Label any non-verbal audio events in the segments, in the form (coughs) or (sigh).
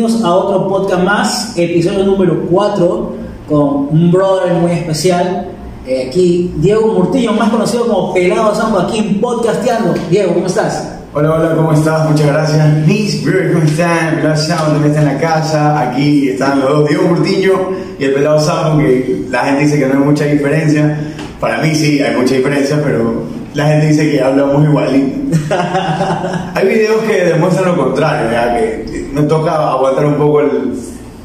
bienvenidos a otro podcast más, episodio número 4, con un brother muy especial. eh, aquí, Diego Murtillo, más conocido como Pelado Sambo, aquí en Podcasteando. Diego, ¿cómo estás? Hola, hola, ¿cómo estás? Muchas gracias. Mis bro, ¿cómo están? El pelado Sambo también está en la casa. Aquí están los dos, Diego Murtillo y el pelado Sambo, que la gente dice que no hay mucha diferencia. Para mí sí, hay mucha diferencia, pero la gente dice que hablamos igualito. (laughs) hay videos que demuestran lo contrario, ya que me toca aguantar un poco el,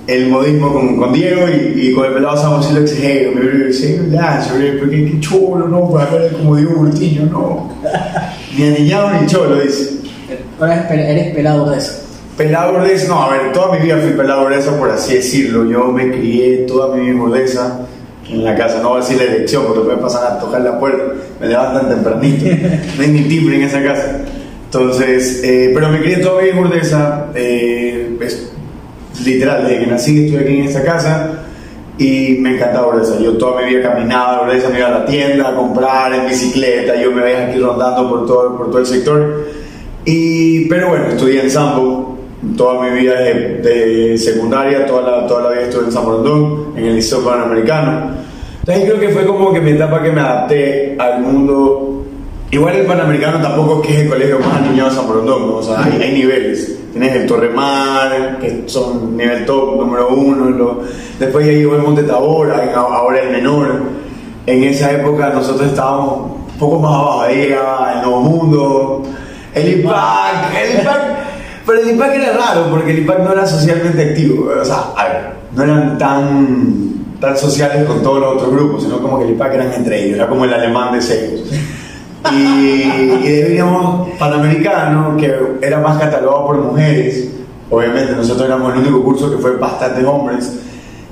el modismo con, con Diego y, y con el pelado Sambo sí lo exagero. Me sí, lanza, bro, porque qué chulo, ¿no? Para ver como Diego Murtillo, no. (laughs) Ni aniñado ni cholo, dice. Ahora eres, pe- eres pelado de eso. Pelado Bordesa, no, a ver, toda mi vida fui pelado Bordesa, por así decirlo. Yo me crié toda mi vida en Bordesa, en la casa. No voy a decir la elección, porque puede pasar a tocar la puerta. Me levantan tempranito. No hay ni timbre en esa casa. Entonces, eh, pero me crié toda mi vida en Bordesa. Eh, es literal, desde que nací estuve aquí en esta casa. Y me encantaba Bordesa. Yo toda mi vida caminaba a Bordesa, me iba a la tienda a comprar en bicicleta. Yo me veía aquí rondando por todo, por todo el sector. Y, pero bueno, estudié en Sambo toda mi vida de, de secundaria, toda la, toda la vida estuve en San en el Liceo Panamericano. Entonces creo que fue como que mi etapa que me adapté al mundo. Igual el Panamericano tampoco es que es el colegio más aniñado de San Borondón, ¿no? o sea, hay, hay niveles. Tienes el Torremar, que son nivel top número uno, después ya llegó el Monte Tabor, hay- ahora el menor. En esa época nosotros estábamos un poco más abajo, ahí llegaba el Nuevo Mundo, el IPAC, el IPAC, pero el IPAC era raro porque el IPAC no era socialmente activo, o sea, a ver, no eran tan, tan sociales con todos los otros grupos, sino como que el IPAC eran entre ellos, era como el alemán de secos. Y, y de ahí veníamos Panamericano, que era más catalogado por mujeres, obviamente nosotros éramos el único curso que fue bastantes hombres,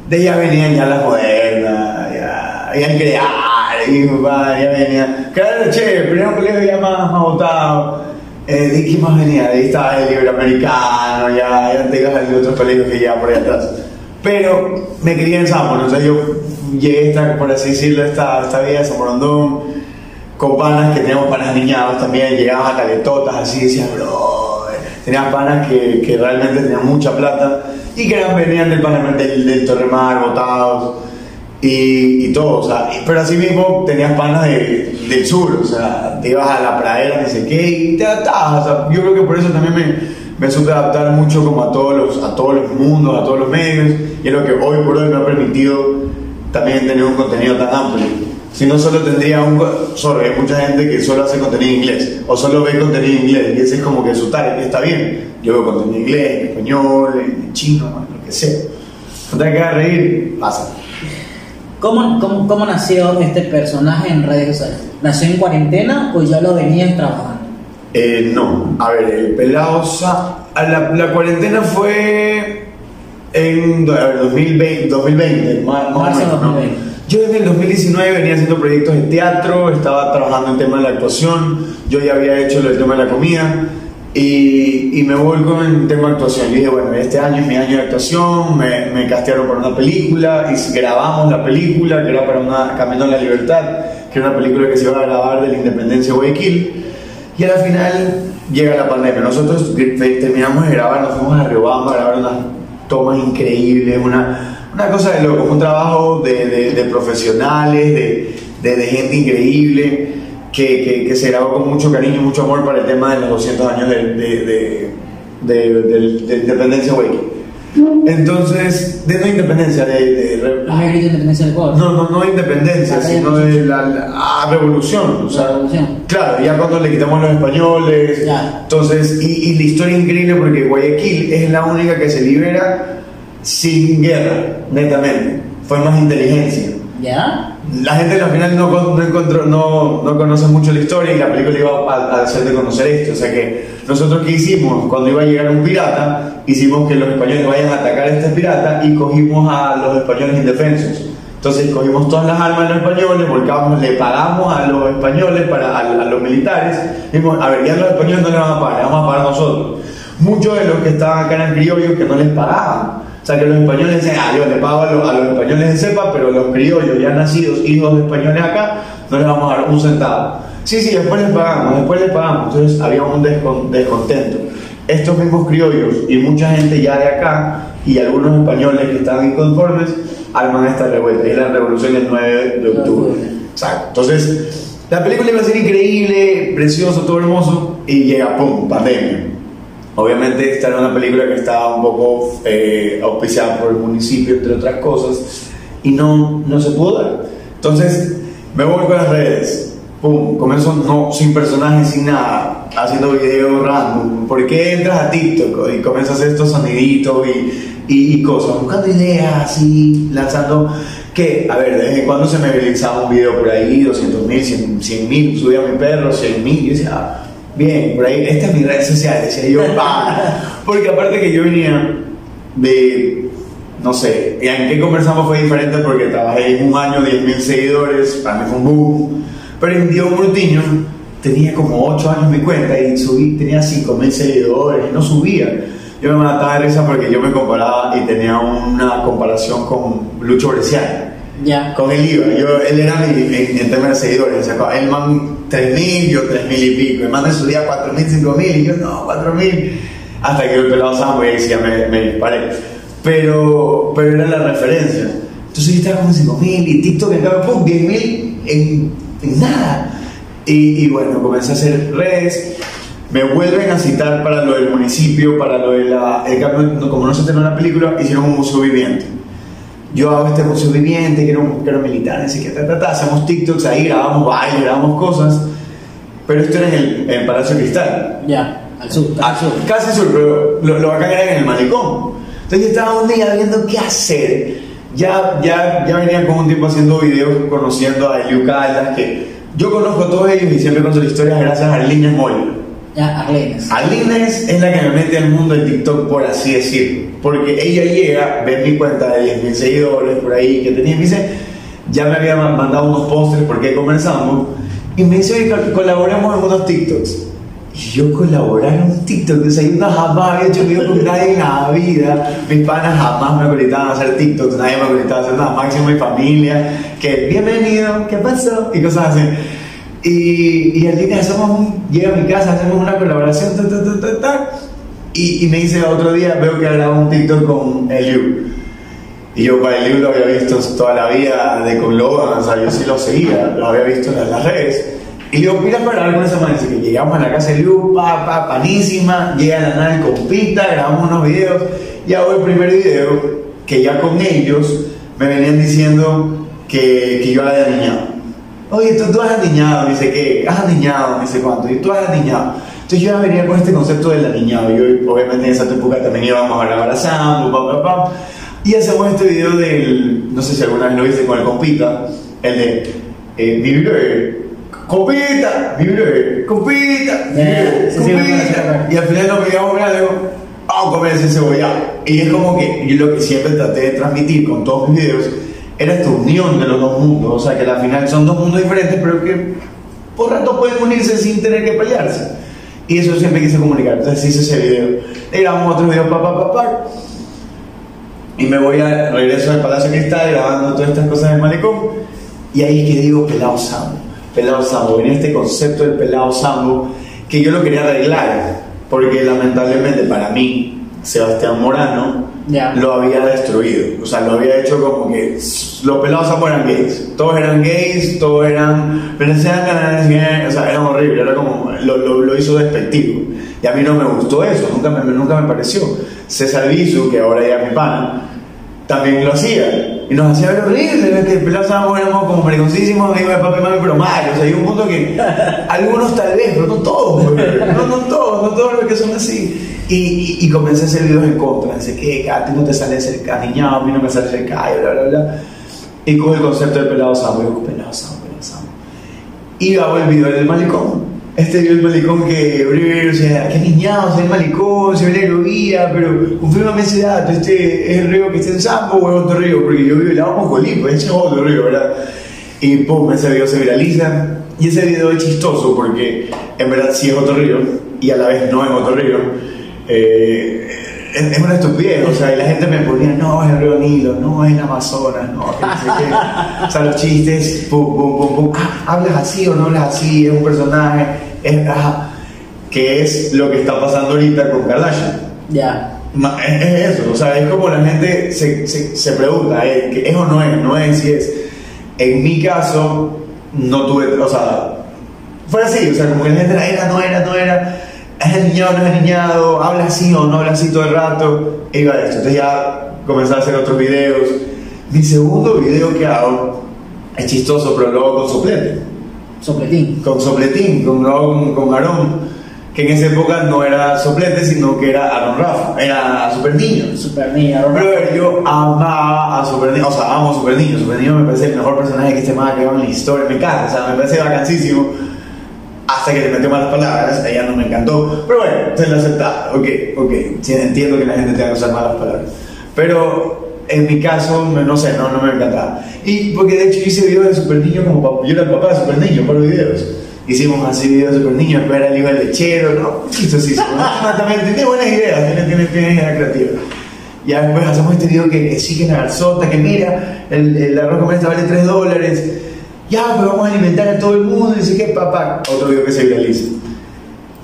de ya venían ya las modernas, ya, ya crear, y, ya venía. Claro, che, el primer colegio ya más, más votado. Eh, ¿De qué más venía? De ahí estaba el Iberoamericano, ya, ya te ibas a otros colegios que ya por ahí atrás. Pero me crié en Borondón, o sea, yo llegué, esta, por así decirlo, esta, esta vida de San Borondón, con panas que teníamos panas niñados también, llegábamos a caletotas así, decías, bro, tenías panas que, que realmente tenían mucha plata y que eran, venían del, del, del Torremar, botados y, y todo, o sea, pero así mismo tenías panas de- del sur, o sea, te ibas a la pradera, no sé qué, y te adaptabas, o sea, yo creo que por eso también me, me supe adaptar mucho como a todos, los, a todos los mundos, a todos los medios, y es lo que hoy por hoy me ha permitido también tener un contenido tan amplio. Si no solo tendría un... hay mucha gente que solo hace contenido en inglés, o solo ve contenido en inglés, y ese es como que su target, está bien. Yo veo contenido en inglés, en español, en chino, lo que sea. No te hagas reír, pasa. ¿Cómo, cómo, ¿Cómo nació este personaje en redes sociales? ¿Nació en cuarentena o ya lo venías trabajando? Eh, no, a ver, el pelado Sa- a la, la cuarentena fue en a ver, 2020, 2020 más, más menos, ¿no? 2020. Yo desde el 2019 venía haciendo proyectos de teatro, estaba trabajando en tema de la actuación, yo ya había hecho el tema de la comida y, y me vuelvo en tema de actuación. Yo dije, bueno, este año es mi año de actuación, me, me castearon para una película y grabamos la película, que era para una Camino a la Libertad, que era una película que se iba a grabar de la independencia de Guayaquil. Y al final llega la pandemia. Nosotros terminamos de grabar, nos fuimos a Riobamba a grabar unas tomas increíbles, una, una cosa de loco, un trabajo de, de- profesionales, de, de- gente increíble, que, que- se grabó con mucho cariño y mucho amor para el tema de los 200 años de, de, de, de- de- de independencia de Guayaquil. Entonces, de no independencia, de, de ¿Has grito de independencia del Ecuador? no, no, no de independencia, Ah, sino de la, la- ah, revolución. O sea, Revolución. Claro, ya cuando le quitamos los españoles. Ya. Entonces, y, y la historia es increíble porque Guayaquil es la única que se libera sin guerra, netamente. Fue más inteligencia. ¿Ya? La gente al final no, no, encontró, no, no conoce mucho la historia y la película iba a, a hacerte conocer esto. O sea que nosotros qué hicimos cuando iba a llegar un pirata, hicimos que los españoles vayan a atacar a este pirata y cogimos a los españoles indefensos. Entonces cogimos todas las armas de los españoles, volcamos, le pagamos a los españoles, para, a, a los militares. Dijimos, a ver, ya los españoles no les van a pagar, les vamos a pagar nosotros. Muchos de los que estaban acá eran criollos que no les pagaban. O sea, que los españoles decían, ah, yo le pago a los, a los españoles de cepa, pero los criollos ya nacidos, hijos de españoles acá, no les vamos a dar un centavo. Sí, sí, después les pagamos, después les pagamos. Entonces había un descon- descontento. estos mismos criollos y mucha gente ya de acá y algunos españoles que estaban inconformes arman esta revuelta. Y es la revolución del 9 de octubre. Exacto. Entonces, la película iba a ser increíble, precioso, todo hermoso, y llega, ¡pum!, pandemia. Obviamente esta era una película que estaba un poco eh, auspiciada por el municipio, entre otras cosas, y no, no se pudo dar. Entonces, me voy con las redes, pum, comienzo no, sin personajes, sin nada, haciendo videos random. ¿Por qué entras a TikTok y comienzas a hacer estos soniditos y, y, y cosas? Buscando ideas así, lanzando que, a ver, desde cuando se me realizaba un video por ahí, 200 mil, 100 mil, subía a mi perro, 100 mil, y yo decía, ah, bien, por ahí, esta es mi red social, decía yo, pa. (laughs) Porque aparte que yo venía de, no sé, en qué conversamos fue diferente porque trabajé un año 10 mil seguidores, para mí fue un boom, pero en Diego Murtiño tenía como 8 años mi cuenta y subí, tenía 5 mil seguidores, no subía. Yo me mataba de risa porque yo me comparaba y tenía una comparación con Lucho Bresciani. Ya. Con él iba, yo, él era mi, en, en temas de seguidores, o sea, él man 3.000, yo 3.000 y pico, el man de su día 4.000, 5.000 y yo no, 4.000, hasta que el pelado Sambo y ya me, me disparé. Pero, pero era la referencia. Entonces yo estaba como 5.000 y TikTok acá, pum, 10.000 en, en nada. Y, y bueno, comencé a hacer redes, me vuelven a citar para lo del municipio, para lo de la. El cambio, como no se estrenó la película, hicieron un museo viviente. Yo hago este museo viviente, quiero, quiero militar, así que ta, ta, ta, hacemos TikToks ahí, grabamos bailes, grabamos cosas. Pero esto era en el, en Palacio Cristal. Ya, al sur, al Ah, sur. casi sur, pero lo, lo bacán era en el malecón. Entonces yo estaba un día viendo qué hacer. Ya, ya, ya venía con un tiempo haciendo videos, conociendo a Eliu Caldas, que yo conozco a todos ellos y siempre cuento las historias gracias a Arlene Moya. Ya, Arlenes. Arlines es la que me mete al mundo de TikTok, por así decirlo. Porque ella llega, ve mi cuenta de 10.000 seguidores por ahí que tenía, y me dice, ya me había ma- mandado unos postres porque conversamos, y me dice, oye, col- colaboremos en unos TikToks. Y yo colaborar en un TikTok, yo no jamás había hecho video con nadie en la vida. Mis panas jamás me habilitaban a hacer TikToks, nadie me habilitaba a hacer nada, máximo mi familia, que bienvenido, ¿qué pasó? Y cosas así. Y, y el día hacemos un, llega a mi casa, hacemos una colaboración, ta, ta, ta, ta, y, y me dice otro día, veo que grabó un TikTok con Eliu. Y yo para Eliu lo había visto toda la vida de con Logan, o sea, yo sí lo seguía, lo había visto en las redes. Y digo, mira para hablar con esa man, dice que llegamos a la casa de Eliu, pa, pa, panísima, llega la nave con pita, grabamos unos videos, y hago el primer video, que ya con ellos me venían diciendo que, que yo la había niñado. Oye, tú, tú has aniñado, dice que has aniñado, dice cuánto, y tú has aniñado. Entonces yo ya venía con este concepto del aniñado. Yo, obviamente, en esa época también íbamos a grabar a Sambo, pam, pam, pam. Y hacemos este video del, no sé si alguna vez lo viste con el compita, el de eh, bebé, compita, bebé, compita, bebé, sí, sí. Y al final nos pegamos una, le digo, vamos a comer ese cebollado. Y es como que yo lo que siempre traté de transmitir con todos mis videos era esta unión de los dos mundos. O sea, que al final son dos mundos diferentes, pero que por rato pueden unirse sin tener que pelearse. Y eso siempre quise comunicar. Entonces hice ese video. Le grabamos otro video, papá, papá. Y me voy a regreso al Palacio Cristal grabando todas estas cosas del malecón. Y ahí es que digo pelado sambo. Pelado sambo. Viene este concepto del pelado sambo que yo lo quería arreglar. Porque lamentablemente para mí, Sebastián Morano Ya. lo había destruido. O sea, lo había hecho como que los pelados sambo eran gays. Todos eran gays, todos eran. Pero sean canales o sea, era horrible. Era como. Lo, lo, lo hizo despectivo. Y a mí no me gustó eso. Nunca me, nunca me pareció. César Bisu, que ahora ya es mi pana, también lo hacía. Y nos hacía ver horrible, que el pelado estábamos éramos como mariconcísimos, amigos de papi y mami, pero mal. O sea, hay un punto que algunos tal vez, pero no todos, güey. no, no todos, no todos los que son así. Y, y, y comencé a hacer videos en contra, dice que a ti no te sale cerca, niñado, a mí no me sale cerca, y bla, bla, bla. Y con el concepto del pelado sambo, y digo, pelado sambo, pelado sambo. Y hago el video del malecón. Este video del malecón que, o sea, qué niñado, es el malecón, se ve la aerobía, pero confírmame ese dato, este es el río que está en Sambo o es otro río, porque yo vivo en la Mocolí, pues ese es otro río, ¿verdad? Y pum, ese video se viraliza. Y ese video es chistoso porque en verdad sí es otro río y a la vez no es otro río. Eh, es, una estupidez, o sea, y la gente me ponía, no, es el río Nilo, no, es el Amazonas, no, que no sé qué. O sea, los chistes, pum, pum, pum, pum, ah, hablas así o no hablas así, es un personaje, es, ajá. que es lo que está pasando ahorita con Kardashian. Ya. Ma- Es, es eso, o sea, es como la gente se, se, se pregunta, ¿eh? ¿que ¿es o no es? No es, si es. En mi caso, no tuve, o sea, fue así, o sea, como que la gente era, era, no era, no era, es aniñado, no es aniñado, habla así o no habla así todo el rato, e iba a esto. Entonces ya comencé a hacer otros videos. Mi segundo video que hago es chistoso, pero luego con soplete Sopletín. con Sopletín, con, con, con Aarón, que en esa época no era Soplete, sino que era Aaron Rafa, era Super Niño. Super niña, Pero a ver, yo amaba a Super Niño, o sea, amo a Super Niño. Super Niño me parece el mejor personaje que este man ha creado en la historia, me encanta, o sea, me parece vacancísimo. Hasta que le metió malas palabras, ella no me encantó. Pero bueno, se lo aceptaba, ok, ok. Sí, entiendo que la gente tenga que usar malas palabras. Pero en mi caso, no sé, no, no me encantaba. Y porque de hecho hice videos de Super Niño como yo era el papá de Super Niño los videos. Hicimos así videos de Super Niño, después era el hijo del lechero, ¿no? (laughs) Chistosísimo. ¿no? (laughs) También tiene buenas ideas, tiene, tiene, tiene ideas creativas. Ya después hacemos este video que, que sí que es la garzota, que mira, el, el arroz con esta vale 3 dólares. Ya, pues vamos a alimentar a todo el mundo. Y dice que papá, otro video que se viraliza.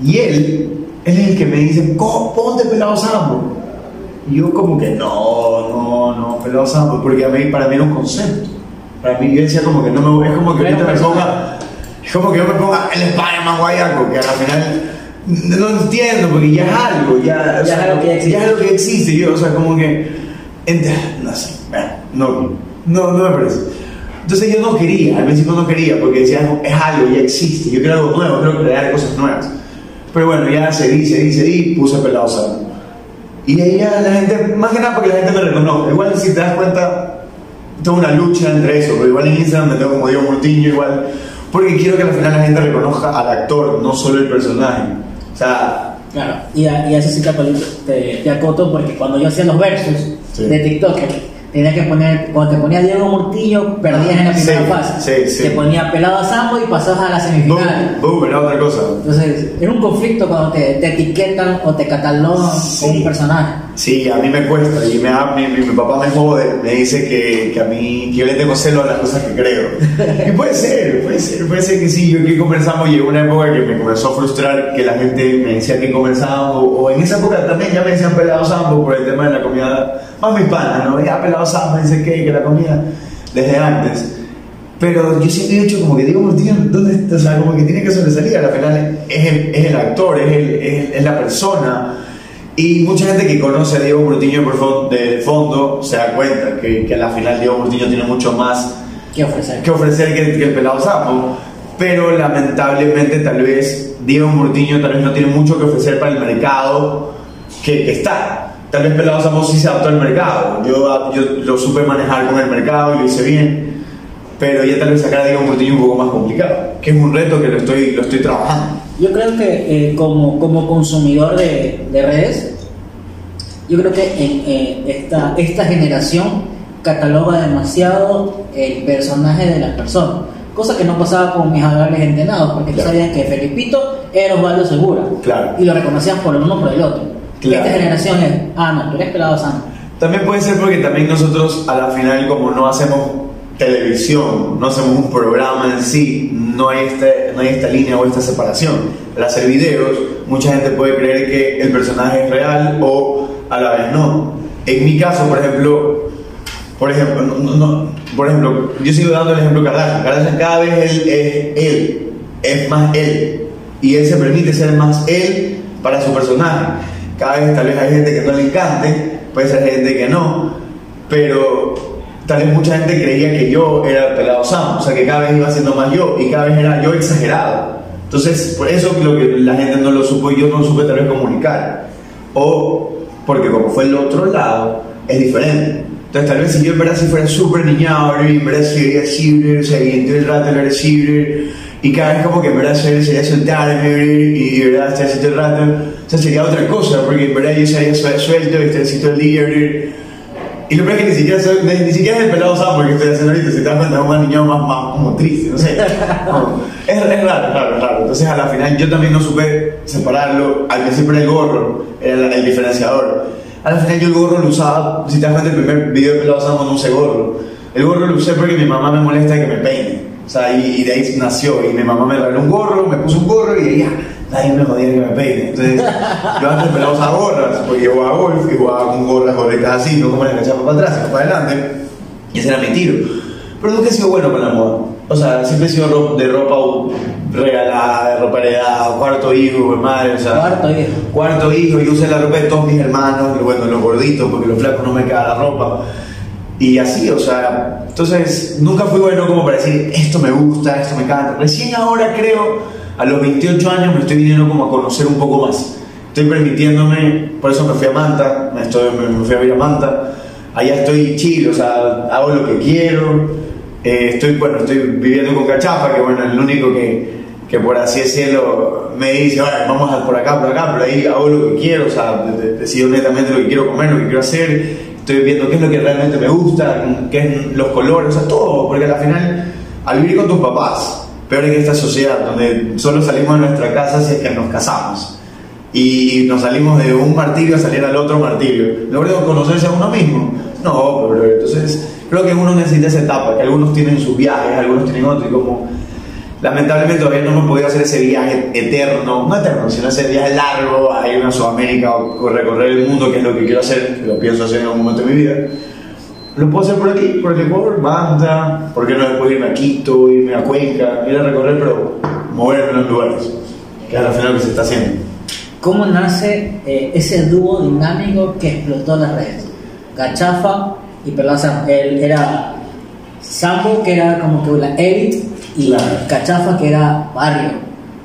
Y él, él es el que me dice, "Co- ponte pelado sambo. Y yo como que no, no, no, pelado sambo, porque a mí, para mí era un concepto. Para mí yo decía como que no me, es como que ahorita me ponga, es como que yo me ponga el Spider-Man guayaco, que al final no entiendo, porque ya es algo, ya, Ya sea, es algo que ya existe. ya es algo que existe, yo, o sea, como que, ent- no sé, no, no, no me parece. Entonces yo no quería, al principio no quería, porque decía, "No, es algo, ya existe, yo quiero algo nuevo, quiero crear cosas nuevas. Pero bueno, ya seguí, seguí, seguí, puse pelado salvo. Y ahí ya la gente, más que nada porque la gente me reconoce. Igual si te das cuenta, tengo una lucha entre eso, pero igual en Instagram me tengo como Diego Murtiño, igual, porque quiero que al final la gente reconozca al actor, no solo el personaje. O sea, Claro, y a, y a eso sí te, te, te acoto porque cuando yo hacía los versos Sí. de TikTok, tenía que poner, cuando te ponía Diego Murtillo, perdías en la Sí, primera fase. sí, sí. Te ponía pelado a Sambo y pasabas a la semifinal. boom, era otra cosa. Entonces, era un conflicto cuando te, te etiquetan o te catalogan Sí. con un personaje. Sí, a mí me cuesta y me mi, mi- mi papá me jode, me dice que, que a mí que yo le tengo celo a las cosas que creo. (laughs) Y puede ser, puede ser, puede ser que sí. Yo que conversamos llegó una época que me comenzó a frustrar que la gente me decía que conversábamos, o, o en esa época también ya me decían pelado sambo por el tema de la comida, más mi pana, ¿no? Ya pelado sambo, dice que, que la comida desde antes. Pero yo siempre he dicho como que Diego Martínez, ¿dónde está? O sea, como que tiene que sobresalir, al final es el, es el actor, es, el- es, es la persona. Y mucha gente que conoce a Diego Murtiño por de fondo se da cuenta que, que a la final Diego Murtiño tiene mucho más ¿Qué ofrecer? que ofrecer que, que el pelado sapo. Pero lamentablemente tal vez Diego Murtiño tal vez no tiene mucho que ofrecer para el mercado que, que está. Tal vez Pelado Sapo sí se adaptó al mercado. Yo, yo lo supe manejar con el mercado y lo hice bien. Pero ya tal vez sacar a Diego Murtiño un poco más complicado. Que es un reto que lo estoy, lo estoy trabajando. Yo creo que eh, como, como consumidor de, de redes, yo creo que en, eh, esta, esta generación cataloga demasiado el personaje de la persona. Cosa que no pasaba con mis adorables entrenados, porque tú Claro. sabías que Felipito era Osvaldo Segura. Claro. Y lo reconocían por el uno por el otro. Claro. Esta generación es, ah, no, tú eres pelado sano. También puede ser porque también nosotros a la final como no hacemos televisión, no hacemos un programa en sí, no hay, este, no hay esta línea o esta separación. Al hacer videos, mucha gente puede creer que el personaje es real o a la vez no. En mi caso, por ejemplo, por ejemplo, no, no- no- por ejemplo, yo sigo dando el ejemplo de Kardashian. Kardashian cada vez él es él, es más él. Y él se permite ser más él para su personaje. Cada vez tal vez hay gente que no le encante, puede ser gente que no, pero tal vez mucha gente creía que yo era el pelado Sam, o sea que cada vez iba siendo más yo y cada vez era yo exagerado. Entonces, por eso lo que la gente no lo supo y yo no lo supe tal vez comunicar. O porque como fue el otro lado, es diferente. Entonces, tal vez si yo en verdad si fuera súper niñado, en verdad sería libre, o sea, y en todo el rato era libre, y cada vez como que en verdad sería, soltarme, y en verdad estar todo el rato, o sea, sería otra cosa, porque en verdad yo sería suel- suelto, todo el día, y lo peor es que ni siquiera, ni, siquiera es el pelado sapo que estoy haciendo ahorita, si te das cuenta, es un más niñado más, más como triste, no sé. Es, es raro, raro, raro. Entonces, a la final, yo también no supe separarlo. Al principio era el gorro, era el, el diferenciador. A la final, yo el gorro lo usaba, si te das cuenta, el primer video de pelado sapo no usé gorro. El gorro lo usé porque mi mamá me molesta que me peine. O sea, y, y de ahí nació. Y mi mamá me regaló un gorro, me puso un gorro y ella, nadie me jodía que me peine. Entonces, yo antes pelaba usaba gorras, porque yo jugaba golf y jugaba con gorras, gorritas así, no como la cachapa para atrás, sino para adelante. Y ese era mi tiro. Pero nunca he sido bueno con la moda. O sea, siempre he sido de ropa regalada, de ropa heredada, cuarto hijo, madre, o sea. Cuarto hijo. Cuarto hijo, yo usé la ropa de todos mis hermanos, y bueno, los gorditos, porque los flacos no me queda la ropa. Y así, o sea, entonces nunca fui bueno como para decir, esto me gusta, esto me encanta. Recién ahora creo, a los 28 años me estoy viniendo como a conocer un poco más. Estoy permitiéndome, por eso me fui a Manta, me, estoy, me, fui a vivir a Manta. Allá estoy chill, o sea, hago lo que quiero. Eh, estoy, bueno, estoy viviendo con Cachafa, que bueno, es el único que, que por así decirlo me dice, "Bueno, vamos a por acá, por acá, pero ahí hago lo que quiero, o sea, de- de- decido netamente lo que quiero comer, lo que quiero hacer, estoy viendo qué es lo que realmente me gusta, qué es los colores, o sea, todo, porque al final, al vivir con tus papás, peor en esta sociedad, donde solo salimos de nuestra casa si es que nos casamos. Y nos salimos de un martirio a salir al otro martirio. ¿Logro conocerse a uno mismo? No, pero entonces creo que uno necesita esa etapa, que algunos tienen sus viajes, algunos tienen otros, y como lamentablemente todavía no hemos podido hacer ese viaje eterno, no eterno, sino ese viaje largo a ir a Sudamérica o, recorrer el mundo, que es lo que quiero hacer, lo pienso hacer en algún momento de mi vida. Lo puedo hacer por aquí, por el Ecuador, banda, ¿por qué no después irme a Quito, irme a Cuenca, ir a recorrer, pero moverme en los lugares, que es al final lo que se está haciendo. ¿Cómo nace eh, ese dúo dinámico que explotó las redes? Cachafa y Sambo. Él era Sambo, que era como que la élite, y Claro. Cachafa, que era barrio.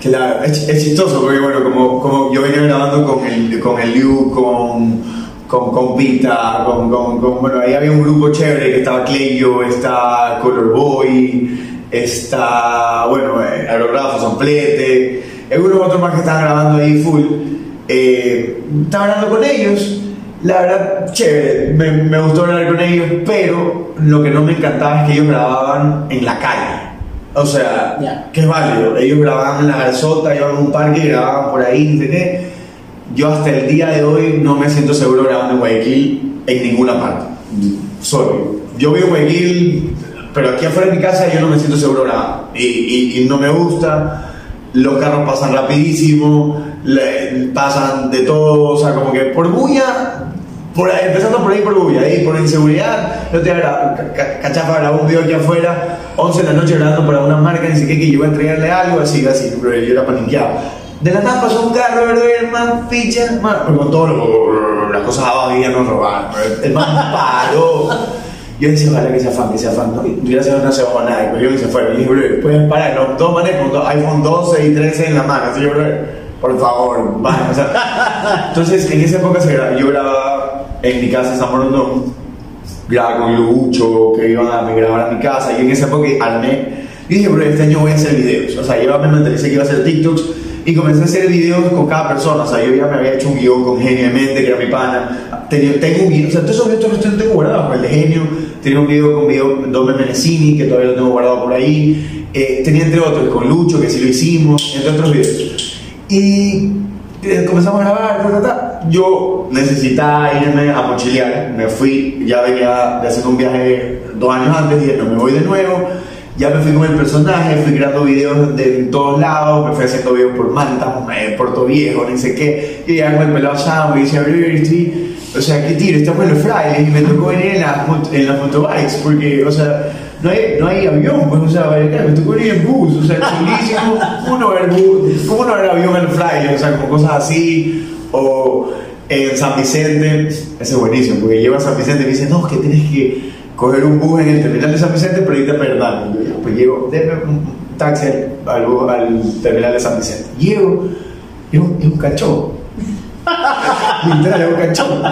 Claro, es, es chistoso porque bueno, como, como yo venía grabando con el, con el Liu, con, con, con Pita, con, con, con- bueno, ahí había un grupo chévere que estaba Cleyo, está Color Boy, está, bueno, eh, Aerografo, Somplete, algunos otros más que estaban grabando ahí full. Eh, estaba hablando con ellos, la verdad, chévere, me, me gustó hablar con ellos, pero lo que no me encantaba es que ellos grababan en la calle. O sea, que es válido. Ellos grababan en la garzota, iban a un parque y grababan por ahí, no sé qué. Yo hasta el día de hoy no me siento seguro grabando en Guayaquil en ninguna parte. Sorry. Yo vivo en Guayaquil, pero aquí afuera de mi casa yo no me siento seguro grabando. Y, y- y no me gusta. Los carros pasan rapidísimo, pasan de todo, o sea, como que por bulla, por empezando por ahí por bulla, ahí por inseguridad, yo te gra- ca- ca- cachafa grabó un video aquí afuera, 11 de la noche grabando para una marca, ni siquiera que yo iba a entregarle algo, así, así, pero yo era paniqueado. De la nada pasó un carro, ¿verdad? El man picha, man, con todo lo- las cosas abajo y ya nos robaron, el man paró. Yo decía, ojalá que sea fan, que sea fan. No, gracias a no se bajó nadie, pues yo y se fue. Y dije, bro, pueden parar, los dos manes con dos iPhone 12 y 13 en la mano. Así yo, bro, por favor, van. O sea, (laughs) entonces, en esa época se grababa, yo grababa en mi casa en San Borondón, grababa con Lucho, que iban a grabar a mi casa. Y en esa época armé. Y dije, bro, este año voy a hacer videos. O sea, yo me mentalicé que iba a hacer TikToks. Y comencé a hacer videos con cada persona. O sea, yo ya me había hecho un guion con Genio de Mente, que era mi pana. Tenía, tengo un guion, o sea, todos esos videos los tengo guardados. El de Genio, tenía un video con video Dome Menecini, que todavía lo tengo guardado por ahí. Eh, tenía entre otros con Lucho, que sí lo hicimos, entre otros videos. Y eh, comenzamos a grabar, ta, ta, ta. yo necesitaba irme a mochilear, me fui, ya venía de hacer un viaje dos años antes, dije, no me voy de nuevo, ya me fui con el personaje, fui creando videos de todos lados, me fui haciendo videos por Manta, eh, Puerto Viejo, ni sé qué, y ya con el pelado Sambo y decía, "Bro, estoy, o sea, qué tiro, estamos en los frailes, y me tocó venir en las, en las motobikes, porque, o sea, no hay, no hay avión, pues, o sea, me tocó venir en bus, o sea, chulísimo, ¿cómo no haber bus? ¿Cómo no haber avión en los frailes? O sea, como cosas así, o en San Vicente, ese es buenísimo, porque llego a San Vicente y me dice, no, es que tienes que coger un bus en el terminal de San Vicente para irte a Pernal. Yo, pues llego, déme un taxi al, al, al terminal de San Vicente. Llego, es un, es un cachón. (laughs) Literal, es un cachón.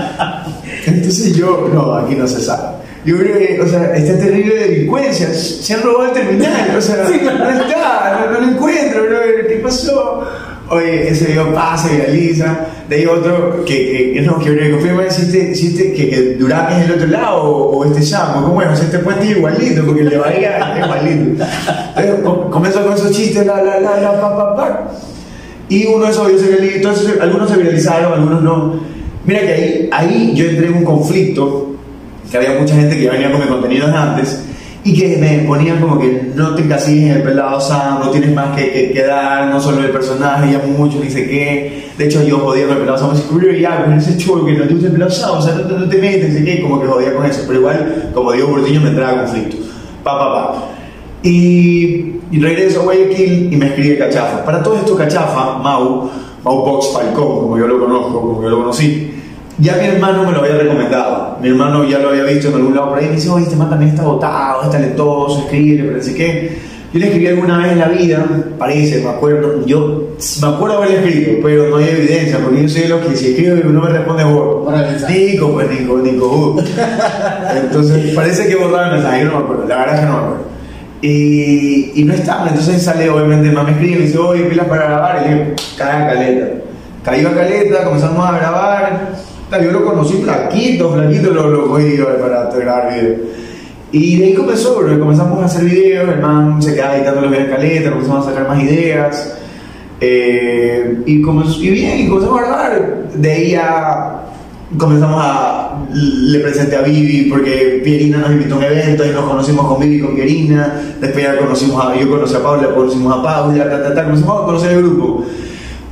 Entonces yo, no, aquí no se sabe. Yo creo que, o sea, está terrible delincuencia. Se han robado el terminal, o sea, no está, no, no lo encuentro, bro. ¿Qué pasó? Oye, ese video pasa, viraliza. De ahí otro que, que no, que confirma si este, que, que Durán es el otro lado o, o este Chamo. ¿Cómo es? O sea, este puente es igualito, porque el de Bahía es igualito. Entonces, com- comienzo con esos chistes, la, la, la, la, pa, pa, pa. Y uno de esos videos se viralizó, entonces algunos se viralizaron, algunos no. Mira que ahí, ahí yo entré en un conflicto, que había mucha gente que ya venía con mi contenido desde antes, y que me ponían como que no te encasilles en el pelado Sam, no tienes más que, que, que dar, no solo el personaje, ya mucho, ni sé qué. De hecho, yo jodía con el pelado Sam, así, pero ya, con ese chulo que no te gusta el pelado Sam, o sea, no, no te metes, ni sé qué, como que jodía con eso. Pero igual, como digo, Burdiño me entraba a conflicto. Pa, pa, pa. Y, y regreso a Guayaquil y me escribe Cachafa. Para todo esto, Cachafa, Mau, Mau Box Falcón, como yo lo conozco, como yo lo conocí, ya mi hermano me lo había recomendado. Mi hermano ya lo había visto en algún lado por ahí me dice, oye, este man también está votado, es talentoso, escribe, pero así que. Yo le escribí alguna vez en la vida, parece, me acuerdo, yo me acuerdo haberle escrito, pero no hay evidencia, porque yo soy los que si escribo y no me responde. Nico, pues Nico, Nico, uh. Entonces parece que borraron el mensaje, yo no me acuerdo, la verdad es que no me acuerdo. Y, y no estaba, entonces sale obviamente, mamá me escribe y me dice, oye, pilas para grabar, y digo, cae a caleta. Cayó a caleta, comenzamos a grabar, yo lo conocí flaquito, flaquito, lo, lo cogí para grabar videos. Y de ahí comenzó, bro, comenzamos a hacer videos, el man se quedaba editando los videos de caleta, comenzamos a sacar más ideas. Eh, y, comenzó, y bien, y comenzamos a grabar. De ahí ya comenzamos a. Le presenté a Vivi porque Pierina nos invitó a un evento y nos conocimos con Vivi con Pierina. Después ya conocimos a. Yo conocí a Paula, conocimos a Paula, ta, ta, ta, comenzamos a conocer el grupo.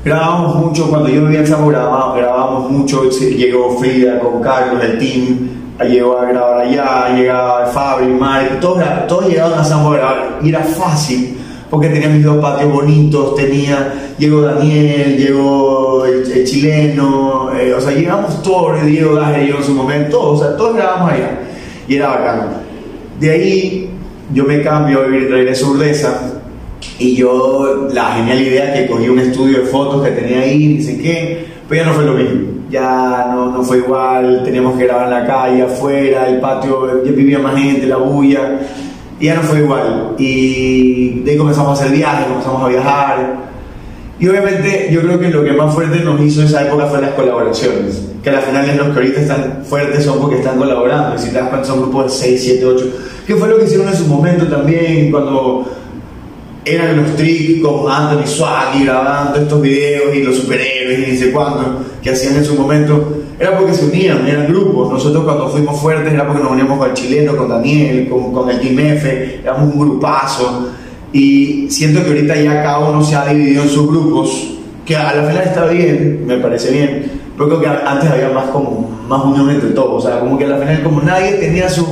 Grabamos mucho, cuando yo vivía en Samo grabábamos, grabábamos mucho, llegó Frida con Carlos, el team, llegó a grabar allá, llegaba Fabri, Mike, todos, todos llegaban a a grabar y era fácil porque tenía mis dos patios bonitos, tenía, llegó Daniel, llegó el, chileno, eh, o sea, llegamos todos, Diego Gajer llegó en su momento, todos, o sea, todos grabamos allá y era bacano. De ahí yo me cambio y regreso a Urdesa y yo, la genial idea que cogí un estudio de fotos que tenía ahí, ni sé qué, pero ya no fue lo mismo. Ya no, no fue igual, teníamos que grabar en la calle, afuera, el patio, ya vivía más gente, la bulla, y ya no fue igual. Y de ahí comenzamos a hacer viajes, comenzamos a viajar. Y obviamente yo creo que lo que más fuerte nos hizo esa época fue las colaboraciones, que al final es los que ahorita están fuertes son porque están colaborando, y si te das cuenta son grupos de 6, 7, 8, que fue lo que hicieron en su momento también, cuando eran los tricks con Anthony Swaggy grabando estos videos y los superhéroes y sé cuándo que hacían en su momento, era porque se unían, eran grupos. Nosotros cuando fuimos fuertes era porque nos uníamos con el chileno, con Daniel, con, con el Team F, éramos un grupazo. Y siento que ahorita ya cada uno se ha dividido en sus grupos, que a la final está bien, me parece bien, pero creo que antes había más como más unión entre todos, o sea, como que a la final como nadie tenía sus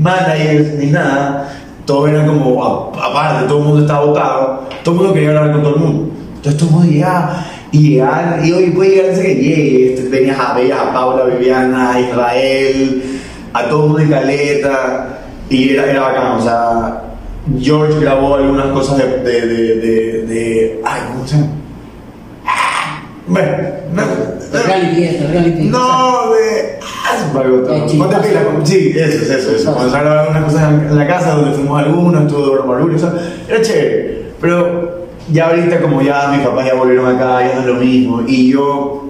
managers ni nada, todo era como aparte, todo el mundo estaba votado, todo el mundo quería hablar con todo el mundo. Entonces todo el mundo llegaba y llegaba, y hoy puede llegar que llegue, este, venías a ver a Paula, Viviana, a Israel, a todo el mundo de Caleta, y era, era bacán, o sea, George grabó algunas cosas de, de, de, de, ay, ¿cómo se llama? Bueno, no, reality, reality. No, de. Ponte pila, sí, eso, eso, eso. Comenzar a grabar unas cosas en la casa donde fuimos algunos, estuvo Dora Marulio, o sea, era chévere. Pero ya ahorita, como ya mis papás ya volvieron acá, ya no es lo mismo. Y yo,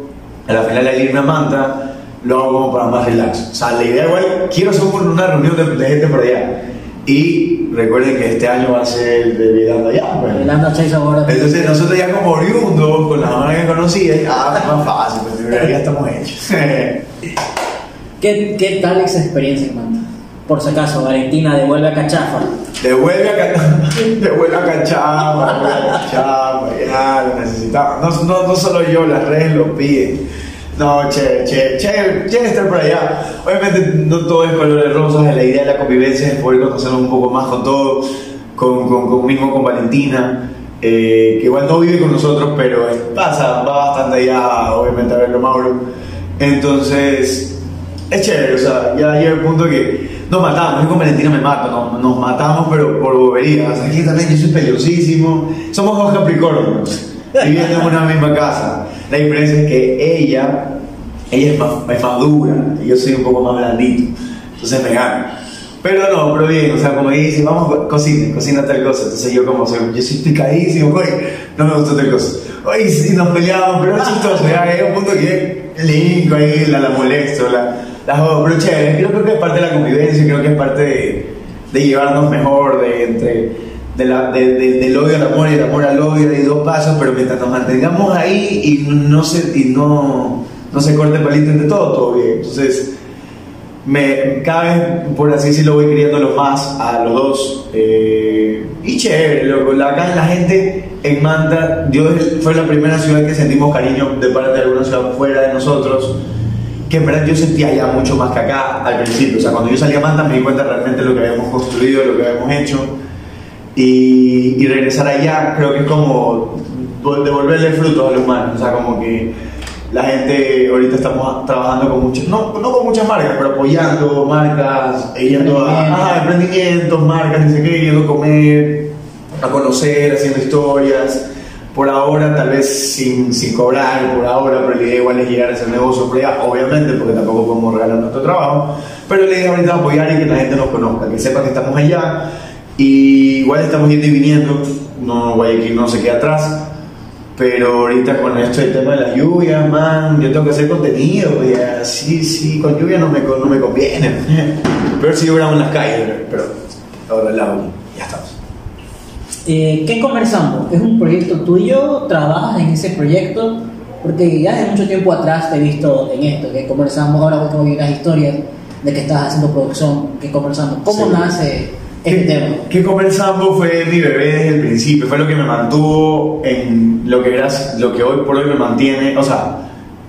a la final al irme a Manta, lo hago como para más relax. O sea, la idea igual, quiero hacer una reunión de, de gente por allá. Y recuerden que este año va a ser el de Vidando allá. Pues. Entonces nosotros ya como oriundos, con las mamás que conocí, ah, más fácil, pues ya estamos hechos. (laughs) ¿Qué, ¿Qué tal esa experiencia, Manta? Por si acaso, Valentina devuelve a Cachafa. Devuelve a Cachafa, (laughs) devuelve a Cachafa, Cachafa, ya lo necesitamos. No, no, no solo yo, las redes lo piden. No, che, che, che, che, estar por allá. Obviamente no todo es colores rosas, la idea de la convivencia es poder conocernos un poco más con todos, con, con, con mismo con Valentina, eh, que igual no vive con nosotros, pero pasa, va bastante allá, obviamente a verlo Mauro. Entonces, es chévere, o sea, ya llega el punto que nos matamos, yo con Valentina me mato, no, nos matamos, pero por boberías. Aquí también yo soy peligrosísimo, somos dos capricornios, viviendo en una misma casa. La diferencia es que ella, ella es más, es más dura y yo soy un poco más blandito. Entonces me gana. Pero no, pero bien, o sea, como dice, vamos, cocina, cocina tal cosa. Entonces yo como soy, yo soy picadísimo, güey, no me gusta tal cosa. Oye, sí, nos peleamos, pero es chistoso, ya hay un punto que linko ahí, la, la molesto, la, la jodo, pero chévere, yo creo que es parte de la convivencia, creo que es parte de, de llevarnos mejor, de entre de la, de, del odio al amor y del amor al odio, hay dos pasos, pero mientras nos mantengamos ahí y no se, y no, no se corte el palito entre todo, todo bien. Entonces, me, cada vez, por así decirlo, voy queriéndolos más a los dos. eh, y chévere, loco. La, la gente en Manta, Dios fue la primera ciudad que sentimos cariño de parte de alguna ciudad fuera de nosotros. Que en verdad yo sentía ya mucho más que acá al principio. O sea, cuando yo salí a Manta me di cuenta realmente de lo que habíamos construido, de lo que habíamos hecho. Y, y regresar allá creo que es como vol- devolverle frutos a los humanos. O sea, como que la gente ahorita estamos trabajando con muchas, no, no con muchas marcas, pero apoyando marcas, eh, yendo a Emprendimientos. ajá, emprendimientos, marcas, no sé qué, yendo a comer, a conocer, haciendo historias. Por ahora, tal vez sin, sin cobrar, por ahora, pero la idea igual es llegar a ese negocio por allá, obviamente, porque tampoco podemos regalar nuestro trabajo. Pero la idea ahorita es apoyar y que la gente nos conozca, que sepa que estamos allá. Y igual estamos yendo y viniendo, no Guayaquil no se queda atrás. Pero ahorita con esto del tema de las lluvias, man, yo tengo que hacer contenido, ya, sí, sí, con lluvia no me, no me conviene. (laughs) Pero si yo grabo en las calles, pero ahora el estamos. Eh, ¿Qué conversamos? ¿Es un proyecto tuyo? ¿Trabajas en ese proyecto? Porque ya desde mucho tiempo atrás te he visto en esto, que conversamos, ahora vi las historias de que estás haciendo producción, que conversamos. ¿Cómo Sí. nace este tema? que conversamos fue mi bebé desde el principio, fue lo que me mantuvo en lo que, era, lo que hoy por hoy me mantiene, o sea,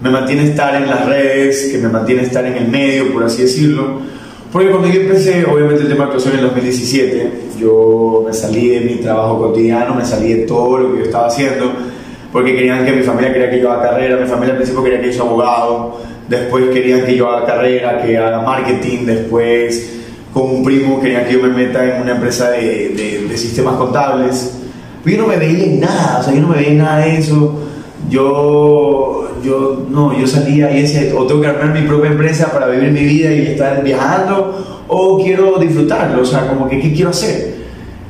me mantiene estar en las redes, que me mantiene estar en el medio, por así decirlo. Porque cuando yo empecé, obviamente el tema de actuación en el 2017, yo me salí de mi trabajo cotidiano, me salí de todo lo que yo estaba haciendo, porque querían que mi familia quería que yo haga carrera, mi familia al principio quería que yo sea abogado, después querían que yo haga carrera, que haga marketing, después con un primo querían que yo me meta en una empresa de, de- de sistemas contables. Pero yo no me veía en nada, o sea, yo no me veía en nada de eso. Yo, yo, no, yo salía y decía, o tengo que armar mi propia empresa para vivir mi vida y estar viajando, o quiero disfrutarlo, o sea, como que, ¿qué quiero hacer?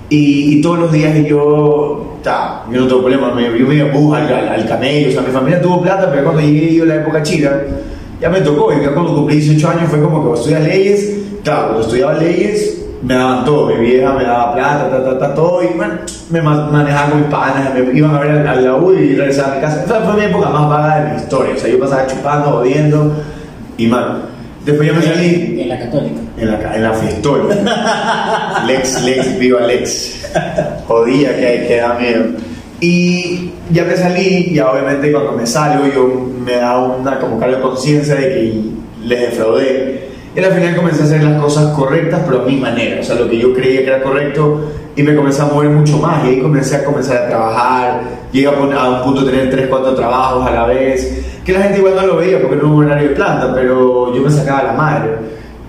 Y, todos los días yo, ta, yo no tengo problema, me, yo me iba a al, al, camello, o sea, mi familia tuvo plata, pero cuando llegué yo en la época china, ya me tocó, y ya cuando cumplí 18 años fue como que estudiar leyes, claro, cuando estudiaba leyes me daban todo, mi vieja me daba plata, ta, ta, ta, todo, y bueno, me ma- manejaba con mis panas, me iban a ver al, al la U y regresaba a mi casa. Esa fue mi época más vaga de mi historia, o sea, yo pasaba chupando, jodiendo, y mal. Después yo me salí En la católica. en la, en la fistola. Lex, Lex, viva Lex. Jodía que que da miedo. Y ya me salí, y obviamente cuando me salgo yo me da una como cargo de conciencia de que les defraudé. Y al final comencé a hacer las cosas correctas, pero a mi manera, o sea, lo que yo creía que era correcto, y me comencé a mover mucho más, y ahí comencé a comenzar a trabajar, llegué a, un punto de tener 3, 4 trabajos a la vez, que la gente igual no lo veía porque no hubo un horario de planta, pero yo me sacaba la madre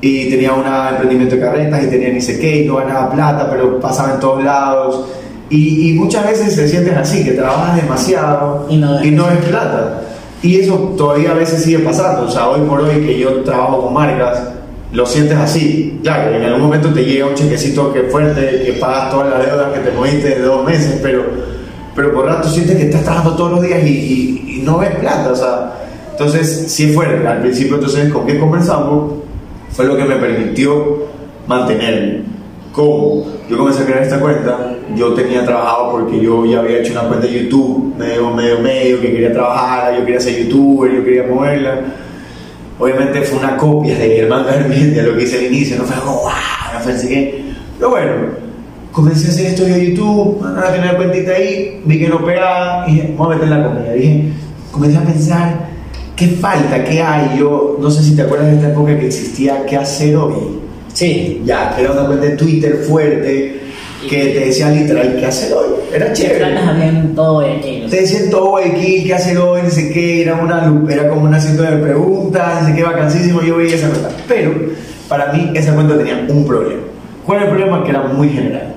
y tenía un emprendimiento de carretas y tenía ni sé qué y no ganaba plata, pero pasaba en todos lados. Y, y muchas veces se sienten así, que trabajas demasiado Y no ves ves plata. Y eso todavía a veces sigue pasando. O sea, hoy por hoy que yo trabajo con marcas, lo sientes así. Claro, en algún momento te llega un chequecito que fuerte, que pagas todas las deudas que te moviste de dos meses, pero, pero por rato sientes que estás trabajando todos los días y, no ves plata. O sea, entonces, si es fuerte. Al principio, entonces, ¿con qué conversamos? Fue lo que me permitió mantenerme. ¿Cómo? Yo comencé a crear esta cuenta, yo tenía trabajado porque yo ya había hecho una cuenta de YouTube, medio, medio, medio, que quería trabajar, yo quería ser youtuber, yo quería moverla. Obviamente fue una copia de Germán Garmendia lo que hice al inicio, no fue algo wow, no fue así que... Pero bueno, comencé a hacer esto de YouTube, a tener cuentita ahí, vi que no pegaba y dije, vamos a meter la comida. Dije, comencé a pensar, ¿qué falta? ¿Qué hay? Yo no sé si te acuerdas de esta época que existía ¿Qué hacer hoy? Sí. Ya, era una cuenta de Twitter fuerte que te decía literal qué hacer hoy. Era chévere. Habían todo. Te decían todo aquí, qué hacer hoy, no sé qué, era, una, era como una ciento de preguntas, no sé qué, vacancísimo, yo veía esa cuenta. Pero para mí esa cuenta tenía un problema. ¿Cuál era el problema? Que era muy general.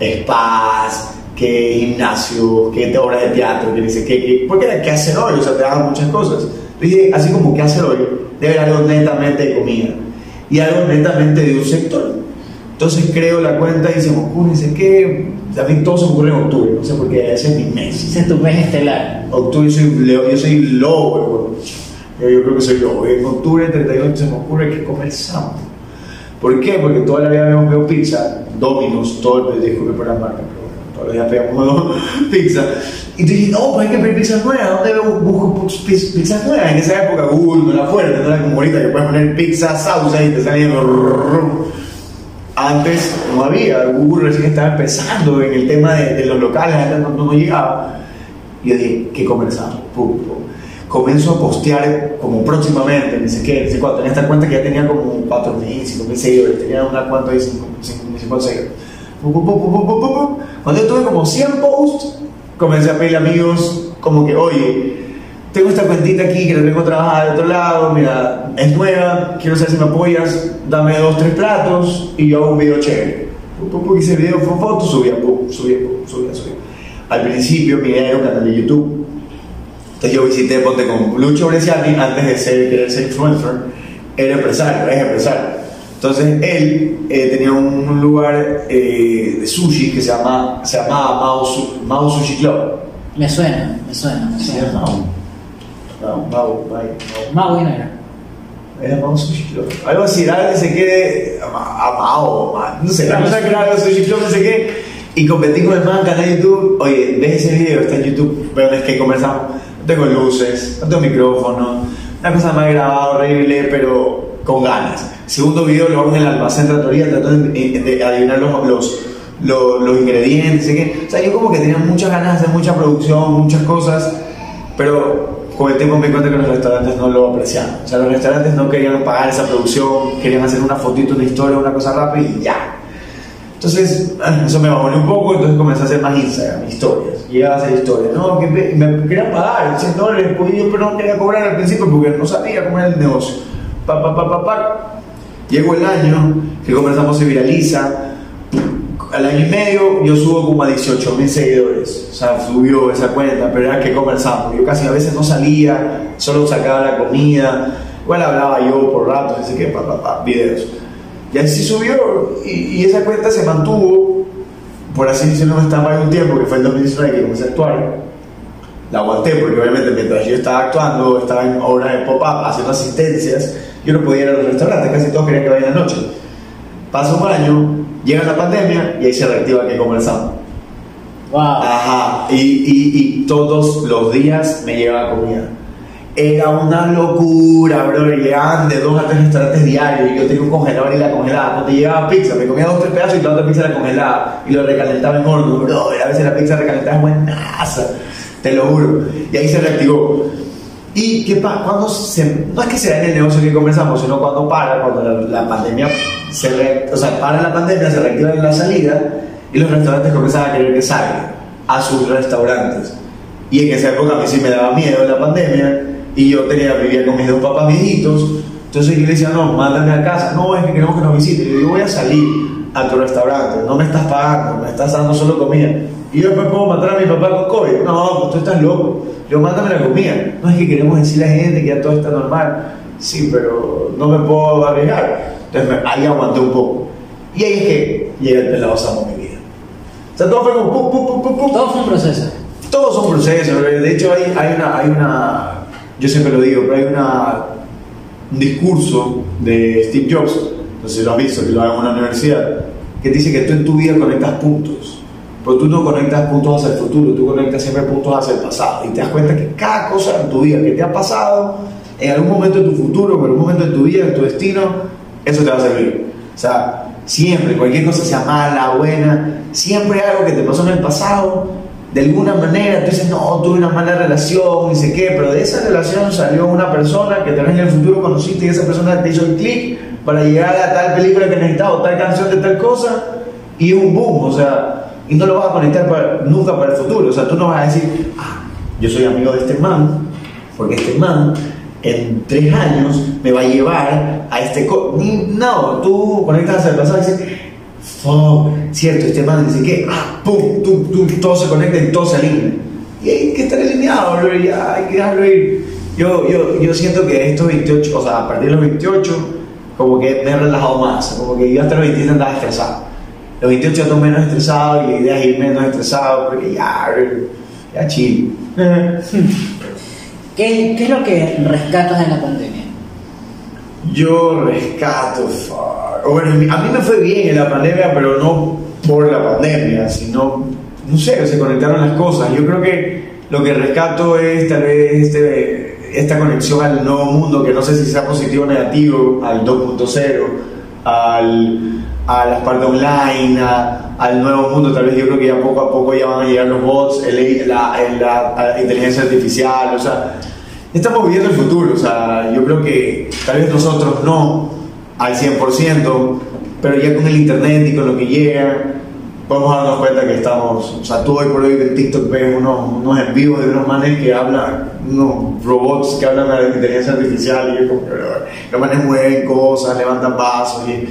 Spas, que gimnasio, que obras de teatro, que dice que, que, porque era qué hacer hoy, o sea, te daban muchas cosas. Dije, así como qué hacer hoy, debe haber algo netamente de comida y algo netamente de un sector. Entonces creo la cuenta y se me ocurre, dice que a mí todo se me ocurre en octubre, no sé por qué ese es mi mes. Ese es tu mes estelar. Octubre yo soy Leo, yo soy lobo, yo, yo creo que soy lobo. En octubre 31 se me ocurre que comenzamos. ¿Por qué? Porque toda la vida habíamos veo pizza, Domino's, todo el disculpe por la marca, pero bueno, todos los días pedíamos (laughs) pizza. Y tú dijiste, no, pues hay que pedir pizza nueva, ¿dónde veo- busco pi- pizza nueva? En esa época Google no era fuerte, no era como ahorita que puedes poner pizza sauce y te sale antes no había, Google recién estaba empezando en el tema de, de los locales, antes no, no, no llegaba. Y yo dije, ¿qué comenzamos? Pum, pum. Comienzo a postear como próximamente, ni sé qué, ni sé cuánto. Tenía esta cuenta que ya tenía como 4.000, 5.000 seguidores, tenía una cuenta de 5.000 seguidores. Pum, pum, pum. Cuando yo tuve como 100 posts, comencé a pedirle amigos como que, oye, tengo esta cuentita aquí que la tengo trabajada de otro lado, mira, es nueva, quiero saber si me apoyas, dame dos, tres platos y yo hago un video chévere. Hice el video, fue foto, subía, pum, subía, pum, subía, subía. Al principio mi idea era un canal de YouTube. Entonces yo visité, ponte con Lucho Bresciani, antes de ser, querer ser influencer, era empresario, es empresario. Entonces él eh, tenía un lugar eh, de sushi que se, llama, se llamaba Mao, Su- Mao Sushi Club. Me suena, me suena, me suena. No, Mau, Mau, Más bueno era. Era Mau Sushi Club. Algo así, era que se quede ama- amado, ma- no sé, la cosa que era algo Sushi Club, no sé qué. Y competí con el man, canal de YouTube. Oye, ves ese video, está en YouTube. Pero es que conversamos. No tengo luces, no tengo micrófono. Una cosa más grabada, horrible, pero con ganas. Segundo video lo hago en el almacén Trattoria, tratando de, de adivinar los, los, los, los ingredientes, no sé qué. O sea, yo como que tenía muchas ganas de hacer mucha producción, muchas cosas. Pero con tiempo me di cuenta que los restaurantes no lo apreciaban. O sea, los restaurantes no querían pagar esa producción, querían hacer una fotito, una historia, una cosa rápida y ya. Entonces, ah, eso me bajó un poco, entonces comencé a hacer más Instagram, historias. Llegaba a hacer historias. No, que me, querían pagar, 100 dólares, pero no quería cobrar al principio porque no sabía cómo era el negocio. Pa, pa, pa, pa, pa. Llegó el año, que comenzamos se viraliza. Al año y medio yo subo como a 18 mil seguidores. O sea, subió esa cuenta, pero era que conversamos. Yo casi a veces no salía, solo sacaba la comida. Igual hablaba yo por rato, así que pa, pa, pa, videos. Y así subió y, y esa cuenta se mantuvo, por así decirlo, en stand-by un tiempo, que fue el 2019 que comencé a actuar. La aguanté porque obviamente mientras yo estaba actuando, estaba en obras de pop-up, haciendo asistencias, yo no podía ir a los restaurantes, casi todos querían que vaya en la noche. Pasa un año, llega la pandemia y ahí se reactiva que conversamos. Wow. Ajá, y, y, y todos los días me llevaba comida. Era una locura, bro. y Llegaban de dos a tres restaurantes diarios. Y yo tenía un congelador y la congelaba. Cuando llegaba pizza, me comía dos o tres pedazos y la otra pizza la congelaba. Y lo recalentaba en horno, bro. y A veces la pizza recalentada es buenaza. Te lo juro. Y ahí se reactivó. ¿Y qué pasa? Cuando se, no es que se dañe el negocio que comenzamos, sino cuando para, cuando la, la pandemia se re- o sea, para la pandemia, se reactiva la salida y los restaurantes comienzan a querer que salgan a sus restaurantes. Y en esa época a mí sí me daba miedo la pandemia y yo tenía, vivía con mis dos papás viejitos. Entonces yo le decía, no, mándame a casa. No, es que queremos que nos visite. Yo, voy a salir a tu restaurante, no me estás pagando, me estás dando solo comida. Y yo después puedo matar a mi papá con COVID. No, pues tú estás loco. Yo mándame la comida. No es que queremos decirle a la gente que ya todo está normal. Sí, pero no me puedo arriesgar. Entonces me- ahí aguanté un poco. Y ahí es que llega el pelado Samo mi vida. O sea, todo fue como pum, pum, pum, pum, pum. Todo fue un proceso. Todos son procesos, de hecho hay, hay, una, hay una, yo siempre lo digo, pero hay una, un discurso de Steve Jobs, no sé si lo has visto, que lo haga en una universidad, que dice que tú en tu vida conectas puntos, pero tú no conectas puntos hacia el futuro, tú conectas siempre puntos hacia el pasado y te das cuenta que cada cosa en tu vida que te ha pasado, en algún momento de tu futuro, en algún momento de tu vida, en tu destino, eso te va a servir. O sea, siempre, cualquier cosa sea mala, buena, siempre algo que te pasó en el pasado de alguna manera tú dices, no, tuve una mala relación, ni sé qué, pero de esa relación salió una persona que tal vez en el futuro conociste y esa persona te hizo el clic para llegar a tal película que necesitaba o tal canción de tal cosa y un boom, o sea, y no lo vas a conectar para- nunca para el futuro, o sea, tú no vas a decir, ah, yo soy amigo de este man, porque este man en tres años me va a llevar a este... co-". No, tú conectas el pasado y dices, fuck, cierto, este man dice que, ah, pum, tum, tum, todo se conecta y todo se alinea. Y hay que estar alineado, ya hay que dejarlo ir. Yo, yo, yo siento que estos 28, o sea, a partir de los 28, como que me he relajado más, como que yo hasta los 27 andaba estresado. Los 28 ando menos estresado y la idea es ir menos estresado porque ya, ya chill. (laughs) ¿Qué, ¿Qué es lo que rescatas de la pandemia? Yo rescato, fuck. Bueno, a mí me fue bien en la pandemia, pero no por la pandemia, sino no sé, se conectaron las cosas. Yo creo que lo que rescato es tal vez este, esta conexión al nuevo mundo, que no sé si sea positivo o negativo, al 2.0, al, a la parte online, al nuevo mundo. Tal vez yo creo que ya poco a poco ya van a llegar los bots, el, la, la inteligencia artificial, o sea, estamos viviendo el futuro. O sea, yo creo que tal vez nosotros no al 100%, pero ya con el internet y con lo que llega podemos darnos cuenta que estamos, o sea, tú hoy por hoy en TikTok ves unos, unos en vivos de unos manes que hablan, unos robots que hablan de inteligencia artificial y como que los manes mueven cosas, levantan vasos y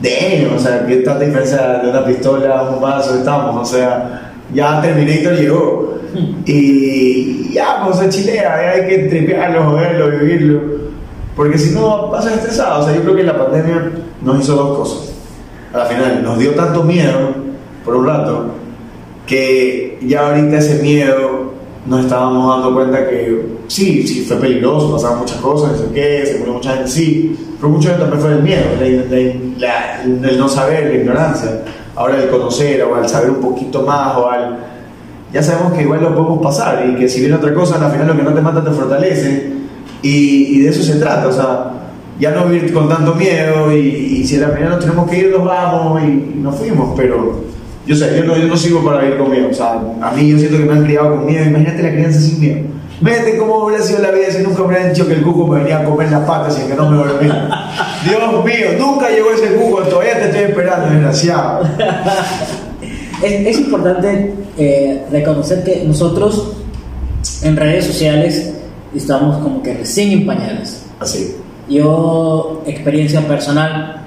de o sea, ¿qué tanta diferencia de una pistola a un vaso estamos? O sea, ya Terminator llegó. Y ya, pues a chilea, hay que tripearlo, joderlo, vivirlo, porque si no pasas estresado, o sea, yo creo que la pandemia nos hizo dos cosas. A la final nos dio tanto miedo por un rato, que ya ahorita ese miedo nos estábamos dando cuenta que sí, sí fue peligroso, pasaron muchas cosas, no sé qué, se murió mucha gente, sí, pero mucho también fue el miedo, el no saber, la ignorancia. Ahora el conocer o al saber un poquito más o al... Ya sabemos que igual lo podemos pasar y que si viene otra cosa, al final lo que no te mata te fortalece y, y de eso se trata, o sea, ya no vivir con tanto miedo y, y si a la nos tenemos que ir, nos vamos y nos fuimos, pero yo sé, yo no, yo no sirvo para vivir con miedo. O sea, a mí yo siento que me han criado con miedo. Imagínate la crianza sin miedo. Vete cómo hubiera sido la vida si nunca hubieran dicho que el cuco me venía a comer las patas y que no me volvía. (laughs) Dios mío, nunca llegó ese cuco, todavía te estoy esperando, desgraciado. (laughs) es, es importante eh, reconocer que nosotros en redes sociales estamos como que recién en pañales. Así. Yo, experiencia personal,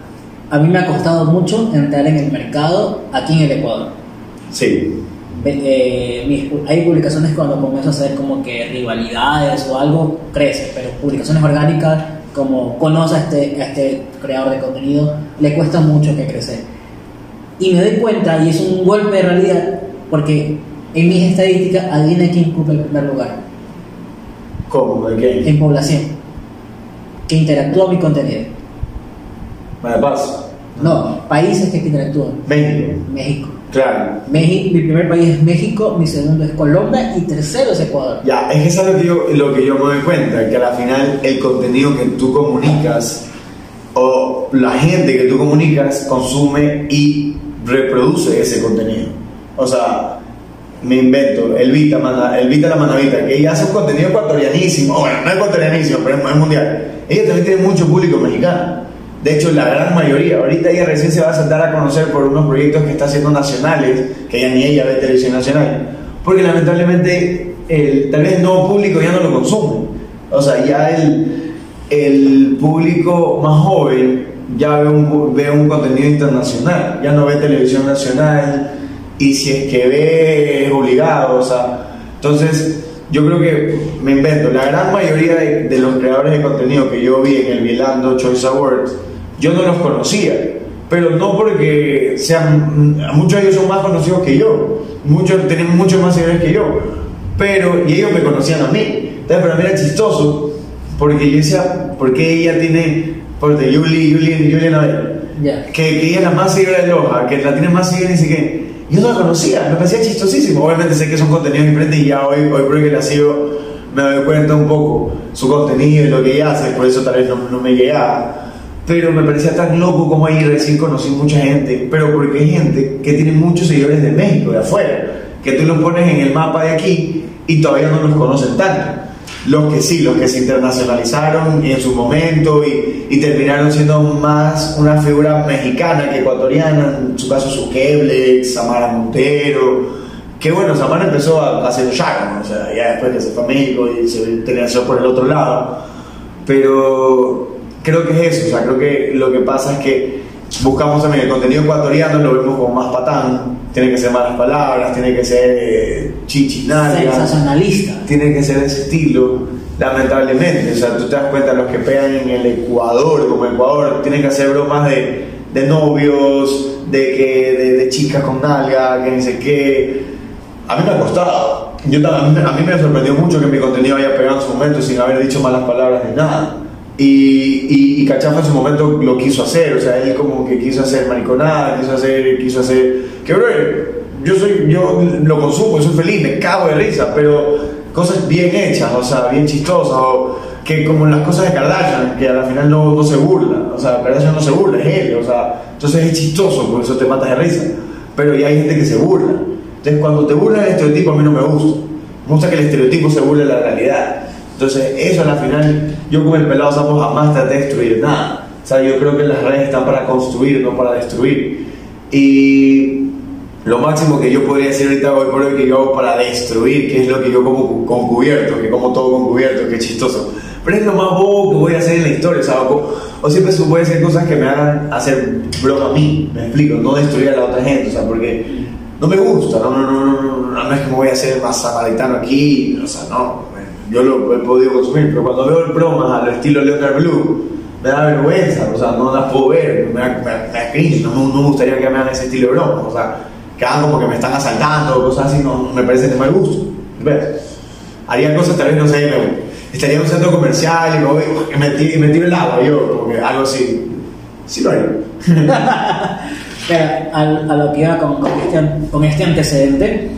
a mí me ha costado mucho entrar en el mercado aquí en el Ecuador. Sí. Eh, hay publicaciones cuando comienzo a hacer como que rivalidades o algo, crece, pero publicaciones orgánicas, como conoce a este, a este creador de contenido, le cuesta mucho que crecer. Y me doy cuenta, y es un golpe de realidad, porque en mis estadísticas, adivina quién ocupa el primer lugar. ¿Cómo? ¿De qué? En población. Que interactúa mi contenido. Paz. No, países que interactúan. México. México. Claro. México, mi primer país es México, mi segundo es Colombia y tercero es Ecuador. Ya, es que eso es lo que yo, lo que yo me doy cuenta, que al final el contenido que tú comunicas o la gente que tú comunicas consume y reproduce ese contenido. O sea, me invento, el Vita, el Vita la Manavita, que ella hace un contenido ecuatorianísimo, bueno, no ecuatorianísimo, pero es mundial. Ella también tiene mucho público mexicano. De hecho, la gran mayoría, ahorita ella recién se va a sentar a conocer por unos proyectos que está haciendo nacionales, que ya ni ella ve televisión nacional, porque lamentablemente el, tal vez el nuevo público ya no lo consume. O sea, ya el, el público más joven ya ve un, ve un contenido internacional, ya no ve televisión nacional, y si es que ve es obligado, o sea, entonces yo creo que me invento, la gran mayoría de, de los creadores de contenido que yo vi en el Milando Choice Awards, yo no los conocía, pero no porque sean, muchos de ellos son más conocidos que yo, muchos tienen mucho más seguidores que yo, pero, y ellos me conocían a mí, entonces para mí era chistoso, porque yo decía, ¿por qué ella tiene, porque Julie, Julie, Julie Noel, que, que, ella es la más seguidora de Loja, que la tiene más seguidores y que yo no la conocía, me parecía chistosísimo, obviamente sé que son contenidos diferentes y ya hoy, hoy creo que la sigo, me doy cuenta un poco su contenido y lo que ella hace, por eso tal vez no, no me llegaba pero me parecía tan loco como ahí recién conocí mucha gente, pero porque hay gente que tiene muchos seguidores de México, de afuera, que tú los pones en el mapa de aquí y todavía no los conocen tanto. Los que sí, los que se internacionalizaron en su momento y, terminaron siendo más una figura mexicana que ecuatoriana, en su caso Sukeble, Samara Montero, que bueno, Samara empezó a, hacer un o sea, ya después que se fue a México y se internacionalizó por el otro lado, pero creo que es eso, o sea, creo que lo que pasa es que buscamos también el contenido ecuatoriano, lo vemos como más patán, tiene que ser malas palabras, tiene que ser eh, sensacionalista, tiene que ser de ese estilo, lamentablemente, o sea, tú te das cuenta, los que pegan en el Ecuador, como Ecuador, tienen que hacer bromas de, de novios, de que de, chicas con nalga, que ni sé qué, a mí me ha costado. Yo, a, mí, a mí me sorprendió mucho que mi contenido haya pegado en su momento sin haber dicho malas palabras ni nada. Y, y, Cachafa en su momento lo quiso hacer, o sea, él como que quiso hacer mariconada, quiso hacer, quiso hacer, que bro, yo soy, yo lo consumo, soy feliz, me cago de risa, pero cosas bien hechas, o sea, bien chistosas, o que como las cosas de Kardashian, que al final no, no se burla, o sea, Kardashian no se burla, es él, o sea, entonces es chistoso, por eso te matas de risa, pero ya hay gente que se burla. Entonces cuando te burla el estereotipo a mí no me gusta, me gusta que el estereotipo se burle de la realidad. Entonces eso al final, yo con el pelado Sapo jamás traté de destruir nada. O sea, yo creo que las redes están para construir, no para destruir. Y lo máximo que yo podría decir ahorita hoy por hoy que yo hago para destruir, que es lo que yo como con cubierto, que como todo con cubierto, que chistoso. Pero es lo más bobo que voy a hacer en la historia, o sea, o, o siempre voy a hacer cosas que me hagan hacer broma a mí, me explico, no destruir a la otra gente, o sea, porque no me gusta, no, no, no, no, no, no es que me voy a hacer más samaritano aquí, o sea, no, yo lo he podido consumir, pero cuando veo bromas al estilo Leonard Blue, me da vergüenza, o sea, no las puedo ver, me da, me, da cringe, no, no, me gustaría que me hagan ese estilo de bromas, o sea, que hagan como que me están asaltando, cosas así, no, me parece de mal gusto, ¿ves? Haría cosas tal vez, no sé, me, estaría en un centro comercial y me, voy, me, tiro, me tiro el agua, yo, como que algo así, sí lo haría. (laughs) A, a, lo que iba con, con, este, con este antecedente,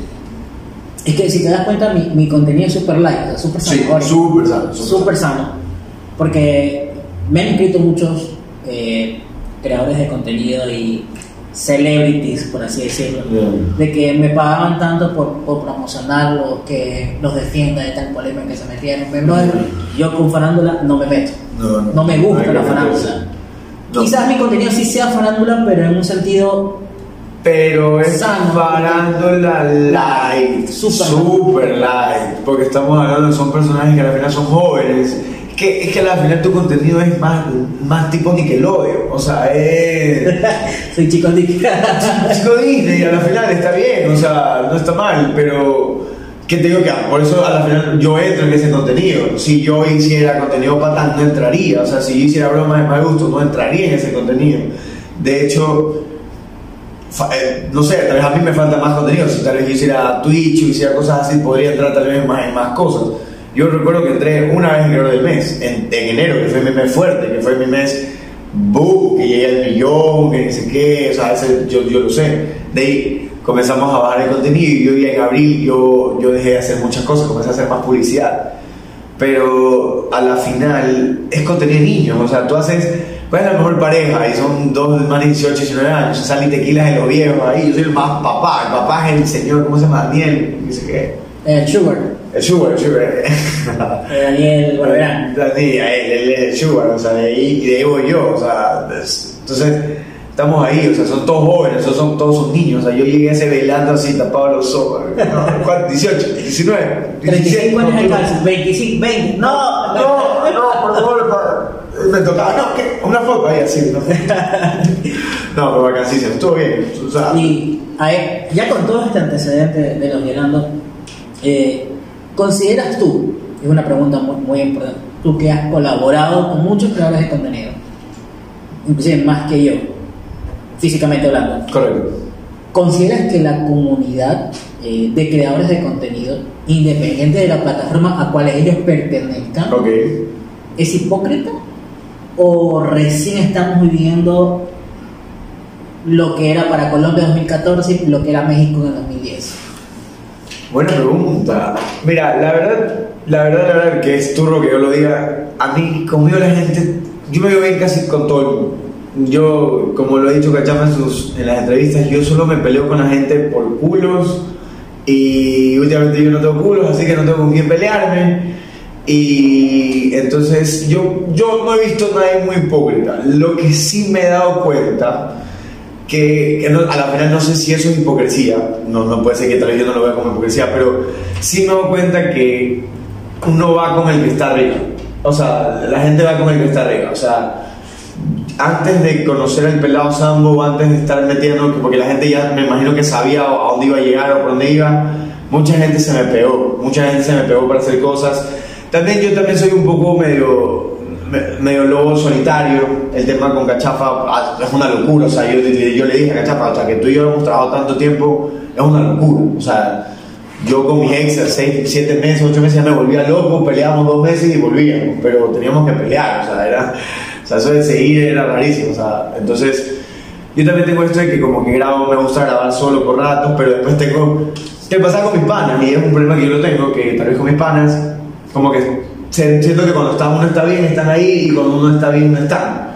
es que si te das cuenta, mi, mi contenido es súper light, súper sano. Sí, súper sano. Súper sano. Porque me han escrito muchos eh, creadores de contenido y celebrities, por así decirlo, Yeah. de que me pagaban tanto por, por promocionarlos, que los defienda de tal polémica que se metieron. Me yo con farándula no me meto. No, no. No me gusta la farándula. Quizás mi contenido sí sea farándula, pero en un sentido Pero es Sano. farándula light, Super. light, porque estamos hablando de son personajes que al final son jóvenes. Que, es que al final tu contenido es más, más tipo Nickelodeon, o sea, es (laughs) soy chico de chico Disney y al final está bien, o sea, no está mal, pero ¿qué te digo que por eso al final yo entro en ese contenido? Si yo hiciera contenido patas no entraría, o sea, si yo hiciera bromas de mal gusto no entraría en ese contenido. De hecho, eh, no sé, tal vez a mí me falta más contenido. Si tal vez yo hiciera Twitch o hiciera cosas así, podría entrar tal vez más en más cosas. Yo recuerdo que entré una vez en enero del mes, en, en enero, que fue mi mes fuerte, que fue mi mes boom, que llegué al millón, que no sé qué, o sea, ese- yo, yo lo sé. De ahí comenzamos a bajar el contenido y yo ya en abril yo, yo dejé de hacer muchas cosas, comencé a hacer más publicidad pero a la final es contenido de niños, o sea, tú haces, ¿cuál es la mejor pareja? Y son dos más de 18, 19 años, salen tequilas de los viejos ahí, yo soy el más papá, el papá es el señor, ¿cómo se llama? Daniel, sé qué, Eh, Sugar, el sugar, el sugar. Daniel Barberán. (laughs) Sí, él, es el sugar, o sea, de ahí, y de ahí voy yo, o sea, es- entonces estamos ahí, o sea, son todos jóvenes, son, son- todos son niños, o sea, yo llegué a ese velando así, tapado los ojos, no, (laughs) ¿cuánto? 18, 19, 35 años no, cárcel, 25, 20. No, no, no, por favor, pa- me tocaba, no, ¿qué? Una foto ahí así, foto. (laughs) No, pero vacancísimo, estuvo bien, o sea, Y a ver, ya con todo este antecedente de, los Violando, eh, ¿consideras tú, es una pregunta muy, muy importante, tú que has colaborado con muchos creadores de contenido, inclusive más que yo, físicamente hablando, correcto. ¿consideras que la comunidad eh, de creadores de contenido, independiente de la plataforma a cuales ellos pertenezcan, Ok. es hipócrita o recién estamos viviendo lo que era para Colombia en 2014 y lo que era México en el 2010? Buena pregunta. Mira, la verdad, la verdad, la verdad que es turro que yo lo diga. A mí, conmigo la gente, yo me veo bien casi con todo. Yo, como lo he dicho Cachama en, sus, en las entrevistas, yo solo me peleo con la gente por culos y últimamente yo no tengo culos, así que no tengo con quién pelearme. Y entonces yo, yo no he visto a nadie muy hipócrita. Lo que sí me he dado cuenta que, que no- a la final no sé si eso es hipocresía, no, no puede ser que tal vez yo no lo vea como hipocresía, pero sí me doy cuenta que uno va con el que está arriba. O sea, la gente va con el que está arriba. O sea, antes de conocer el pelado Sambo, antes de estar metiendo, porque la gente ya me imagino que sabía a dónde iba a llegar o por dónde iba, mucha gente se me pegó, mucha gente se me pegó para hacer cosas. También yo también soy un poco medio, me- medio lobo solitario, el tema con Cachafa ah, es una locura, o sea, yo, yo le dije a Cachafa, o sea, que tú y yo hemos trabajado tanto tiempo, es una locura, o sea, yo con mis ex, 6, 7 meses, 8 meses ya me volvía loco, peleábamos dos meses y volvíamos, pero teníamos que pelear, o sea, era, o sea, eso de seguir era rarísimo, o sea, entonces yo también tengo esto de que como que grabo, me gusta grabar solo por ratos, pero después tengo que pasar con mis panas, y es un problema que yo lo tengo, que tal vez con mis panas, como que siento que cuando está, uno está bien están ahí y cuando uno está bien no están.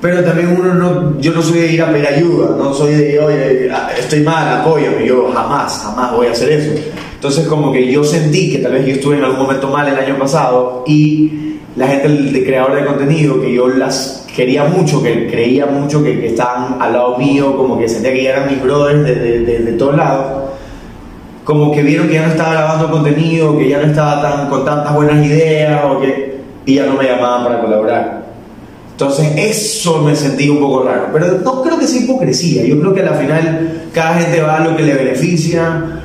Pero también uno no, yo no soy de ir a pedir ayuda, no soy de, oye, estoy mal, apóyame, yo jamás, jamás voy a hacer eso. Entonces como que yo sentí que tal vez yo estuve en algún momento mal el año pasado y la gente de creador de contenido, que yo las quería mucho, que creía mucho que, que estaban al lado mío, como que sentía que eran mis brothers de, de, de, todos lados, como que vieron que ya no estaba grabando contenido, que ya no estaba tan, con tantas buenas ideas, o que, y ya no me llamaban para colaborar. Entonces eso me sentí un poco raro, pero no creo que sea hipocresía, yo creo que al final cada gente va a lo que le beneficia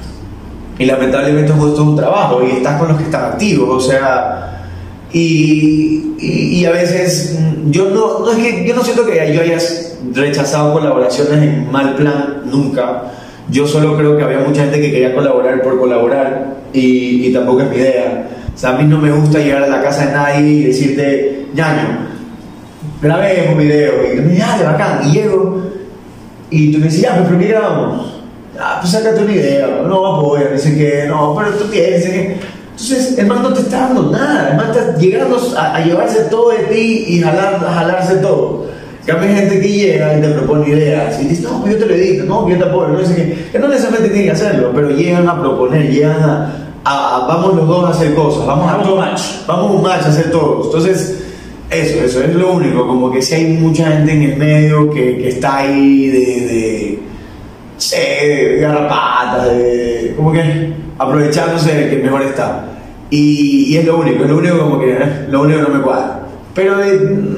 y lamentablemente esto es un trabajo y estás con los que están activos, o sea, y, y, a veces mm, yo no, no, es que yo no siento que yo haya rechazado colaboraciones en mal plan, nunca. Yo solo creo que había mucha gente que quería colaborar por colaborar y, y tampoco es mi idea. O sea, a mí no me gusta llegar a la casa de nadie y decirte, ñaño, grabé un video y me dices, ah, bacán, y llego y tú me dices, ya, pero ¿por qué grabamos? Ah, pues sácate una idea, no apoya, dice que no, pero tú tienes que entonces, el man no te está dando nada, el man está llegando a, llevarse todo de ti y jalar, jalarse todo. Que hay gente que llega y te propone ideas y dice, no, yo te lo edito, no, yo te apoyo, no sé qué. Que no necesariamente tiene que hacerlo, pero llegan a proponer, llegan a, vamos los dos a hacer cosas, vamos a, un match. Vamos un match a hacer todos. Entonces, eso, eso es lo único, como que si hay mucha gente en el medio que, que está ahí de, de, de, de garrapatas, de, como que aprovechándose de que mejor está. Y, es lo único, es lo único como que eh, lo único que no me cuadra. Pero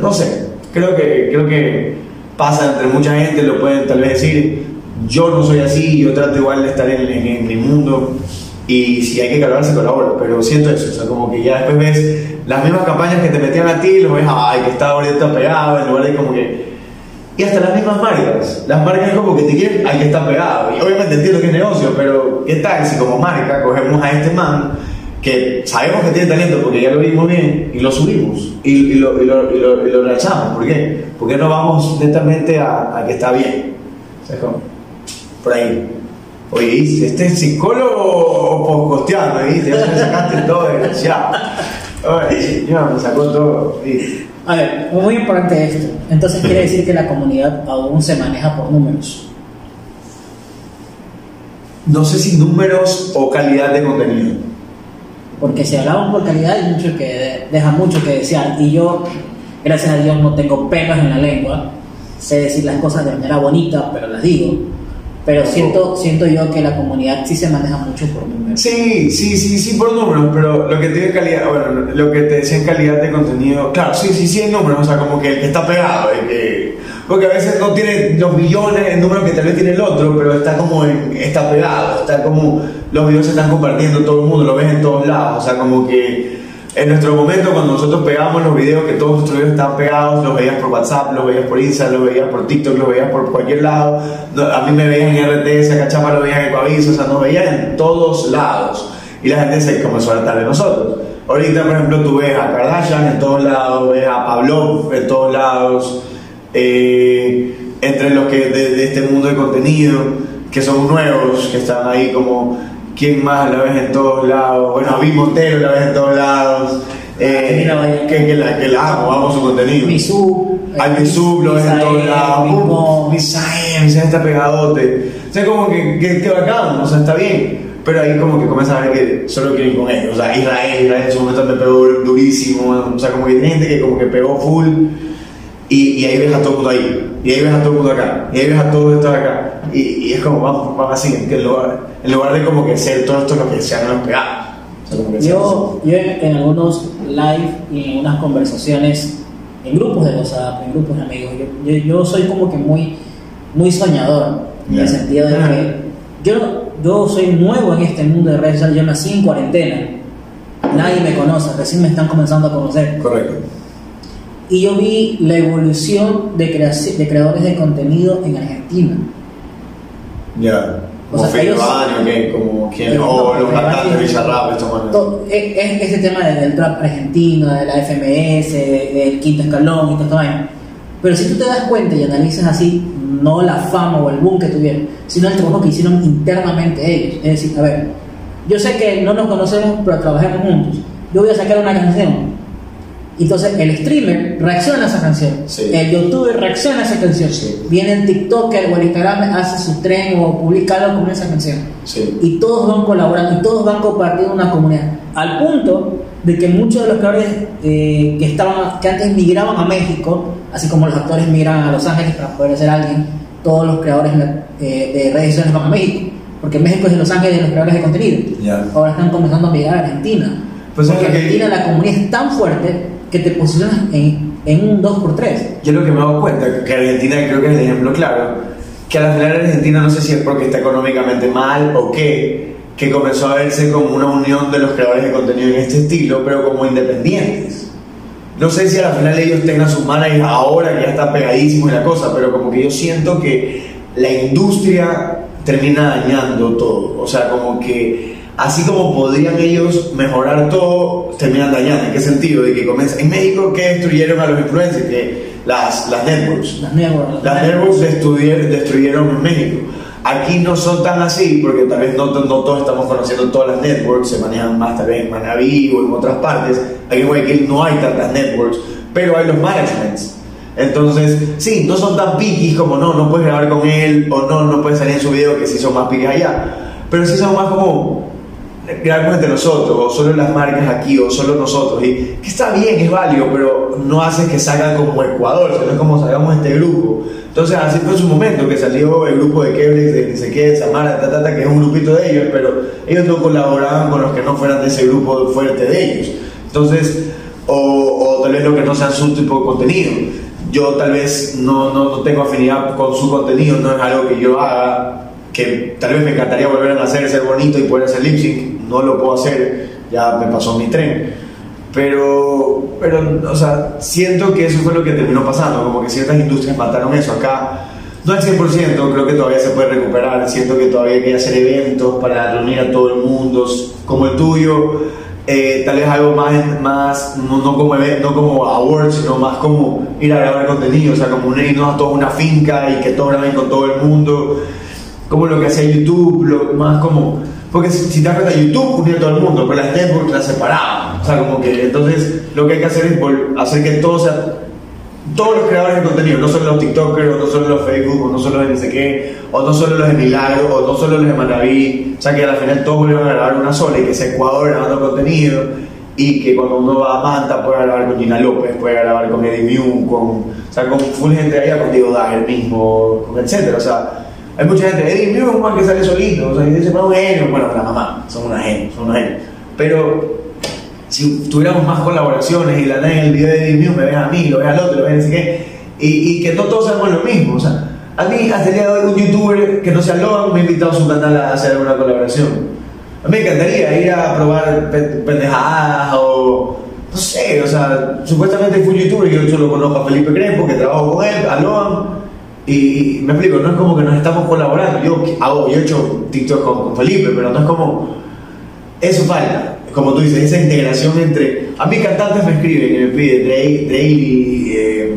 no sé, creo que, creo que pasa entre mucha gente, lo pueden tal vez decir, yo no soy así, yo trato igual de estar en, en, mi mundo y si hay que colaborar, colabora, pero siento eso, o sea, como que ya después ves las mismas campañas que te metían a ti, lo ves, ay, que está ahorita pegado, en lugar de como que... Y hasta las mismas marcas, las marcas como que te quieren, hay que estar pegado, y obviamente entiendo que es negocio, pero ¿qué tal si como marca cogemos a este man que sabemos que tiene talento porque ya lo vimos bien y lo subimos y, y, lo, y, lo, y lo, lo, rechazamos. ¿Por qué? Porque no vamos netamente a, a que está bien. por ahí. Oye, este es psicólogo o costeando, ¿viste? Ya me sacaste todo, desgraciado. Oye, yo me sacó todo. A ver, muy importante esto. Entonces quiere decir que la comunidad aún se maneja por números. No sé si números o calidad de contenido porque si hablamos por calidad hay mucho que deja mucho que desear. Y yo gracias a Dios no tengo pegas en la lengua. Sé decir las cosas de manera bonita pero las digo. Pero siento siento yo que la comunidad sí se maneja mucho por números sí sí sí sí por números pero lo que tiene calidad bueno lo que te decía en calidad de contenido. Claro sí sí sí en números o sea como que el que está pegado el que porque a veces no tiene los millones el número que tal vez tiene el otro pero está como en, está pegado está como los videos se están compartiendo, todo el mundo lo ves en todos lados. O sea, como que en nuestro momento, cuando nosotros pegamos los videos, que todos nuestros videos estaban pegados, los veías por WhatsApp, los veías por Instagram, los veías por TikTok, los veías por cualquier lado. A mí me veían en RTS, a Cachapa lo veían en Ecoaviso, o sea, nos veían en todos lados. Y la gente se comenzó a hartar de nosotros. Ahorita, por ejemplo, tú ves a Kardashian en todos lados, ves a Pablo en todos lados, eh, entre los que de, de este mundo de contenido, que son nuevos, que están ahí como ¿Quién más la ves en todos lados? Bueno, a Montero la ves en todos lados. Eh, que, que, la, que la amo, amo su contenido. Mi sub. Al mi sub lo ves en todos lados. Misael, Misael está pegadote. O sea, como que, que, que bacán, o sea, está bien. Pero ahí como que comienzas a ver que solo quieren con ellos. O sea, Israel, Israel en su momento me pegó durísimo. O sea, como que tiene gente que como que pegó full. Y, y ahí ves a todo el mundo ahí. Y ahí ves a todo el mundo acá. Y ahí ves a todos estos acá y, es como, vamos, vamos así, en, lugar, en lugar de como que ser todo esto lo que se han pegado. yo, yo en, algunos live y en algunas conversaciones, en grupos de WhatsApp, en grupos de amigos, yo, yo, soy como que muy, muy soñador, en el sentido de que yo, yo soy nuevo en este mundo de redes sociales, yo nací en cuarentena, nadie me conoce, recién me están comenzando a conocer. Correcto. Y yo vi la evolución de, de creadores de contenido en Argentina ya. Como Felipe que como quien, o los cantantes Villarrap, estos manos. Es, ese tema del trap argentino, de la FMS, del quinto escalón y todo esto. Pero si tú te das cuenta y analizas así, no la fama o el boom que tuvieron, sino el trabajo que hicieron internamente ellos. Es decir, a ver, yo sé que no nos conocemos, pero trabajamos juntos. Yo voy a sacar una canción. Entonces el streamer reacciona a esa canción, Sí. el youtuber reacciona a esa canción, Sí. viene el TikToker o el Instagram hace su tren o publica algo con esa canción Sí. y todos van colaborando y todos van compartiendo una comunidad al punto de que muchos de los creadores eh, que estaban que antes migraban a México así como los actores migran a Los Ángeles para poder ser alguien todos los creadores eh, de redes sociales van a México porque México es de Los Ángeles de los creadores de contenido Ya. ahora están comenzando a migrar a Argentina Pues es porque que- Argentina la comunidad es tan fuerte que te posicionas en, en un 2x3 Yo lo que me he dado cuenta, que Argentina creo que es el ejemplo claro, que al final Argentina no sé si es porque está económicamente mal o qué, que comenzó a verse como una unión de los creadores de contenido en este estilo, pero como independientes. No sé si al final ellos tengan sus managers ahora que ya está pegadísimo y la cosa, pero como que yo siento que la industria termina dañando todo. O sea, como que así como podrían ellos mejorar todo, terminan dañando. ¿En qué sentido? De que comienza. En México, ¿qué destruyeron a los influencers? Que las, las networks. las networks Las networks destruyeron, destruyeron en México. Aquí no son tan así, porque tal vez no, no todos estamos conociendo todas las networks, se manejan más tal vez en Manaví o en otras partes. Aquí en Guayaquil no hay tantas networks, pero hay los managements. Entonces, sí, no son tan piquis como no, no puedes grabar con él o no, no puedes salir en su video, que sí son más piquis allá. Pero sí son más como grabamos entre nosotros, o solo las marcas aquí, o solo nosotros. Y que está bien, es válido, pero no hace que salgan como Ecuador, sino como salgamos este grupo. Entonces, así fue su momento, que salió el grupo de Keblex, de ni sé qué, de Samara, ta, ta, ta, que es un grupito de ellos, pero ellos no colaboraban con los que no fueran de ese grupo fuerte de ellos. Entonces, o, o tal vez lo que no sean su tipo de contenido. Yo tal vez no, no, no tengo afinidad con su contenido, no es algo que yo haga, que tal vez me encantaría volver a hacer, ser bonito y poder hacer lip sync, no lo puedo hacer, ya me pasó mi tren. Pero, pero, o sea, siento que eso fue lo que terminó pasando, como que ciertas industrias mataron eso. Acá, no al 100%, creo que todavía se puede recuperar, siento que todavía hay que hacer eventos para reunir a todo el mundo, como el tuyo, eh, tal vez algo más, más no, no como, no como awards, sino más como ir a grabar contenido, o sea, como unirnos a toda una finca y que todos graben con todo el mundo como lo que hacía YouTube, lo más como. Porque si, si te das cuenta, YouTube unía a todo el mundo, pero las networks las separaban. O sea, como que entonces lo que hay que hacer es hacer que todo sea. Todos los creadores de contenido, no solo los TikTokers, o no solo los Facebook, o no solo los de no sé qué, o no solo los de Milagro, o no solo los de Manaví, o sea, que al final todos vuelvan a grabar una sola y que sea Ecuador grabando contenido, y que cuando uno va a Manta pueda grabar con Gina López, pueda grabar con Eddie Mew, con, o sea, con full gente allá, con Diego Dager mismo, con etcétera, o sea, hay mucha gente, Eddie Mew es un man que sale solito, o sea, y dice, no, un genio, bueno, la mamá, son una genio, son una genio, pero si tuviéramos más colaboraciones y la nada en el video de Eddie Mew me ven a mí, lo ven al otro, lo ven así que, y, y que no todos seamos lo mismo, o sea, a mí hasta el día de hoy un youtuber que no sea Logan me ha invitado a su canal a hacer alguna colaboración. A mí me encantaría ir a probar pe- pendejadas o no sé, o sea, supuestamente un youtuber, yo solo conozco a Felipe Crespo, que trabajo con él, a Logan, y, me explico, no es como que nos estamos colaborando, yo hago, yo he hecho TikTok con, Felipe, pero no es como, eso falta, como tú dices, esa integración entre, a mí cantantes me escriben y me piden, Drake, eh,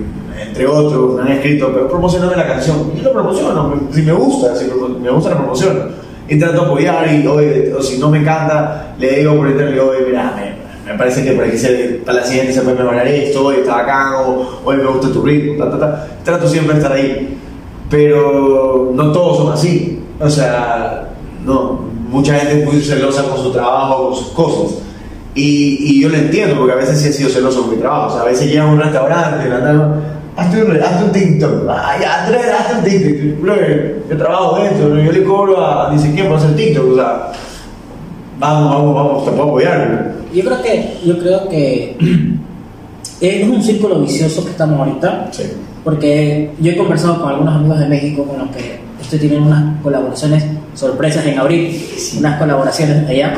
entre otros, me han escrito, pero promocioname la canción, yo lo promociono, si me gusta, si me gusta la promoción, y apoyar, y oye, o si no me encanta, le digo por internet, oye, mira, me, parece que por aquí se, para la siguiente se puede mejorar esto, oye, está bacán, o oye, me gusta tu ritmo, ta, ta, ta. trato siempre de estar ahí, pero no todos son así, o sea, no, mucha gente es muy celosa con su trabajo, con sus cosas. Y, y yo lo entiendo, porque a veces sí he sido celoso con mi trabajo. O sea, a veces llega a un restaurante andan, hazte un, hazte un TikTok. Ay, Andrés, hazte un TikTok. Yo trabajo esto, yo le cobro a ni sé quién por hacer TikTok. O sea, vamos, vamos, vamos, te puedo apoyar. Yo creo que, yo creo que (clears throat) es un círculo vicioso que estamos ahorita, Sí. porque yo he conversado con algunos amigos de México con los que estoy teniendo unas colaboraciones sorpresas en abril, unas colaboraciones allá,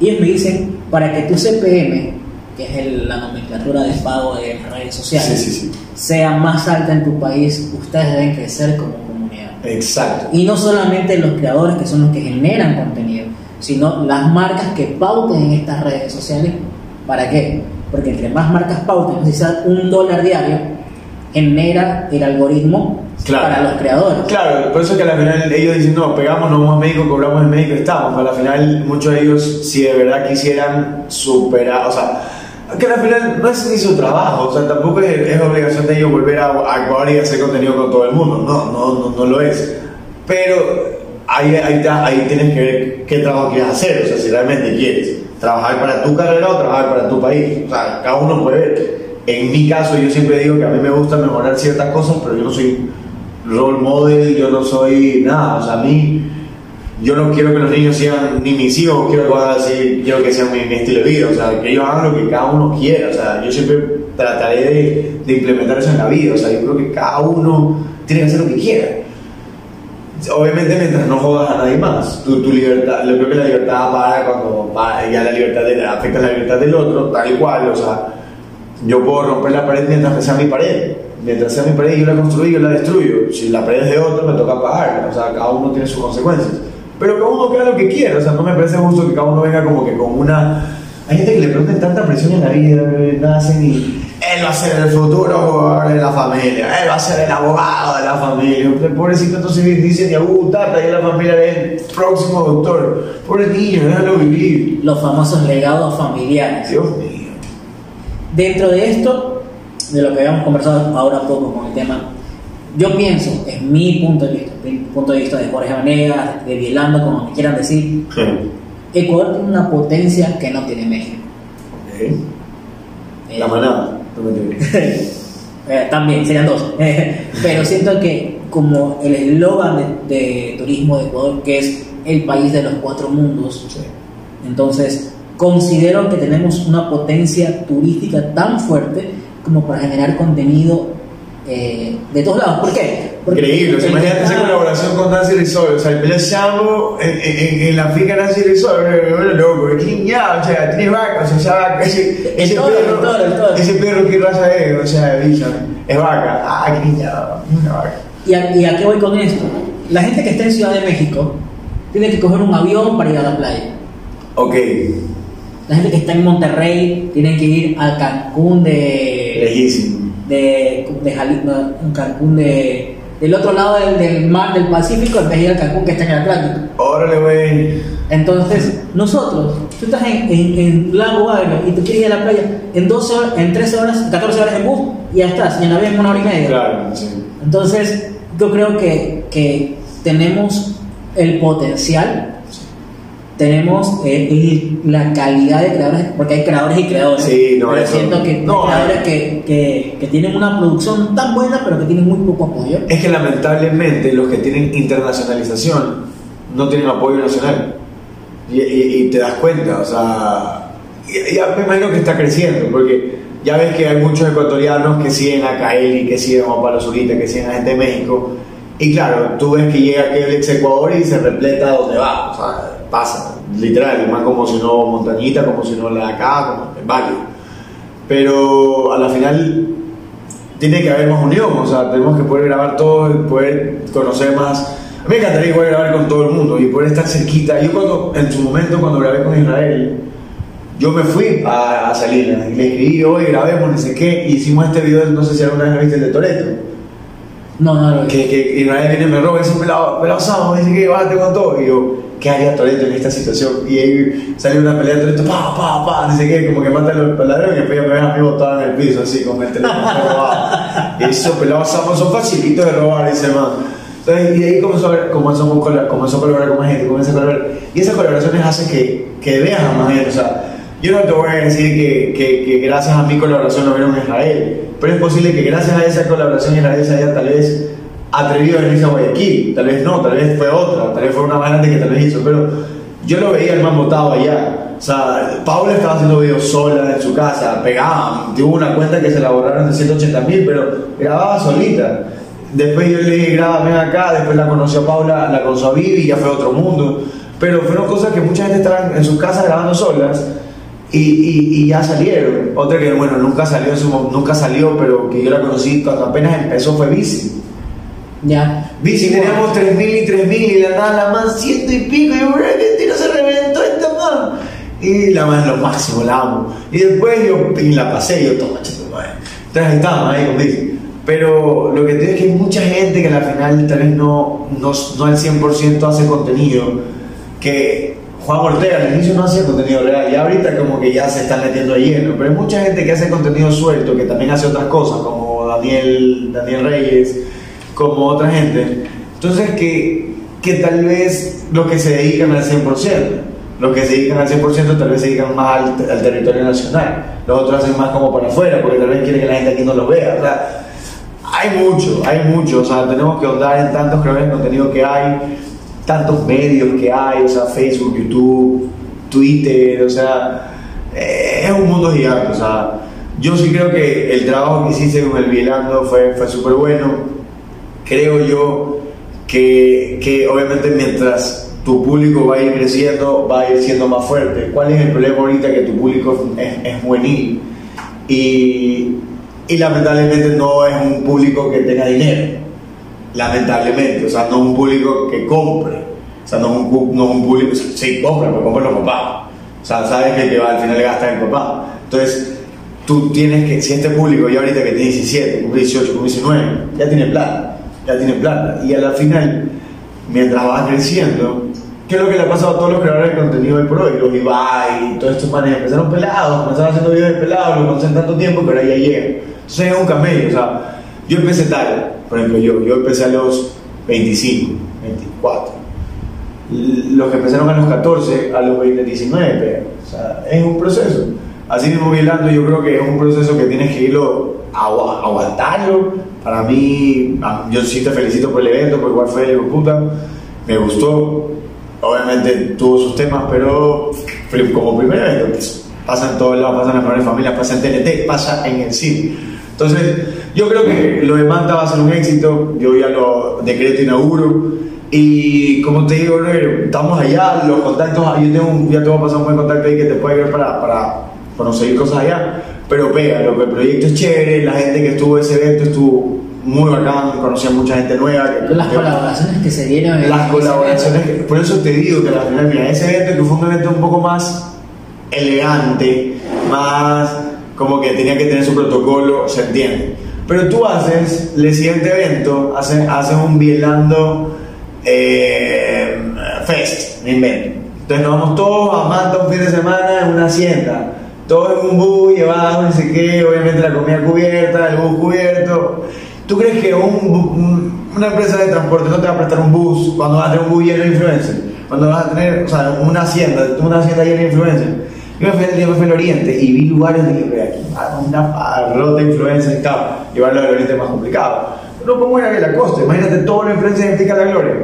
y ellos me dicen, para que tu CPM, que es el- la nomenclatura de pago de redes sociales, sí. sea más alta en tu país, ustedes deben crecer como comunidad. Exacto. Y no solamente los creadores que son los que generan contenido, sino las marcas que pauten en estas redes sociales. ¿Para qué? Porque entre más marcas pauten, si sea un dólar diario, genera el algoritmo Claro. para los creadores. Claro, por eso es que al final ellos dicen, no, pegamos, no vamos a médico, cobramos el médico y estamos. Al final muchos de ellos, si de verdad quisieran superar, o sea, que al final no es ni su trabajo, o sea, tampoco es, es obligación de ellos volver a, a Ecuador y hacer contenido con todo el mundo, no, no, no, no lo es. Pero ahí, ahí, tienes que ver qué trabajo quieres hacer, o sea, si realmente quieres trabajar para tu carrera o trabajar para tu país, o sea, cada uno puede ver. En mi caso, yo siempre digo que a mí me gusta mejorar ciertas cosas, pero yo no soy role model, yo no soy nada, o sea, a mí, yo no quiero que los niños sean, ni mis hijos quiero que sean mi, estilo de vida, o sea, que ellos hagan lo que cada uno quiera, o sea, yo siempre trataré de implementar eso en la vida, o sea, yo creo que cada uno tiene que hacer lo que quiera. Obviamente mientras no jodas a nadie más, tu, tu libertad, yo creo que la libertad para cuando para, ya la libertad de, afecta la libertad del otro, tal cual, o sea, yo puedo romper la pared mientras sea mi pared. Mientras sea mi pared, yo la construyo, yo la destruyo. Si la pared es de otro, me toca pagarla. O sea, cada uno tiene sus consecuencias. Pero cada uno queda lo que quiera. O sea, no me parece justo que cada uno venga como que con una. Hay gente que le pregunta tanta presión en la vida, nacen y. Él va a ser el futuro jugador de la familia, él va a ser el abogado de la familia. El pobrecito entonces dice, ya, uh, tata, y la familia es el próximo doctor. Pobre niño, déjalo vivir. Los famosos legados familiares. Dios mío. Dentro de esto, de lo que habíamos conversado ahora poco con el tema, yo pienso, es mi punto de vista, mi punto de vista de Jorge Vanegas, de Vilando, como me quieran decir, Ecuador tiene una potencia que no tiene México. Ok. Eh, La manada. (laughs) Eh, también, serían dos. (laughs) Pero siento que como el eslogan de, de turismo de Ecuador, que es el país de los cuatro mundos, entonces considero que tenemos una potencia turística tan fuerte como para generar contenido eh, de todos lados. ¿Por qué? Porque Increíble, o sea, el- imagínate esa colaboración con Nancy Rizal, o sea, el Sambo en, en, en la finca Nancy bueno, loco, es niña, o sea, tiene vaca, o sea, vaca, ese, ese toro, perro, toro. ese perro, ¿qué raza es? O sea, es vaca, ah, qué niña, una vaca. ¿Y a, ¿Y a qué voy con esto? La gente que está en Ciudad de México tiene que coger un avión para ir a la playa. Ok, La gente que está en Monterrey tiene que ir al Cancún de... lejísimo. De, de Jali- no, un Cancún de, del otro lado del, del mar del Pacífico en vez de ir al Cancún que está en el Atlántico. Órale, güey. Entonces, nosotros, tú estás en, en, en Lago Agrio y tú quieres ir a la playa en 12 horas, en 13 horas, 14 horas en bus y ya estás, y en avión en una hora y media. Claro, sí. Entonces, yo creo que, que tenemos el potencial, tenemos eh, el- la calidad de creadores, porque hay creadores y creadores. Sí, no, pero eso- siento que no, hay creadores hay- que, que, que tienen una producción tan buena, pero que tienen muy poco apoyo. Es que lamentablemente los que tienen internacionalización no tienen apoyo nacional. Y, y- y te das cuenta, o sea, ya me imagino que está creciendo, porque ya ves que hay muchos ecuatorianos que siguen a Kaeli, que siguen a Juan Pablo Zurita, que siguen a gente de México. Y claro, tú ves que llega aquel ex Ecuador y se repleta donde va, o sea, pasa, literal, más como si no montañita, como si no la de acá, como en válido. Pero a la final tiene que haber más unión, o sea, tenemos que poder grabar todo, y poder conocer más. A mí me encantaría poder grabar con todo el mundo y poder estar cerquita. Yo cuando, en su momento, cuando grabé con Israel, yo me fui a, a Salinas y le escribí, hoy grabemos, no sé qué, hicimos este video, no sé si alguna vez viste, el de Toreto. No, no, no. Que, que Israel viene y me roba dice, pelado, pelado Samo, dice que bájate con todo. Y yo, ¿qué haría Toreto en esta situación? Y ahí salió una pelea de Toreto, pa, pa, pa, dice que como que mata a los peladeros y después ya me a mí botado en el piso, así, con el teléfono (laughs) robado. Esos pelados Samo son facilitos de robar, dice man. Entonces, y de ahí comenzó a, comenzó, a comenzó a colaborar con más gente, comenzó a colaborar. Y esas colaboraciones hacen que, que veas a más gente. O sea, yo no te voy a decir que, que, que gracias a mi colaboración lo vieron en Israel, pero es posible que gracias a esa colaboración Israel se haya tal vez atrevido a venirse a Guayaquil. Tal vez no, tal vez fue otra, tal vez fue una más grande que tal vez hizo, pero yo lo veía el más votado allá. O sea, Paula estaba haciendo videos sola en su casa, pegaba, tuvo una cuenta que se la borraron de 180 mil, pero grababa solita. Después yo le dije, graba, ven acá, después la conoció a Paula, la conoció a Vivi ya fue otro mundo. Pero fueron cosas que mucha gente estaba en su casa grabando solas y, y, y ya salieron. Otra que, bueno, nunca salió, nunca salió, pero que yo la conocí cuando apenas empezó fue Bici. Ya. Bici teníamos 3.000 y 3.000 y la nada la más ciento y pico y yo, que tiro se reventó esta man. Y la más lo máximo, la amo. Y después yo y la pasé, yo toma, chico, madre. Entonces estábamos ahí con Bici. Pero lo que te digo es que hay mucha gente que al final tal vez no, no, no al 100% hace contenido. Que Juan Ortega al inicio no hacía contenido real y ahorita como que ya se está metiendo ahí lleno. Pero hay mucha gente que hace contenido suelto, que también hace otras cosas, como Daniel, Daniel Reyes, como otra gente. Entonces que, que tal vez los que se dedican al 100%, los que se dedican al 100% tal vez se dedican más al, al territorio nacional. Los otros hacen más como para afuera, porque tal vez quieren que la gente aquí no los vea. O sea, hay mucho, hay mucho, o sea, tenemos que ahondar en tantos creadores de contenido que hay, tantos medios que hay, o sea, Facebook, YouTube, Twitter, o sea, eh, es un mundo gigante, o sea, yo sí creo que el trabajo que hiciste con el Bielando fue, fue súper bueno, creo yo que, que obviamente mientras tu público va a ir creciendo, va a ir siendo más fuerte. ¿Cuál es el problema ahorita? Que tu público es, juvenil y, y lamentablemente no es un público que tenga dinero. Lamentablemente, o sea, no es un público que compre. O sea, no es un, no un público, sí, compra, pero compra los papás. O sea, sabes que al final gasta el papá. Entonces, tú tienes que, si este público ya ahorita que tiene 17, cumple 18, cumple 19, ya tiene plata, ya tiene plata. Y a final, mientras vas creciendo, ¿qué es lo que le ha pasado a todos los creadores de contenido hoy por hoy? Los Ibai, todos estos manes empezaron pelados, comenzaron haciendo videos de pelados, no conocen tanto tiempo, pero ahí ya llegan. Entonces es un camello, o sea, yo empecé tal, por ejemplo, yo, yo empecé a los 25, 24. Los que empezaron a los 14, a los 20, 19, pero, o sea, es un proceso. Así mismo, Vilando, yo creo que es un proceso que tienes que irlo agu- aguantarlo. Para mí, a- yo sí te felicito por el evento, porque igual fue el puta. Me gustó. Obviamente tuvo sus temas, pero como primer evento, pasa en todos lados, pasa en las mejores familias, pasa en TNT, pasa en el cine. Entonces, yo creo que lo de Manta va a ser un éxito. Yo ya lo decreto inauguro. Y como te digo, estamos allá, los contactos, yo tengo ya te voy a pasar un buen contacto ahí que te puede ver para, para conseguir cosas allá. Pero pega, lo que el proyecto es chévere, la gente que estuvo en ese evento estuvo muy bacán, conocí a mucha gente nueva. que- Las que- colaboraciones que se dieron las colaboraciones, evento. por eso te digo que al final, mira, ese evento que fue un evento un poco más elegante, más como que tenía que tener su protocolo, se entiende. Pero tú haces el siguiente evento, haces, haces un Bielando eh, Fest, me invento. Entonces nos vamos todos a Manta un fin de semana en una hacienda. Todos en un bus llevados, no sé qué, obviamente la comida cubierta, el bus cubierto. ¿Tú crees que una empresa de transporte no te va a prestar un bus cuando vas a tener un bus lleno de influencers? Cuando vas a tener, o sea, una hacienda, una hacienda llena de influencers. Yo me fui, al- yo me Oriente y vi lugares dije, "Ve, aquí va una parrota de influencers tal. Llevarlo al Oriente es más complicado. No podemos ir a la costa. Imagínate todos los influencers en Pica la Gloria.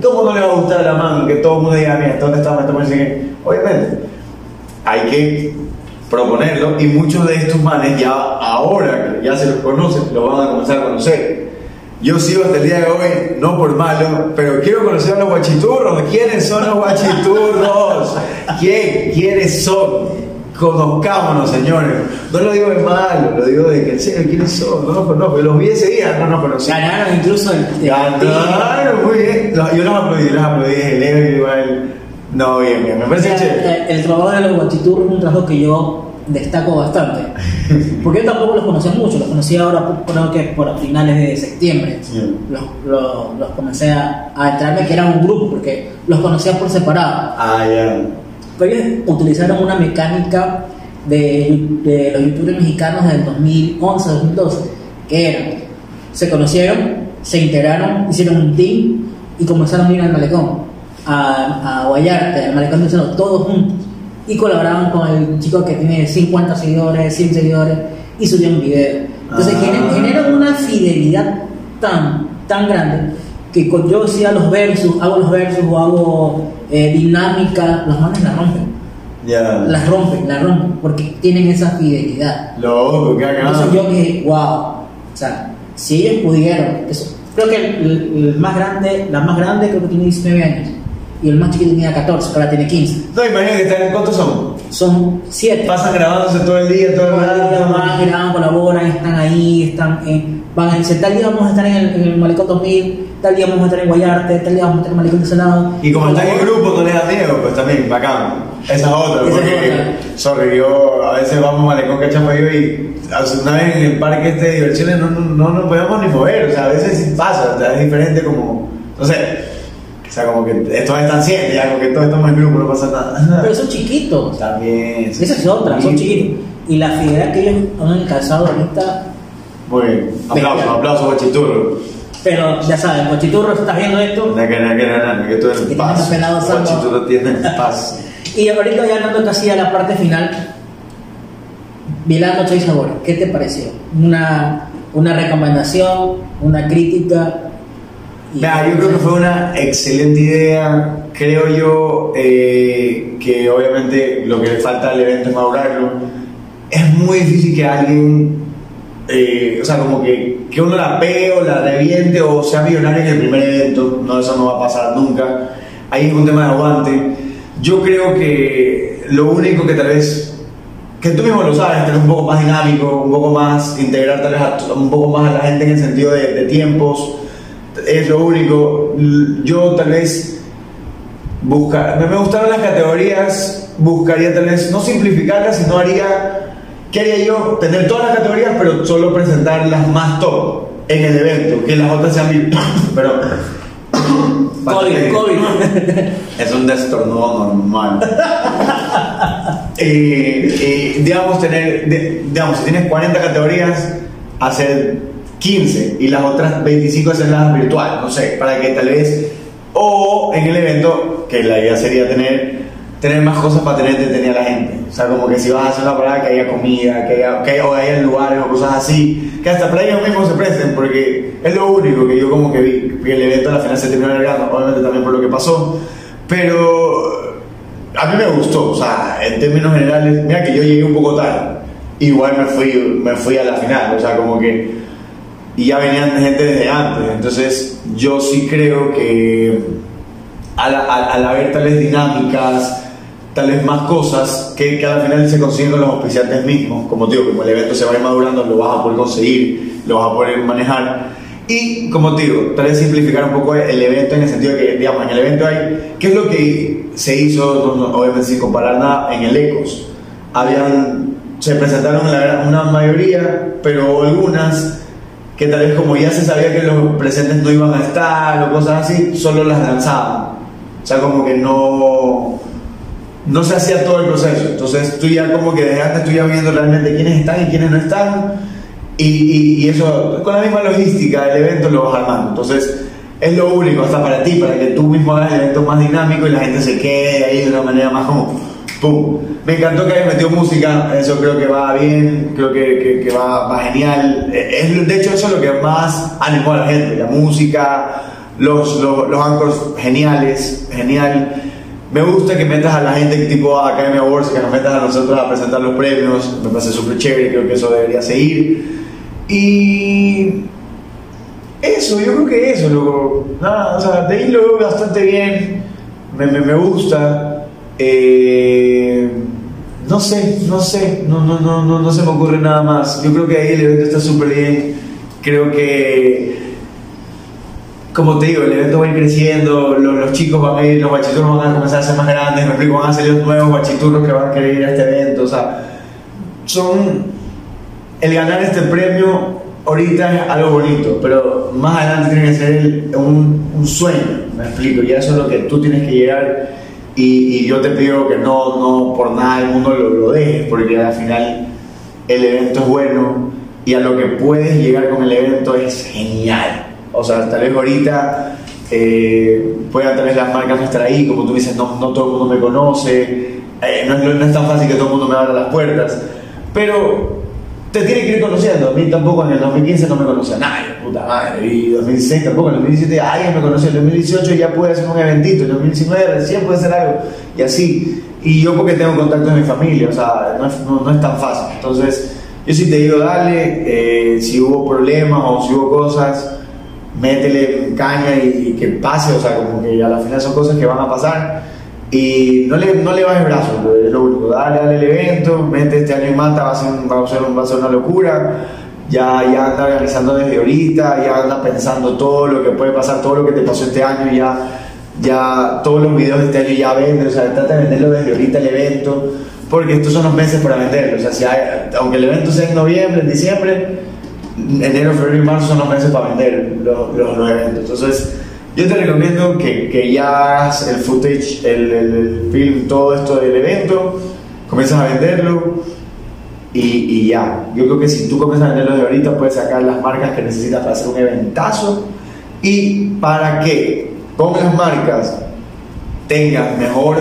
Todo el mundo le va a gustar la mano, que todo el mundo diga, mira, ¿dónde está? Obviamente, hay que proponerlo y muchos de estos manes ya ahora que ya se los conocen, los van a comenzar a conocer. Yo sigo hasta el día de hoy, no por malo, pero quiero conocer a los guachiturros. ¿Quiénes son los guachiturros? (laughs) ¿Quién? ¿Quiénes son? Conozcámonos, señores. No lo digo de malo, lo digo de que en serio, ¿quiénes son? No los conozco. Los vi ese día, no nos conocíamos. Ganaron incluso el. Ganaron, muy bien. Yo los aplaudí, los aplaudí, el Leo igual. No, bien, bien, me O parece sea, chévere. el, trabajo de los guachiturros es un trabajo que yo destaco bastante. (laughs) Porque yo tampoco los conocía mucho, los conocí ahora creo que por finales de septiembre. Sí. Los, los- los comencé a, a entrarme que eran un grupo, porque los conocía por separado. Ah, ya. Pero ellos utilizaron una mecánica de, de los youtubers mexicanos del 2011, 2012, que era, se conocieron, se integraron, hicieron un team y comenzaron a ir al malecón, a, a Guayarte, al malecón de Cerro, todos juntos. Y colaboraban con el chico que tiene 50 seguidores, 100 seguidores, y subían un video. Entonces Ah. gener- generan una fidelidad tan, tan grande que yo hacía los versus, hago los versus o hago eh, dinámica, los manes la rompen. Ya. Las rompen, las rompen, porque tienen esa fidelidad. Loco, qué. Entonces yo que, wow, o sea, si ellos pudieron, eso, creo que el, el más grande, la más grande creo que tiene 19 años, y el más chiquito tenía 14, ahora tiene 15. No, imagínate que están, ¿cuántos son? Son 7. Pasan grabándose todo el día, todo el rato. Van, graban, colaboran, están ahí, están, eh, van a decir, tal día vamos a estar en el, en el Malecón 2000, tal día vamos a estar en Guayarte, tal día vamos a estar en el Malecón de Senado. Y como están en grupo, no les miedo, pues también, bacán. Esa es otra, Esa es porque, otra. sorry, yo a veces vamos a Malecón Cachapayo y hace una vez en el parque este de diversiones no, no, no nos podemos ni mover, o sea, a veces pasa, o sea, es diferente como, no sé, sea, como que estos están siete, ya, como que todos estamos en grupo, no pasa nada. (laughs) Pero son chiquitos. También. Esa es otra, son chiquitos. Y la figura que ellos han calzado ahorita, Muy bien, aplausos, aplausos, Guachiturro. pero ya saben, Mochiturro, si estás viendo esto. No, que no, que no, no, que tú eres paz. Guachiturro tiene (laughs) paz. Y ahorita ya andando casi a la parte final, Vilano Chase Sabor, ¿qué te pareció? Una, una recomendación, una crítica. Mira, yo creo que fue una excelente idea. Creo yo eh, que obviamente lo que le falta al evento es madurarlo. Es muy difícil que alguien, eh, o sea, como que, que uno la pegue o la reviente o sea millonario en el primer evento. No, eso no va a pasar nunca. Ahí es un tema de aguante. Yo creo que lo único que tal vez que tú mismo lo sabes, tener un poco más dinámico, un poco más, integrar tal vez a- un poco más a la gente en el sentido de, de tiempos, es lo único. Yo tal vez busca, me, me gustaron las categorías, buscaría tal vez no simplificarlas, sino haría, ¿qué haría yo? Tener todas las categorías, pero solo presentar las más top en el evento, que las otras sean virtuales. (coughs) pero (coughs) COVID, COVID. (laughs) es un destornudo normal. (laughs) Eh, eh, digamos, tener, de- digamos, si tienes 40 categorías, hacer 15 y las otras 25 hacerlas virtual, no sé, para que tal vez, o en el evento, que la idea sería tener, tener más cosas para tener entretenida a la gente. O sea, como que si vas a hacer una parada, que haya comida, que haya, que haya, o haya lugares o cosas así, que hasta para ellos mismos se presten, porque es lo único que yo como que vi, que el evento a la final se terminó alargando, obviamente también por lo que pasó, pero a mí me gustó, o sea, en términos generales, mira que yo llegué un poco tarde, igual me fui, me fui a la final, o sea, como que, y ya venían gente desde antes, entonces yo sí creo que al, al, al haber tales dinámicas, tal vez más cosas que, que al final se consiguen con los auspiciantes mismos, como te digo, como el evento se va a ir madurando, lo vas a poder conseguir, lo vas a poder manejar. Y como te digo, tal vez simplificar un poco el evento en el sentido de que, digamos, en el evento hay, ¿qué es lo que se hizo, no- obviamente sin comparar nada, en el ECOS? Habían, se presentaron la una mayoría, pero algunas que tal vez como ya se sabía que los presentes no iban a estar o cosas así, solo las lanzaban. O sea, como que no, no se hacía todo el proceso. Entonces tú ya como que desde antes tú ya viendo realmente quiénes están y quiénes no están. Y, y- eso, con la misma logística del evento lo vas armando. Entonces es lo único, hasta para ti, para que tú mismo hagas el evento más dinámico y la gente se quede ahí de una manera más como ¡pum! Me encantó que hayas metido música, eso creo que va bien, creo que, va, genial. Eh, Es, de hecho, eso es lo que más animó a la gente, la música, los, los, los geniales, genial. Me gusta que metas a la gente tipo Academy Awards, que nos metas a nosotros a presentar los premios, me parece súper chévere, creo que eso debería seguir. Y eso, yo creo que eso, o sea, de ahí lo veo bastante bien, me, me, me gusta. Eh, no sé, no sé, no, no, no, no, no se me ocurre nada más. Yo creo que ahí el evento está súper bien. Creo que, como te digo, el evento va a ir creciendo, los, los chicos van a ir, los guachiturros van a comenzar a ser más grandes, me explico, van a salir nuevos guachiturros que van a querer ir a este evento. O sea, son. El ganar este premio ahorita es algo bonito, pero más adelante tiene que ser un, un sueño, me explico, y eso es lo que tú tienes que llegar. Y, yo te pido que no, no por nada del mundo lo, lo dejes, porque al final el evento es bueno y a lo que puedes llegar con el evento es genial. O sea, tal vez ahorita eh, puedan tal vez las marcas no estar ahí, como tú dices, no, no todo el mundo me conoce, eh, no, no es tan fácil que todo el mundo me abra las puertas, pero te tiene que ir conociendo. A mí tampoco en el 2015 no me conocía nadie, puta madre. Y 2016 tampoco, en el 2017 alguien me conoció. En el 2018 ya pude hacer un eventito. En el 2019 recién pude hacer algo. Y así. Y yo porque tengo contacto en mi familia, o sea, no es, no, no es tan fácil. Entonces, yo sí te digo, dale, eh, si hubo problemas o si hubo cosas, métele caña y, y que pase, o sea, como que a la final son cosas que van a pasar. Y no le, no le bajes brazos, es lo único. Dale, dale el evento, mete este año en Manta, va a ser, va a ser, va a ser una locura. Ya, ya anda organizando desde ahorita, ya anda pensando todo lo que puede pasar, todo lo que te pasó este año, ya, ya todos los videos de este año ya venden, o sea, trata de venderlo desde ahorita el evento, porque estos son los meses para venderlo. O sea, si hay- aunque el evento sea en noviembre, en diciembre, enero, febrero y marzo son los meses para vender los, los, los eventos. Entonces, yo te recomiendo que, que ya hagas el footage, el, el, film, todo esto del evento, comienzas a venderlo y, y ya. Yo creo que si tú comienzas a venderlo de ahorita, puedes sacar las marcas que necesitas para hacer un eventazo y para que con las marcas tengas mejor,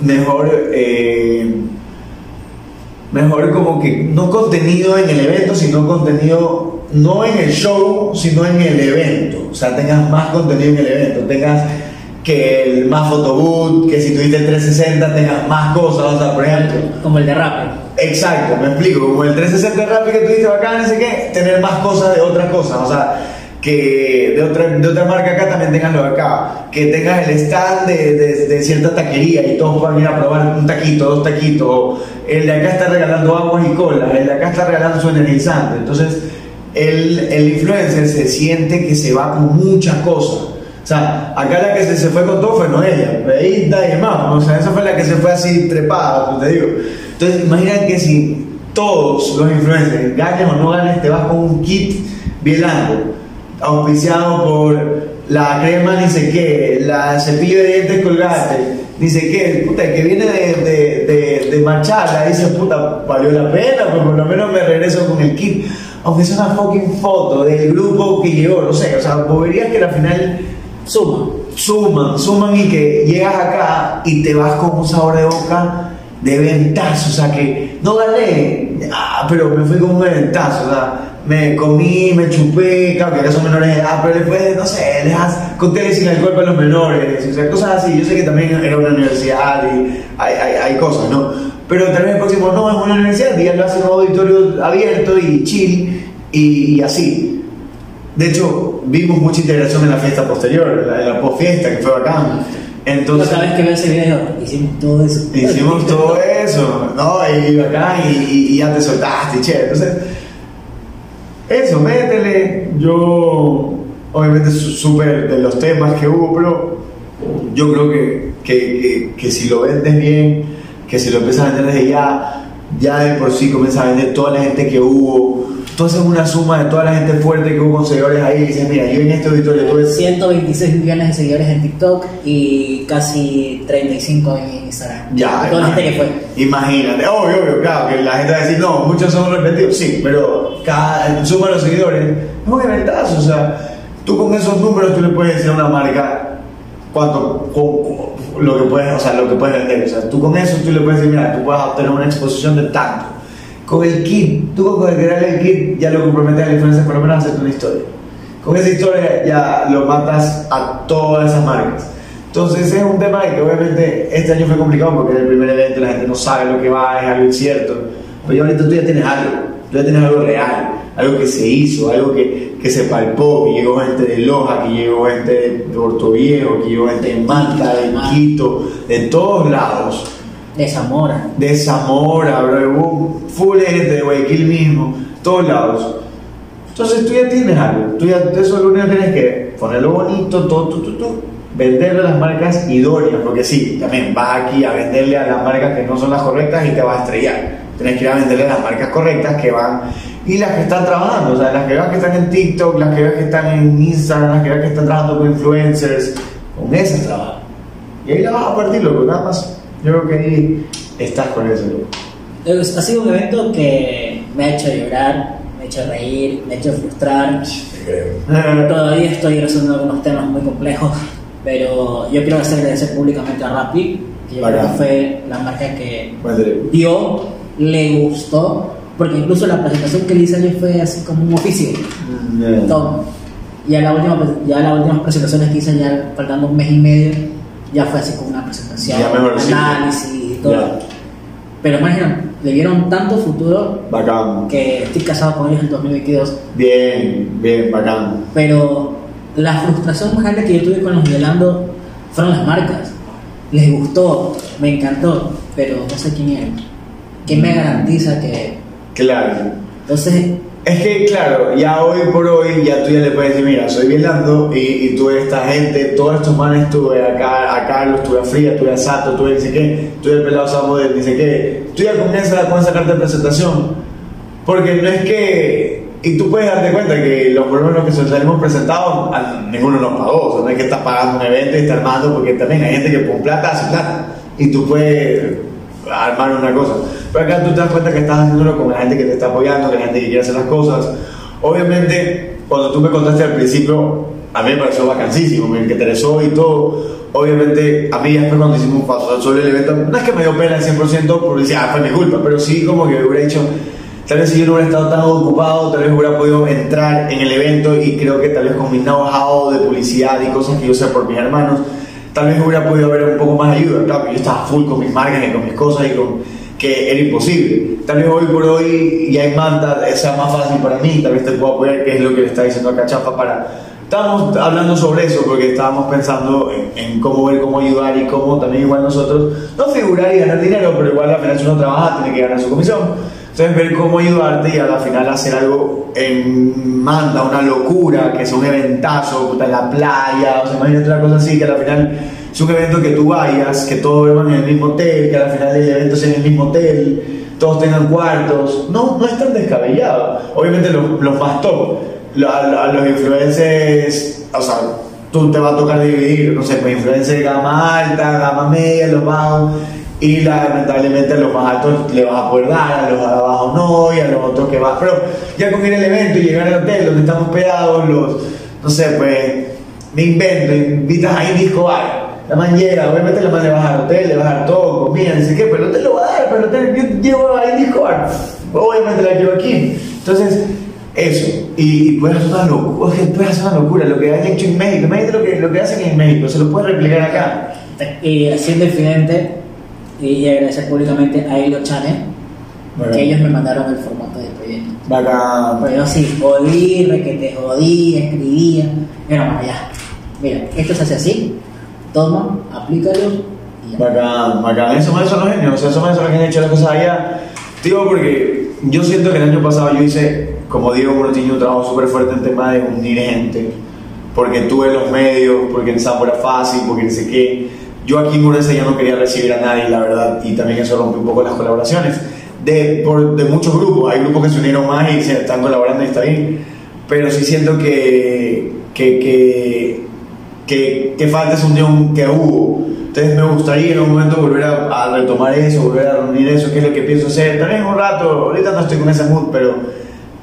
mejor, eh, mejor como que no contenido en el evento, sino contenido no en el show, sino en el evento. O sea, tengas más contenido en el evento, tengas que el más photobooth, que si tuviste el 360 tengas más cosas, o sea, por ejemplo, Como el de rap. Exacto, me explico. Como el 360 Rappi que tuviste bacán, no sé qué, tener más cosas de otras cosas. O sea, que de otra, de otra marca acá también tengas lo de acá. Que tengas el stand de, de, de cierta taquería y todos puedan ir a probar un taquito, dos taquitos. El de acá está regalando aguas y colas, el de acá está regalando su energizante. Entonces, el, el influencer se siente que se va con muchas cosas. O sea, acá la que se, se fue con todo fue Noelia, Pedita y demás. O sea, esa fue la que se fue así trepada, como te digo. Entonces, imagina que si todos los influencers, ganes o no ganes, te vas con un kit bielando, auspiciado por la crema ni sé qué, la cepillo de dientes colgate, ni sé qué, puta, que viene de, de, de, de Machala dice, puta, valió la pena, pues por lo menos me regreso con el kit. Aunque sea una fucking foto del grupo que llegó, no sé, o sea, vos verías que al final Suma. suman, suman y que llegas acá y te vas con un sabor de boca de ventazo, o sea que no gané, ah, pero me fui con un ventazo, o sea, me comí, me chupé, claro que acá son menores de edad, pero después, no sé, les das cócteles sin alcohol para los menores, o sea, cosas así, yo sé que también era una universidad y hay, hay, hay cosas, ¿no? Pero tal vez el próximo no es una universidad y ya lo hacen en un auditorio abierto y chill y, y así. De hecho, vimos mucha integración en la fiesta posterior, en la, en la post-fiesta, que fue bacán. Entonces, Otra vez que veo ese video, hicimos todo eso. hicimos (laughs) todo eso, ¿no? Y bacán, y, y- y ya te soltaste, che. Entonces, eso, métele. Yo, obviamente, súper de los temas que hubo, pero yo creo que, que, que, que si lo vendes bien, que si lo empiezas a vender desde ya, ya de por sí comienzas a vender toda la gente que hubo. Tú haces una suma de toda la gente fuerte que hubo con seguidores ahí y dices, mira, yo en este auditorio tuve 126 millones de seguidores en TikTok y casi 35 en Instagram. Ya, Toda la gente que fue. Imagínate, obvio, obvio, claro, que la gente va a decir, no, muchos son repetidos, sí, pero cada suma los seguidores es un eventazo, o sea, tú con esos números tú le puedes decir a una marca cuánto, cu- cu- lo que puedes, o sea, lo que puedes vender, o sea, tú con eso tú le puedes decir, mira, tú puedes obtener una exposición de tanto. Con el kit, tú con el crear el kit ya lo comprometes a la influencia por lo menos a hacerte una historia. Con esa historia ya lo matas a todas esas marcas. Entonces es un tema que obviamente este año fue complicado porque es el primer evento, la gente no sabe lo que va, es algo incierto. Pero ya ahorita tú ya tienes algo, tú ya tienes algo real, algo que se hizo, algo que, que se palpó, que llegó gente de Loja, que llegó gente de Puerto Viejo, que llegó gente de Manta, de Quito, de todos lados De Zamora. de Zamora, bro, full gente de Guayaquil mismo, todos lados. Entonces tú ya tienes algo, tú ya, eso lo único que tienes que ponerlo bonito, todo, tú, tú, tú, venderle a las marcas idóneas, porque sí, también vas aquí a venderle a las marcas que no son las correctas y te vas a estrellar. Tienes que ir a venderle las marcas correctas que van y las que están trabajando, o sea, las que veas que están en TikTok, las que veas que están en Instagram, las que veas que están trabajando con influencers, con esas trabajas. Y ahí la vas a partir, loco, nada más. Yo creo que ahí estás con eso, loco. Ha sido un evento que me ha hecho llorar, me ha hecho reír, me ha hecho frustrar. Eh, (laughs) Todavía estoy resolviendo algunos temas muy complejos, pero yo quiero agradecer públicamente a Rappi, que yo creo que fue la marca que dio, le gustó, porque incluso la presentación que le hice fue así como un oficio. eh, Todo. Ya la última, ya las últimas presentaciones que hice ya faltando un mes y medio, ya fue así como una presentación, sí. análisis y todo. Ya. Pero imagínate, le dieron tanto futuro Bacán. que estoy casado con ellos en 2022, Bien, bien, bacán. pero la frustración más grande que yo tuve con los modelando fueron las marcas. Les gustó, me encantó, pero no sé quién es. ¿Quién me garantiza que.? Claro. Entonces, Es que, claro, ya hoy por hoy, ya tú ya le puedes decir, mira, soy Bielando y, y tuve esta gente, todos estos manes, tuve acá, a Carlos, tuve a Fría, tuve a Sato, tuve dice qué, tuve el pelado Samuel, dice qué. Tú ya esa, con esa carta de presentación, porque no es que. Y tú puedes darte cuenta que los problemas que se salimos presentados, ninguno nos pagó. O sea, no es que estás pagando un evento y estás armando, porque también hay gente que con plata hace plata. Y tú puedes armar una cosa. Pero acá tú te das cuenta que estás haciéndolo con la gente que te está apoyando, con la gente que quiere hacer las cosas. Obviamente, cuando tú me contaste al principio, a mí me pareció vacancísimo, me interesó y todo. Obviamente, a mí después cuando hicimos un paso solo el evento, no es que me dio pena al 100% porque decía, ah, fue mi culpa, pero sí como que hubiera dicho, tal vez si yo no hubiera estado tan ocupado, tal vez hubiera podido entrar en el evento y creo que tal vez con mi know-how de publicidad y cosas que yo sé por mis hermanos, tal vez hubiera podido haber un poco más de ayuda. Claro, yo estaba full con mis marcas y con mis cosas y con que era imposible. Tal vez hoy por hoy ya hay manta, sea más fácil para mí, tal vez te puedo apoyar, que es lo que le está diciendo acá Chafa para... Estábamos hablando sobre eso porque estábamos pensando en, en cómo ver cómo ayudar y cómo también igual nosotros, no figurar y ganar dinero, pero igual al final si uno trabaja tiene que ganar su comisión. Entonces ver cómo ayudarte y a la final hacer algo en manda, una locura, que sea un eventazo, puta, en la playa, o sea, imagínate una cosa así, que al final es un evento que tú vayas, que todos duerman en el mismo hotel, que al final el evento sea en el mismo hotel, todos tengan cuartos. No, no es tan descabellado. Obviamente los, más top, a, los influencers, o sea, tú te va a tocar dividir, no sé, pues influencers de gama alta, gama media, los bajos, y lamentablemente a los más altos le vas a poder a los abajo no, y a los otros que vas. Pero ya con ir al evento y llegar al hotel donde estamos hospedados, los, no sé, pues, me invento, invitas a Indy Escobar. La man llega, obviamente la man le vas a dar hotel, le vas a dar todo, comida, no sé qué, pero el hotel lo va a dar, pero yo llevo a Indy Escobar, obviamente la quiero aquí. Entonces, eso, y, y puedes hacer una locura, puedes hacer una locura, lo que han hecho en México, imagínate lo que, lo que hacen en México, se lo puedes replicar acá. y siendo infidente y agradecer públicamente a Hilo Channel, Bueno. que ellos me mandaron el formato del proyecto. Bacán. Pero yo sí, jodí, requete jodí, escribía. Pero bueno, ya. Mira, esto se hace así. Toma, aplícalo y. Bacán, bacán. Eso son los genios, o sea, eso son los que han hecho las cosas allá. Digo porque yo siento que el año pasado yo hice, como digo, Mortiño, un trabajo súper fuerte en tema de unir gente. Porque tuve los medios, porque en Sambo era fácil, porque no sé qué. Yo aquí en Murense ya no quería recibir a nadie, la verdad, y también eso rompe un poco las colaboraciones. De, por- de muchos grupos, hay grupos que se unieron más y se están colaborando y está bien. Pero sí siento que, que, que, que, que falta esa unión que hubo. Entonces me gustaría en un momento volver a, a retomar eso, volver a reunir eso, que es lo que pienso hacer. También un rato, ahorita no estoy con ese mood, pero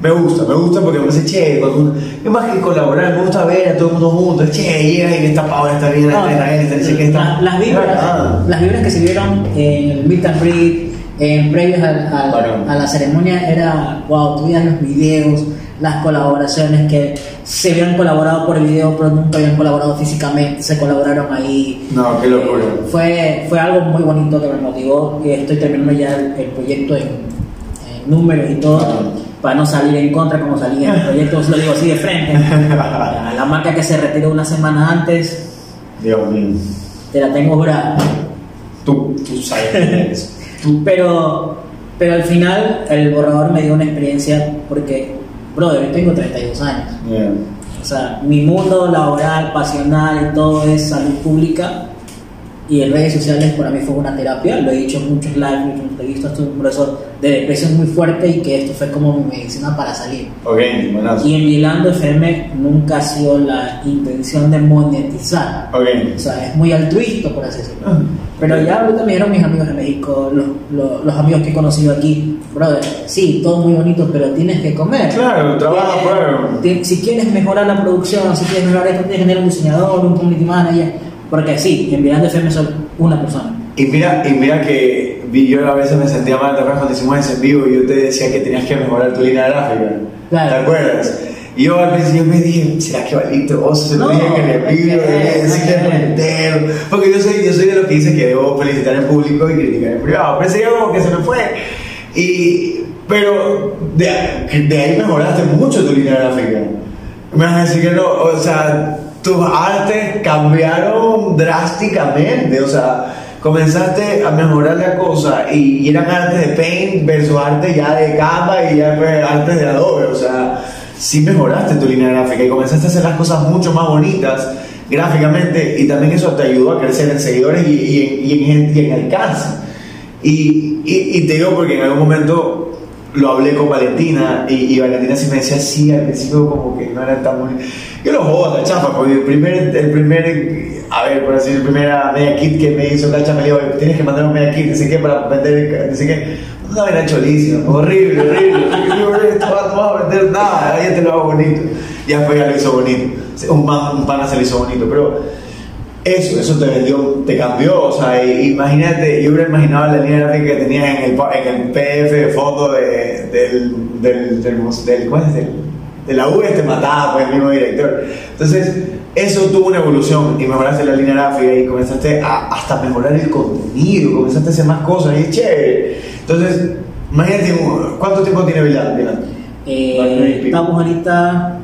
me gusta, me gusta porque me parece che, cuando es más que colaborar, me gusta ver a todo el mundo juntos, che, llega y está Paola, está bien, No, está bien, está dice que está. la- las, vibras, Ah. las vibras que se vieron en el meet and greet, en previos al- Bacán. a la ceremonia, era wow, tú los videos, las colaboraciones que se habían colaborado por video, pero nunca habían colaborado físicamente, se colaboraron ahí. No, qué locura. Eh, fue, fue algo muy bonito que me motivó y estoy terminando ya el, el proyecto en, en números y todo Bacán. para no salir en contra como salí en el proyecto, os lo digo así de frente. (laughs) La, la marca que se retiró una semana antes, Dios mío. te la tengo brava. Tú, tú sabes eres. (laughs) Pero, pero al final el borrador me dio una experiencia porque, brother, yo tengo 32 años. Yeah. O sea, mi mundo laboral, pasional y todo es salud pública y en redes sociales para mí fue una terapia. Lo he dicho en muchos lives, muchas entrevistas, tuve un proceso de depresión muy fuerte y que esto fue como mi medicina para salir. Ok, buenas. Y en Milando FM nunca ha sido la intención de monetizar. Ok. O sea, es muy altruista, por así decirlo. Ah. Pero ya ahorita me dijeron mis amigos de México, los, los, los amigos que he conocido aquí, brother, sí, todo muy bonito, pero tienes que comer. Claro, trabaja Eh, Si quieres mejorar la producción, si quieres mejorar esto, tienes que tener un diseñador, un community manager, porque sí, en Miranda FM soy una persona. Y mira, y mira que yo a veces me sentía mal, ¿te acuerdas cuando hicimos ese en vivo y yo te decía que tenías que mejorar tu línea gráfica? Claro. ¿Te acuerdas? Y yo al principio me dije, ¿será que Valito Oso se lo No, dije que le pido? por quiere. entero. Porque yo soy, yo soy de los que dice que debo felicitar en público y criticar en privado. Pero ese como que se me fue. Y, pero de, de ahí mejoraste mucho tu línea gráfica. Me vas a decir que no, o sea, tus artes cambiaron drásticamente, o sea, comenzaste a mejorar la cosa y, eran artes de Paint versus artes ya de Canva y ya artes de Adobe, o sea, sí mejoraste tu línea gráfica y comenzaste a hacer las cosas mucho más bonitas gráficamente y también eso te ayudó a crecer en seguidores y, en, y en, alcance. Y te digo porque en algún momento lo hablé con Valentina y, y Valentina sí me decía, sí, al principio como que no era tan bonito. Yo lo jodo la chafa, porque el primer, el primer, a ver, por decir, el primer media kit que me hizo la chafa, me dijo, tienes que mandar un media kit, sé qué, para vender, no sé. Una vaina cholísima, horrible, horrible. Esto no vas a vender nada, ya te lo hago bonito. Ya fue, ya lo hizo bonito. Un, pan, un pana se lo hizo bonito, pero eso, eso te vendió, te cambió, o sea, imagínate, yo hubiera imaginado la línea gráfica que tenías en el, en el PDF de foto de, del, del, del, del, ¿cuál es? del, de la U te mataba pues el mismo director. Entonces, eso tuvo una evolución y mejoraste la línea gráfica y comenzaste a hasta mejorar el contenido, comenzaste a hacer más cosas y es chévere. Entonces, imagínate, ¿cuánto tiempo tiene Vilán? Eh, estamos ahorita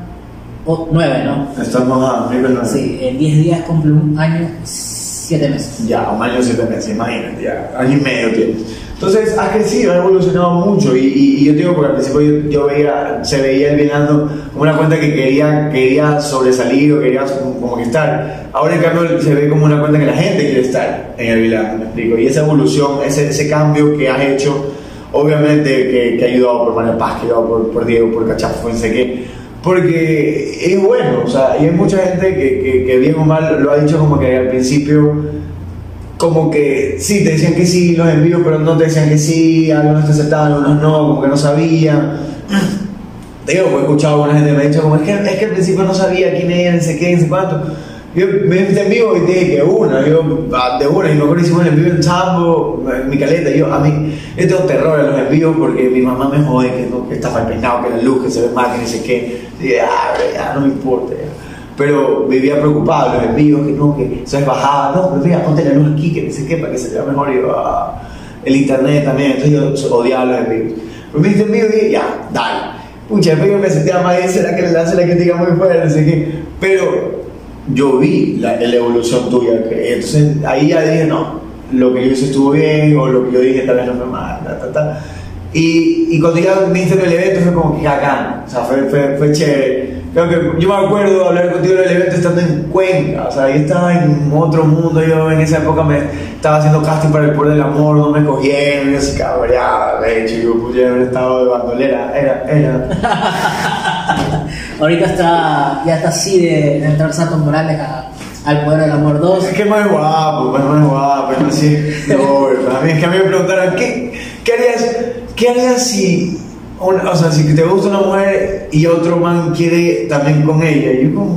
o, nueve, ¿no? Estamos a nivel nueve. Sí, en 10 días cumple un año, siete meses. Ya, un año, siete meses, imagínate, ya, año y medio tienes. Entonces, has crecido, has evolucionado mucho y, y, y yo te digo, porque al principio yo, yo, veía, se veía el Vilando como una cuenta que quería, quería sobresalir o quería como, como, que estar. Ahora, en cambio, se ve como una cuenta que la gente quiere estar en el Vilando, me explico. Y esa evolución, ese, ese cambio que has hecho, obviamente que, que ha ayudado por Manuel Paz, que ha ayudado por, por Diego, por Cachafo, no sé qué porque es bueno, o sea, y hay mucha gente que, que, que, bien o mal lo ha dicho como que al principio, como que sí, te decían que sí los envíos, pero no te decían que sí, algunos te aceptaban, algunos no, como que no sabían. (clears throat) Digo, he escuchado a alguna gente me ha dicho como, es que, es que al principio no sabía quién era, no sé qué, no sé cuánto. Yo me viste en vivo y dije que una, yo de una, y me acuerdo hicimos el envío en Tambo, en mi caleta, yo a mí, yo tengo terror a los envíos porque mi mamá me jode que, no, que está mal peinado, que la luz, que se ve mal, que no sé qué, y ah, ya, no me importa, ya. pero vivía preocupado, los envíos, que no, que eso es bajada, no, pero mira, ponte la luz aquí, que no sé qué, para que se vea mejor, y yo, ah, el internet también, entonces yo odiaba los envíos. Pero me viste en vivo y dije, ya, dale. Pucha, después yo me sentía mal, será que le lance la crítica muy fuerte, no sé qué, pero yo vi la, evolución tuya. Entonces ahí ya dije, no, lo que yo hice estuvo bien, o lo que yo dije tal vez no fue mal, ta, ta, ta. Y, y cuando ya viniste el evento fue como que bacán, o sea, fue, fue, fue chévere. Creo que yo me acuerdo hablar contigo en el evento estando en Cuenca, o sea, yo estaba en otro mundo, yo en esa época me estaba haciendo casting para el poder del amor, no me cogieron, yo así cabreado, de hecho, yo haber estado de bandolera, era, era. (laughs) Ahorita está, ya está así de, entrar Santos Morales a, al Poder del Amor 2. Es que más guapo, es más guapo, es más así. No, a mí es que a mí me preguntaran, ¿qué, qué harías, qué harías si, o sea, si te gusta una mujer y otro man quiere también con ella? Y yo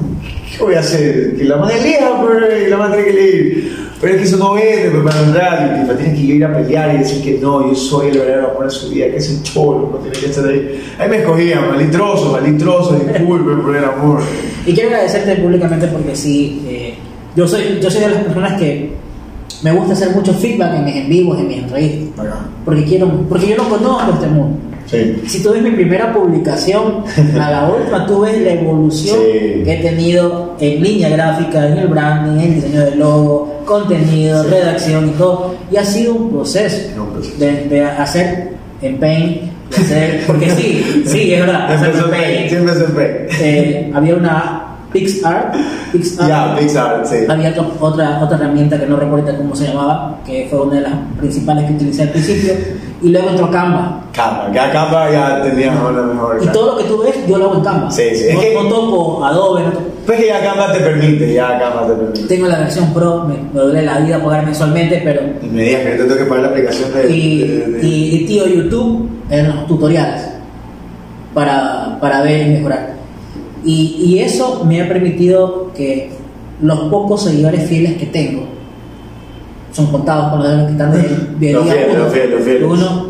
¿qué voy a hacer? Que la man elija, pero la man tiene que elegir. Pero es que eso no vende, pues para el reality, tienes que ir a pelear y decir que no, yo soy el verdadero amor de su vida, que es un cholo, no tiene que estar ahí. Ahí me escogían, malitroso, malitroso, disculpe por el amor. Y quiero agradecerte públicamente porque sí, eh, yo, soy, yo soy de las personas que me gusta hacer mucho feedback en mis en vivos, en mis entrevistas, porque, quiero, porque yo no conozco este mundo. Sí. Si tú ves mi primera publicación a la última, tú ves la evolución Sí. que he tenido en línea gráfica, en el branding, en el diseño del logo, contenido, Sí. redacción y todo. Y ha sido un proceso. De, de hacer en Paint, de hacer, porque sí, sí, es verdad, Empezó en Paint. Eh, había una PixArt, PixArt sí. había otra, otra herramienta que no recuerdo cómo se llamaba, que fue una de las principales que utilicé al principio, y luego entró Canva. Canva, ya Canva ya teníamos la mejor. Y todo lo que tú ves, yo lo hago en Canva. Sí, sí, es No, que- no toco Adobe, no toco- Pues que ya Canva te permite, ya Canva te permite. tengo la versión Pro, me, me duele la vida pagar mensualmente, pero... Y me digas que te tengo que pagar la aplicación de. Y, de- de- y, y tío YouTube en los tutoriales para, para ver y mejorar. Y, y eso me ha permitido que los pocos seguidores fieles que tengo, son contados con los que están de, de Los día fieles, uno, los fieles, los fieles. uno,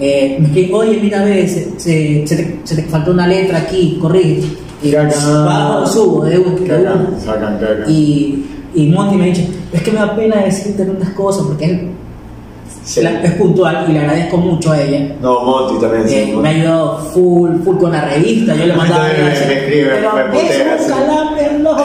eh, me escriben, oye, mira, ve, se, se, se te, se te faltó una letra aquí, corrige. Y bajo, subo de, una. Y, y Monty me ha dicho, es que me da pena decirte unas cosas porque él Sí. La- es puntual y le agradezco mucho a ella. No, Monty también. sí, Eh, me ha ayudado full, full con la revista. Yo le (laughs) mandaba. me- me escribe, pero me es un sí. calambre, no,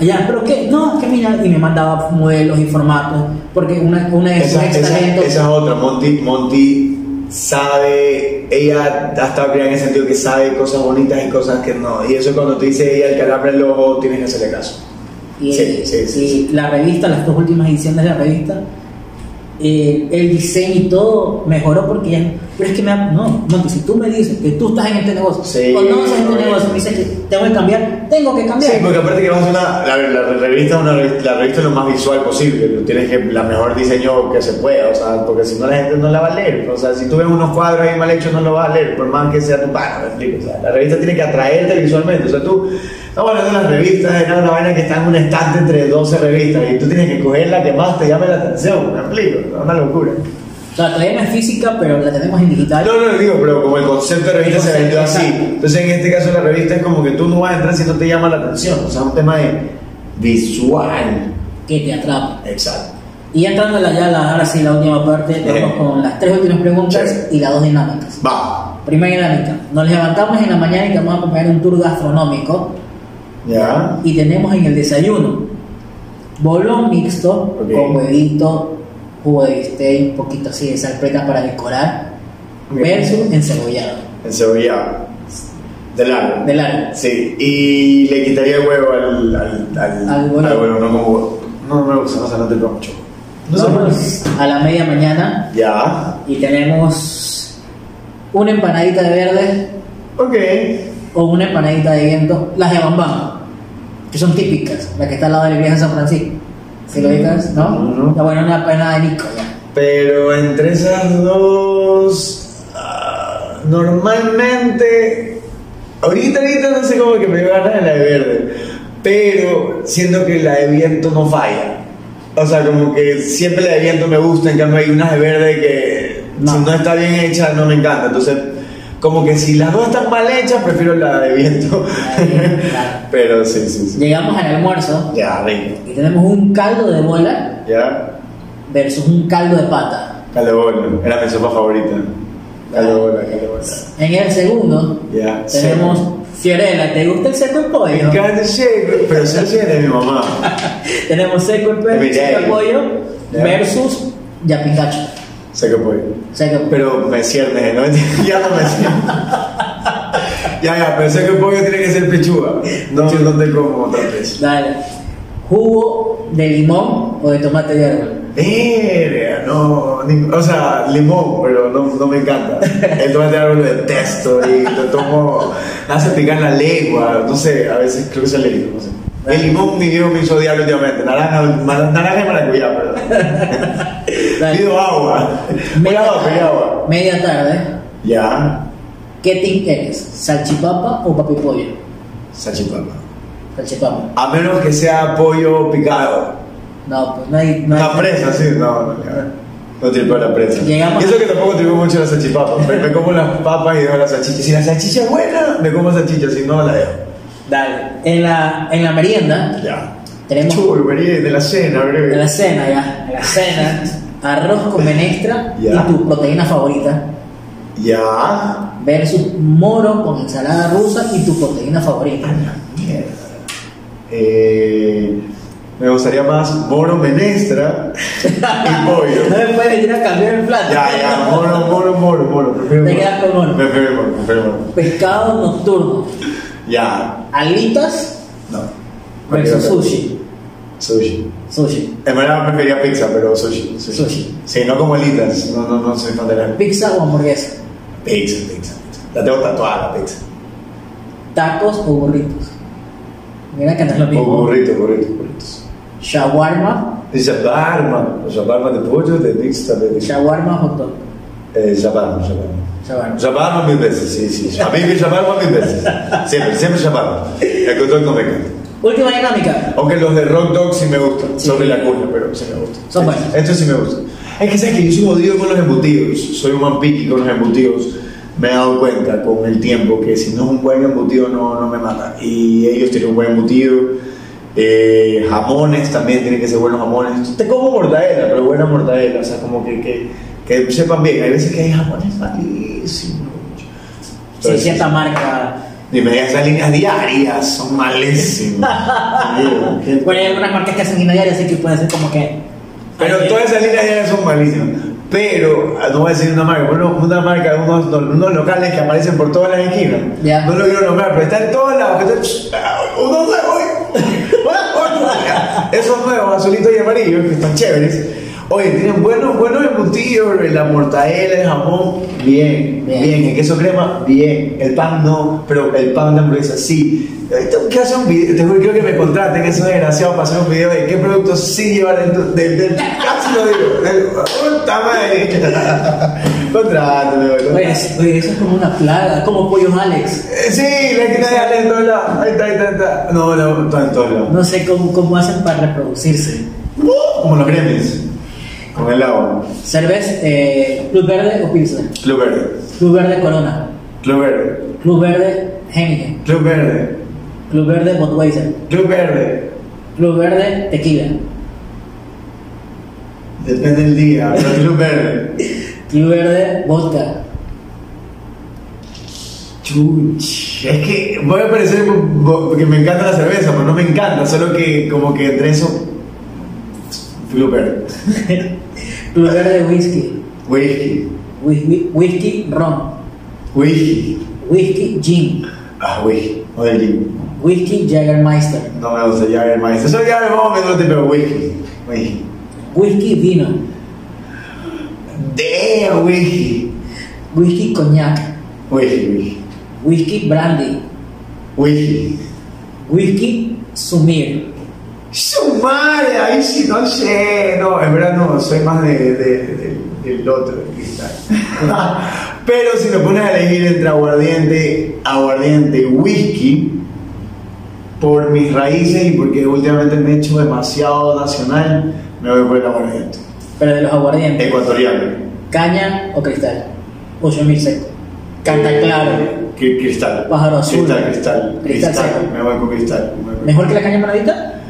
Allá, pero qué, no, que mira, y me mandaba modelos y formatos, porque una, una de sus Esa, esa, es otra. Monty, Monty sabe, ella ha estado en el sentido que sabe cosas bonitas y cosas que no. Y eso cuando te dice ella el calambre el ojo, tienes que hacerle caso. Y, Sí, sí, sí, y la revista, las dos últimas ediciones de la revista, eh, el diseño y todo mejoró porque ya. Pero es que me ha- No, no, si tú me dices que tú estás en este negocio, Sí, conoces este correcto. negocio, me dices que tengo que cambiar, tengo que cambiar. Sí, porque aparte que vas a una, la, la revista una revista, la revista es lo más visual posible, tienes que la mejor diseño que se pueda, o sea, porque si no la gente no la va a leer, o sea, si tú ves unos cuadros ahí mal hechos no lo vas a leer, por más que sea tu explico, o sea, la revista tiene que atraerte visualmente, o sea, tú, estamos hablando de las revistas, era una vaina que está en un estante entre 12 revistas y tú tienes que coger la que más te llame la atención, me explico, es una locura. O sea, todavía no es física, pero la tenemos en digital. No, no, digo, pero como el concepto de revista se vendió así. Entonces, en este caso, la revista es como que tú no vas a entrar si no te llama la atención. O sea, un tema de visual. que te atrapa. Exacto. Y entrando ya, la, ahora sí, la última parte, Bien. vamos con las tres últimas preguntas Chévere. y las dos dinámicas. Va. Primera dinámica, nos levantamos en la mañana y te vamos a acompañar un tour gastronómico Ya. y tenemos en el desayuno bolón mixto Ok. con huevito, jugo de bistec, un poquito así de salpreta para decorar, Ok. versus encebollado, Encebollado. De largo. de largo. Sí. Y le quitaría el huevo al. al. al. Al bolón, no como huevo. No me gusta, no sé, no te mucho. No. Vamos a la media mañana Ya. y tenemos una empanadita de verde Ok. o una empanadita de viento, las de bambam, que son típicas, la que está al lado de la iglesia de San Francisco. Si lo ubicas, ¿no? Ujú. La buena una empanada de Nico, ya. Pero entre esas dos, ah, normalmente, ahorita, ahorita no sé cómo que me ganas de la de verde, pero siento que la de viento no falla. O sea, como que siempre la de viento me gusta, en cambio hay unas de verde que No. si no está bien hecha no me encanta. Entonces, como que si las dos están mal hechas, prefiero la de viento. De (laughs) claro. pero sí, sí, sí. Llegamos al almuerzo Ya, rico. y tenemos un caldo de bola Ya, versus un caldo de pata. caldo de bola, era mi sopa favorita. Caldo de bola, caldo de bola. En el segundo Ya, tenemos Fiorella, ¿te gusta el seco Me pollo? encanta el shake, pero se hace de mi mamá. (laughs) tenemos seco pe- Mira, seco ya. pollo Ya. versus yapingacho. Sé que puede. El pollo. Pero me cierne, ¿no? (laughs) ya no me cierne. ya, ya, pero sé que pollo tiene que ser pechuga. No, no te como otra vez. Dale. Jugo de limón o de tomate de árbol. Verga, no, ni- o sea, limón, pero no, no me encanta. El tomate de árbol lo detesto y lo tomo, hace picar la lengua, no sé, a veces creo que es alérgico, no sé. El limón mi viejo me hizo odiarlo últimamente, naranja, naranja y maracuyá, perdón. Pido agua. Voy agua, pedí agua. media tarde. Ya, ¿Qué team eres? ¿Salchipapa o papipollo? salchipapa. Salchipapa. A menos que sea pollo picado. No, pues no hay. No hay La presa, sí, no, no, no tripeo la presa. Llegamos- Y eso que tampoco tripeo mucho la salchipapa. Me, me como las papas y dejo la salchicha. Si la salchicha es buena, me como salchicha, si no, la dejo. Dale. En la, en la merienda Ya. tenemos Chulo, de la cena, en la breve. cena ya. En la cena, (laughs) arroz con menestra Ya. y tu proteína favorita. Ya. Versus moro con ensalada rusa y tu proteína favorita. Mierda. Eh, me gustaría más moro menestra (laughs) y No pollo. me puedes ir a cambiar el plato. Ya, ya, moro, moro, moro, moro. Prefiero Te moro. quedas con moro. Prefiero moro, prefiero moro. Pescado nocturno. Ya. Alitas No. versus sushi. Sushi. Sushi. En verdad prefería pizza, pero sushi. Sushi. Sushi. Sí, no como alitas. No, no, no soy fan de la Pizza o hamburguesa. pizza, pizza, pizza. La tengo tatuada, la pizza. Tacos o burritos. Mira que no es lo O mismo. burritos, burritos, burritos. Shawarma. Shawarma. Shawarma de pollo, de mixta, de... Shawarma hot dog. Eh, shawarma, shawarma. Shawarma. Shawarma mil veces, sí, sí. A mí que shawarma mil veces. Siempre, siempre shawarma. El dog no me encanta. Última dinámica. Aunque los de rock dog sí me gustan. Sí. Sobre la cuña, pero sí me gustan. Son buenos. Estos sí me gustan. Es que sabes que yo soy jodido con los embutidos. Soy un man picky con los embutidos. Me he dado cuenta con el tiempo que si no es un buen embutido no, no me mata. Y ellos tienen un buen embutido. Eh, jamones también tienen que ser buenos jamones. Te como mortadela, pero buena mortadela, o sea, como que, que, que sepan bien. Hay veces que hay jamones malísimos. Sí, cierta marca. Y me digas, esas líneas diarias son malísimas. (laughs) Bueno, hay algunas marcas que hacen línea diaria, así que puede ser como que. Pero Ay, todas esas líneas diarias son malísimas. Pero, ah, no voy a decir una marca, pero una marca, unos, unos locales que aparecen por todas las esquinas. No lo quiero nombrar, pero están en todos lados. están- Uno. (laughs) Esos nuevos, azulitos y amarillos, que están chéveres. Oye, tienen buenos, buenos embutidos, la mortadela, el jamón, bien, Bien. bien, el queso crema, bien, el pan no, pero el pan de hamburguesa sí. Eh, que hacer un video, te juro, que me contraten esos desgraciados para hacer un video de qué productos sí llevar dentro del, del, casi lo digo, puta madre. (laughs) Contrátame, boludo. Oye, es- oye, eso es como una plaga, como pollos Alex. Eh, Sí, la esquina de Ale en todos lados. Ahí está, ahí está, ahí está. No, no, en todos lados. No sé cómo, cómo hacen para reproducirse. Como los gremlins. Con el agua. Cerveza, eh, Club Verde o Pilsner. Club verde. Club Verde Corona. Club verde. Club Verde Heineken. Club verde. Club Verde Budweiser. Club verde. Club Verde Tequila. Depende del día, pero (laughs) club verde. Club Verde Vodka. Chuch. Es que voy a parecer porque me encanta la cerveza, pero no me encanta, solo que como que entre eso. Verde. Club Verde Whisky. Whisky. Whisky, whisky Ron. Whisky. Whisky Gin. Ah, whisky. O del gin. Whisky Jägermeister. No me gusta vamos a meter, pero whisky. Whisky. Whisky Vino. Damn, whisky. Whisky Cognac. Whisky, whisky. Whisky Brandy. Whisky. Whisky Sumir. Su madre, ahí sí no sé. No, en verdad no, soy más de, de- de- del otro, del cristal. (laughs) Pero si me pones a elegir entre aguardiente, aguardiente y whisky, por mis raíces y porque últimamente me he hecho demasiado nacional, me voy por el aguardiente. Pero de los aguardientes. Ecuatoriano. Caña o cristal. O mil seco. Canta claro. Cri- Cristal. Pájaro azul. Cristal, cristal. Cristal. Me voy con cristal. me voy con- ¿Mejor que la caña manadita?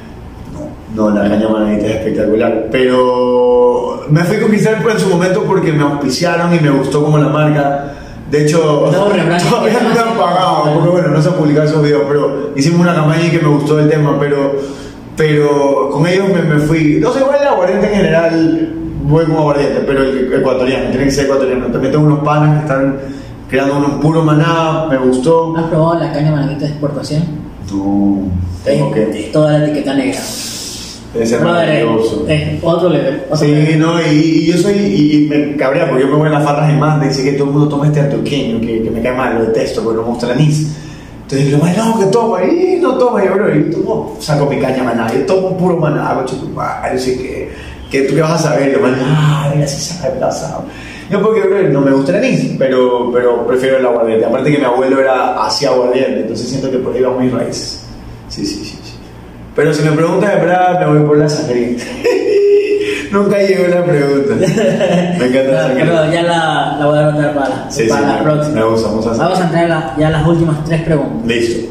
No, la caña manadita es espectacular. Pero me fui con Cristal en su momento porque me auspiciaron y me gustó como la marca. De hecho, No, (laughs) todavía no me han pagado, porque bueno, no se han publicado esos videos, pero hicimos una campaña y que me gustó el tema, pero, pero con ellos me, me fui. No sé, igual el aguardiente en general, voy como aguardiente, pero el ecuatoriano, tiene que ser ecuatoriano. También tengo unos panas que están creando un puro maná, me gustó. ¿Has probado la caña manadita de exportación? No, tengo que. toda la etiqueta negra. Brother, maravilloso. es, otro level. otro Sí, level. no, y, y yo soy, y, y me cabrea porque yo me voy a las farras en Manda y dice que todo el mundo toma este antioqueño, que, que me cae mal, lo detesto porque no me gusta el anís. Entonces digo, "Ay, no, que toma, y no toma, y yo, bro, y tomo, saco mi caña maná, yo tomo puro maná, tu madre, así que, que tú qué vas a saber, yo, maná, así sabe pasado. Yo porque, bro, no me gusta el anís, pero, pero prefiero el aguardiente. Aparte que mi abuelo era hacia aguardiente, entonces siento que por ahí van mis raíces. Sí, sí, sí. Pero si me preguntas de verdad, me voy por la sangría. (laughs) Nunca llegó la pregunta. Me encanta la pero ya la, la voy a anotar para, Sí, para sí, la me- próxima. me gusta, vamos a. Vamos a entrar la- ya a las últimas tres preguntas. Listo.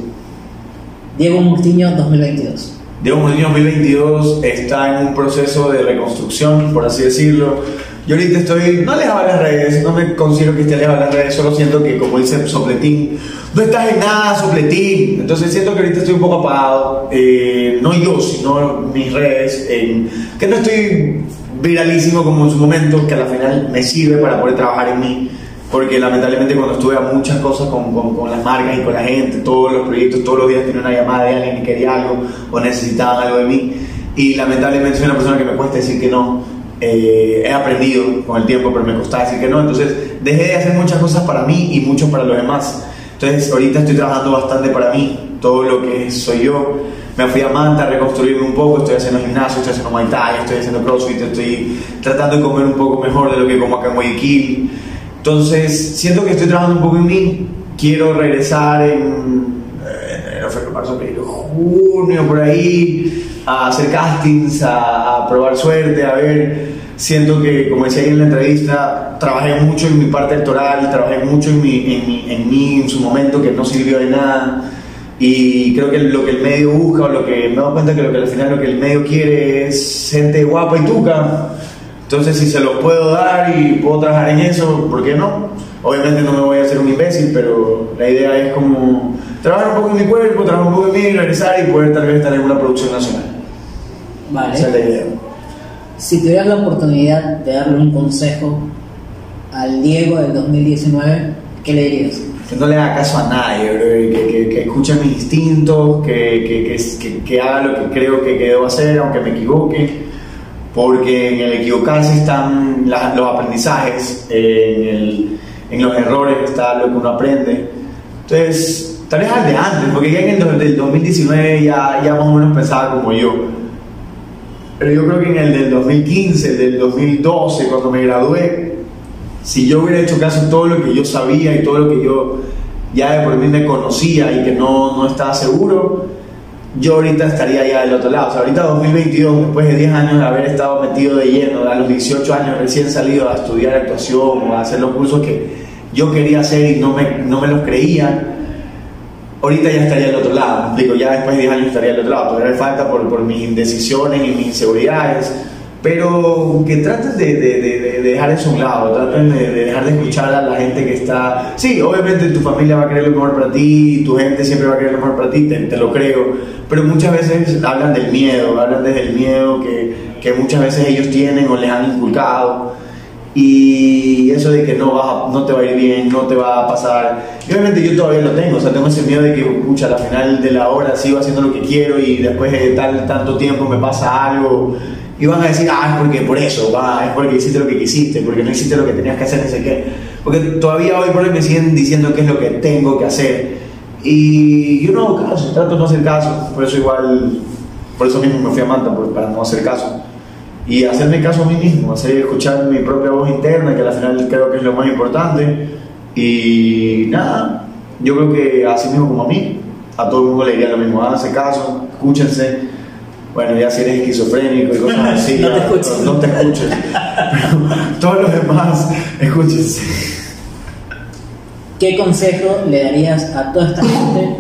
Diego Murtiño 2022. Diego Muñoz 2022 está en un proceso de reconstrucción, por así decirlo. Yo ahorita estoy, no alejado de las redes, no me considero que esté alejado de las redes, solo siento que, como dice Sopletín, no estás en nada, Sopletín. Entonces siento que ahorita estoy un poco apagado, eh, no yo, sino mis redes, en- que no estoy viralísimo como en su momento, que al final me sirve para poder trabajar en mí. Porque lamentablemente cuando estuve a muchas cosas con, con, con las marcas y con la gente, todos los proyectos, todos los días tenía una llamada de alguien que quería algo o necesitaban algo de mí. Y lamentablemente soy una persona que me cuesta decir que no. Eh, he aprendido con el tiempo, pero me costaba decir que no. Entonces dejé de hacer muchas cosas para mí y mucho para los demás. Entonces ahorita estoy trabajando bastante para mí, todo lo que soy yo. Me fui a Manta a reconstruirme un poco, estoy haciendo gimnasio, estoy haciendo Muay Thai, estoy haciendo CrossFit, estoy tratando de comer un poco mejor de lo que como acá en Guayaquil. Entonces, siento que estoy trabajando un poco en mí. Quiero regresar en eh, febrero, marzo, abril, junio, por ahí, a hacer castings, a, a probar suerte, a ver. Siento que, como decía ahí en la entrevista, trabajé mucho en mi parte actoral, trabajé mucho en, mi, en, mi- en mí en su momento, que no sirvió de nada. Y creo que lo que el medio busca, o lo que me doy cuenta que, lo que al final lo que el medio quiere es gente guapa y tuca. Entonces, si se los puedo dar y puedo trabajar en eso, ¿por qué no? Obviamente no me voy a hacer un imbécil, pero la idea es como trabajar un poco en mi cuerpo, trabajar un poco en mí, regresar y poder tal vez estar en una producción nacional. Vale. Esa es la idea. Si tuvieras la oportunidad de darle un consejo al Diego del 2019, ¿qué le dirías? que no le haga caso a nadie, bro, que, que, que escuche mis instintos, que, que, haga lo que creo que, debo hacer, aunque me equivoque, porque en el equivocarse están la- los aprendizajes, en, el- en los errores está lo que uno aprende. Entonces, tal vez al de antes, porque ya en el del 2019 ya, ya más o menos pensaba como yo. Pero yo creo que en el del 2015, el del 2012, cuando me gradué, si yo hubiera hecho caso a todo lo que yo sabía y todo lo que yo ya de por mí me conocía y que no, no estaba seguro, yo ahorita estaría ya del otro lado. O sea, ahorita 2022, después de 10 años de haber estado metido de lleno, a los 18 años recién salido a estudiar actuación o a hacer los cursos que yo quería hacer y no me, no me los creía, ahorita ya estaría del otro lado. Digo, ya después de 10 años estaría del otro lado. Todavía me falta por, por mis indecisiones y mis inseguridades. Pero que traten de, de- de- de dejar eso a un lado, traten de dejar de escuchar a la gente que está... Sí, obviamente tu familia va a querer lo mejor para ti, tu gente siempre va a querer lo mejor para ti, te, te lo creo, pero muchas veces hablan del miedo, hablan desde el miedo que, que muchas veces ellos tienen o les han inculcado y eso de que no, vas a- no te va a ir bien, no te va a pasar. Y obviamente yo todavía lo tengo, o sea, tengo ese miedo de que, pucha, a la final de la hora sigo haciendo lo que quiero y después de tal, tanto tiempo me pasa algo. Y van a decir, ah, es porque por eso, va, es porque hiciste lo que quisiste, porque no hiciste lo que tenías que hacer, no sé qué. Porque todavía hoy por hoy me siguen diciendo qué es lo que tengo que hacer. Y yo no hago caso, trato de no hacer caso. Por eso igual, por eso mismo me fui a Manta, para no hacer caso y hacerme caso a mí mismo, hacer escuchar mi propia voz interna, que al final creo que es lo más importante. Y nada, yo creo que así mismo como a mí, a todo el mundo le diría lo mismo, háganse caso, escúchense. Bueno, ya si eres esquizofrénico y cosas (laughs) así, No te escuches. (laughs) no te escuches. Pero todos los demás, escúchense. ¿Qué consejo le darías a toda esta gente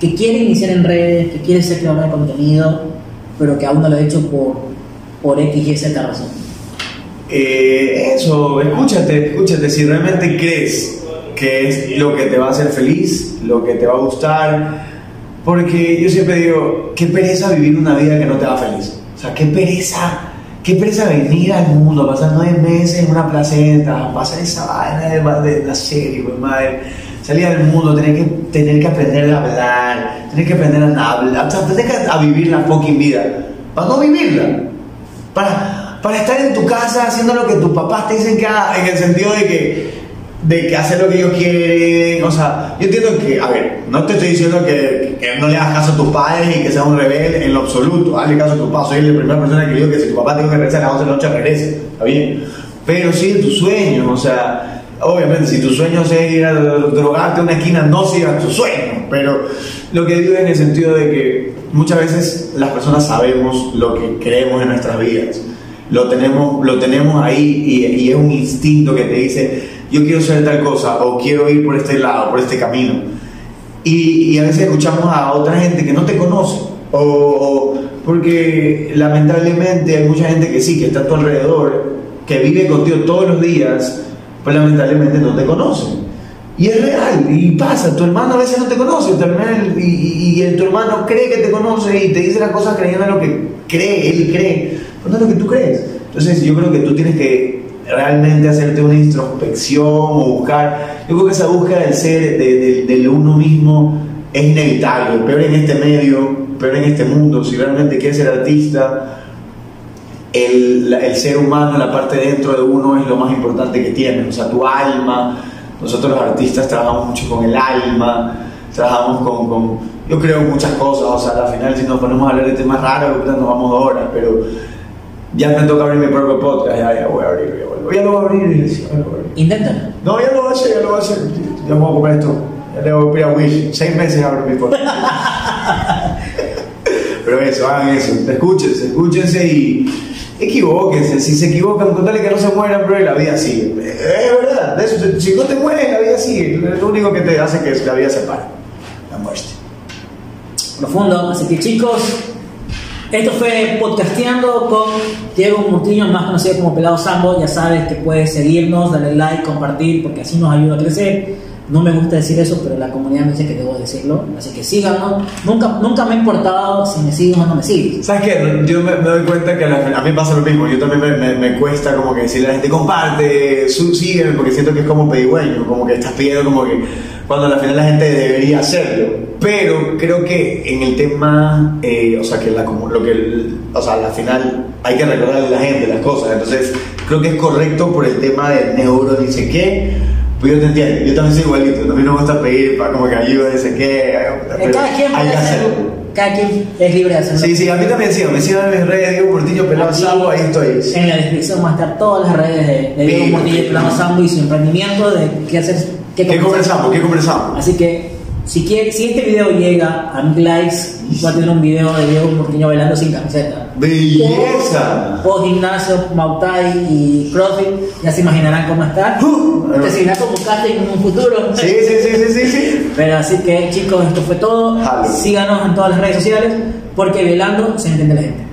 que quiere iniciar en redes, que quiere ser creador de contenido, pero que aún no lo ha hecho por, por X y Z razón? Eh, eso, escúchate, escúchate, si realmente crees que es lo que te va a hacer feliz, lo que te va a gustar, porque yo siempre digo, qué pereza vivir una vida que no te va feliz. O sea, qué pereza, qué pereza venir al mundo, pasar nueve meses en una placenta, pasar esa vaina de, de la serie, pues madre. Salir al mundo, tener que, tener que aprender a hablar, tener que aprender a hablar, o sea, tener que a vivir la fucking vida, para no vivirla para, estar en tu casa haciendo lo que tus papás te dicen que haga, en el sentido de que, de que hacer lo que ellos quieren. O sea, yo entiendo que, a ver, no te estoy diciendo que, no le hagas caso a tus padres y que seas un rebelde en lo absoluto. Hazle caso a tus papás. Soy la primera persona que digo que si tu papá tiene que regresar a las 11 de la noche, regrese. Está bien. Pero sigue tus sueños, o sea. Obviamente, si tus sueños es ir a drogarte a una esquina, no sigas tus sueños. Pero lo que digo es en el sentido de que muchas veces las personas sabemos lo que queremos en nuestras vidas. Lo tenemos, lo tenemos ahí y, es un instinto que te dice, yo quiero ser tal cosa o quiero ir por este lado, por este camino. Y, y a veces escuchamos a otra gente que no te conoce. O, o- porque lamentablemente hay mucha gente que sí, que está a tu alrededor, que vive contigo todos los días, pues lamentablemente no te conoce. Y es real, y pasa, tu hermano a veces no te conoce, tu hermano- y, y- y tu hermano cree que te conoce y te dice las cosas creyendo en lo que cree, él cree, no es lo que tú crees. Entonces yo creo que tú tienes que realmente hacerte una introspección o buscar, yo creo que esa búsqueda del ser, de, de- del uno mismo, es inevitable, peor en este medio, peor en este mundo, si realmente quieres ser artista, el, el ser humano, la parte dentro de uno es lo más importante que tiene, o sea, tu alma. Nosotros los artistas trabajamos mucho con el alma, trabajamos con, con- yo creo en muchas cosas, o sea, al final si nos ponemos a hablar de temas raros, nos vamos dos horas, pero ya me toca abrir mi propio podcast, ya, ya voy a abrir, ya, voy- ya lo voy a abrir, ya lo voy a abrir. Inténtalo. No, ya lo voy a hacer, ya lo voy a hacer, ya me voy a comprar esto, ya le voy a pedir a Wish, seis meses abro mi podcast. (laughs) Pero eso, hagan eso, escúchense, escúchense y equivóquense. Si se equivocan, contale que no se mueran, pero la vida sigue. Es verdad, de eso, si no te mueres, la vida sigue. Lo único que te hace que la vida se pare, la muerte. profundo. Así que chicos, esto fue Podcasteando con Diego Murtiño, más conocido como Pelado Sambo. Ya sabes que puedes seguirnos, darle like, compartir, porque así nos ayuda a crecer. No me gusta decir eso, pero la comunidad me dice que debo decirlo. Así que síganos. Nunca, nunca me ha importado si me siguen o no me siguen. ¿Sabes qué? Yo me, me doy cuenta que a, la- a mí pasa lo mismo. Yo también me, me- cuesta como que decirle a la gente, comparte, su- sígueme, porque siento que es como pedigüeño, como que estás pidiendo como que cuando al final la gente debería hacerlo. Pero creo que en el tema, eh, o sea, que la, lo que, o sea, al final hay que recordarle a la gente las cosas. Entonces, creo que es correcto por el tema del neuro, dice qué. Pues yo te entiendo, yo también soy igualito. A mí no me gusta pedir para como que ayuda, dice qué. Pero cada quien hay que hacerlo. Cada quien es libre de hacerlo. Sí, sí, a mí también sí, me sigan en mis redes, Diego Portillo, Pelado Sambo, ahí estoy. En la descripción van a estar todas las redes de, de Diego sí. Pelado Sambo y su emprendimiento de qué hacer. Qué, ¿Qué conversamos? ¿Qué conversamos? Así que si, quiere, si este video llega a mil likes, va a tener un video de Diego Murtiño bailando sin camiseta. ¡Belleza! O gimnasio, Mautai y CrossFit, ya se imaginarán cómo está. Uh, Te seguirá como casting en un futuro. Sí, sí, sí, sí, sí, sí. Pero así que chicos, esto fue todo. Síganos en todas las redes sociales porque velando se entiende la gente.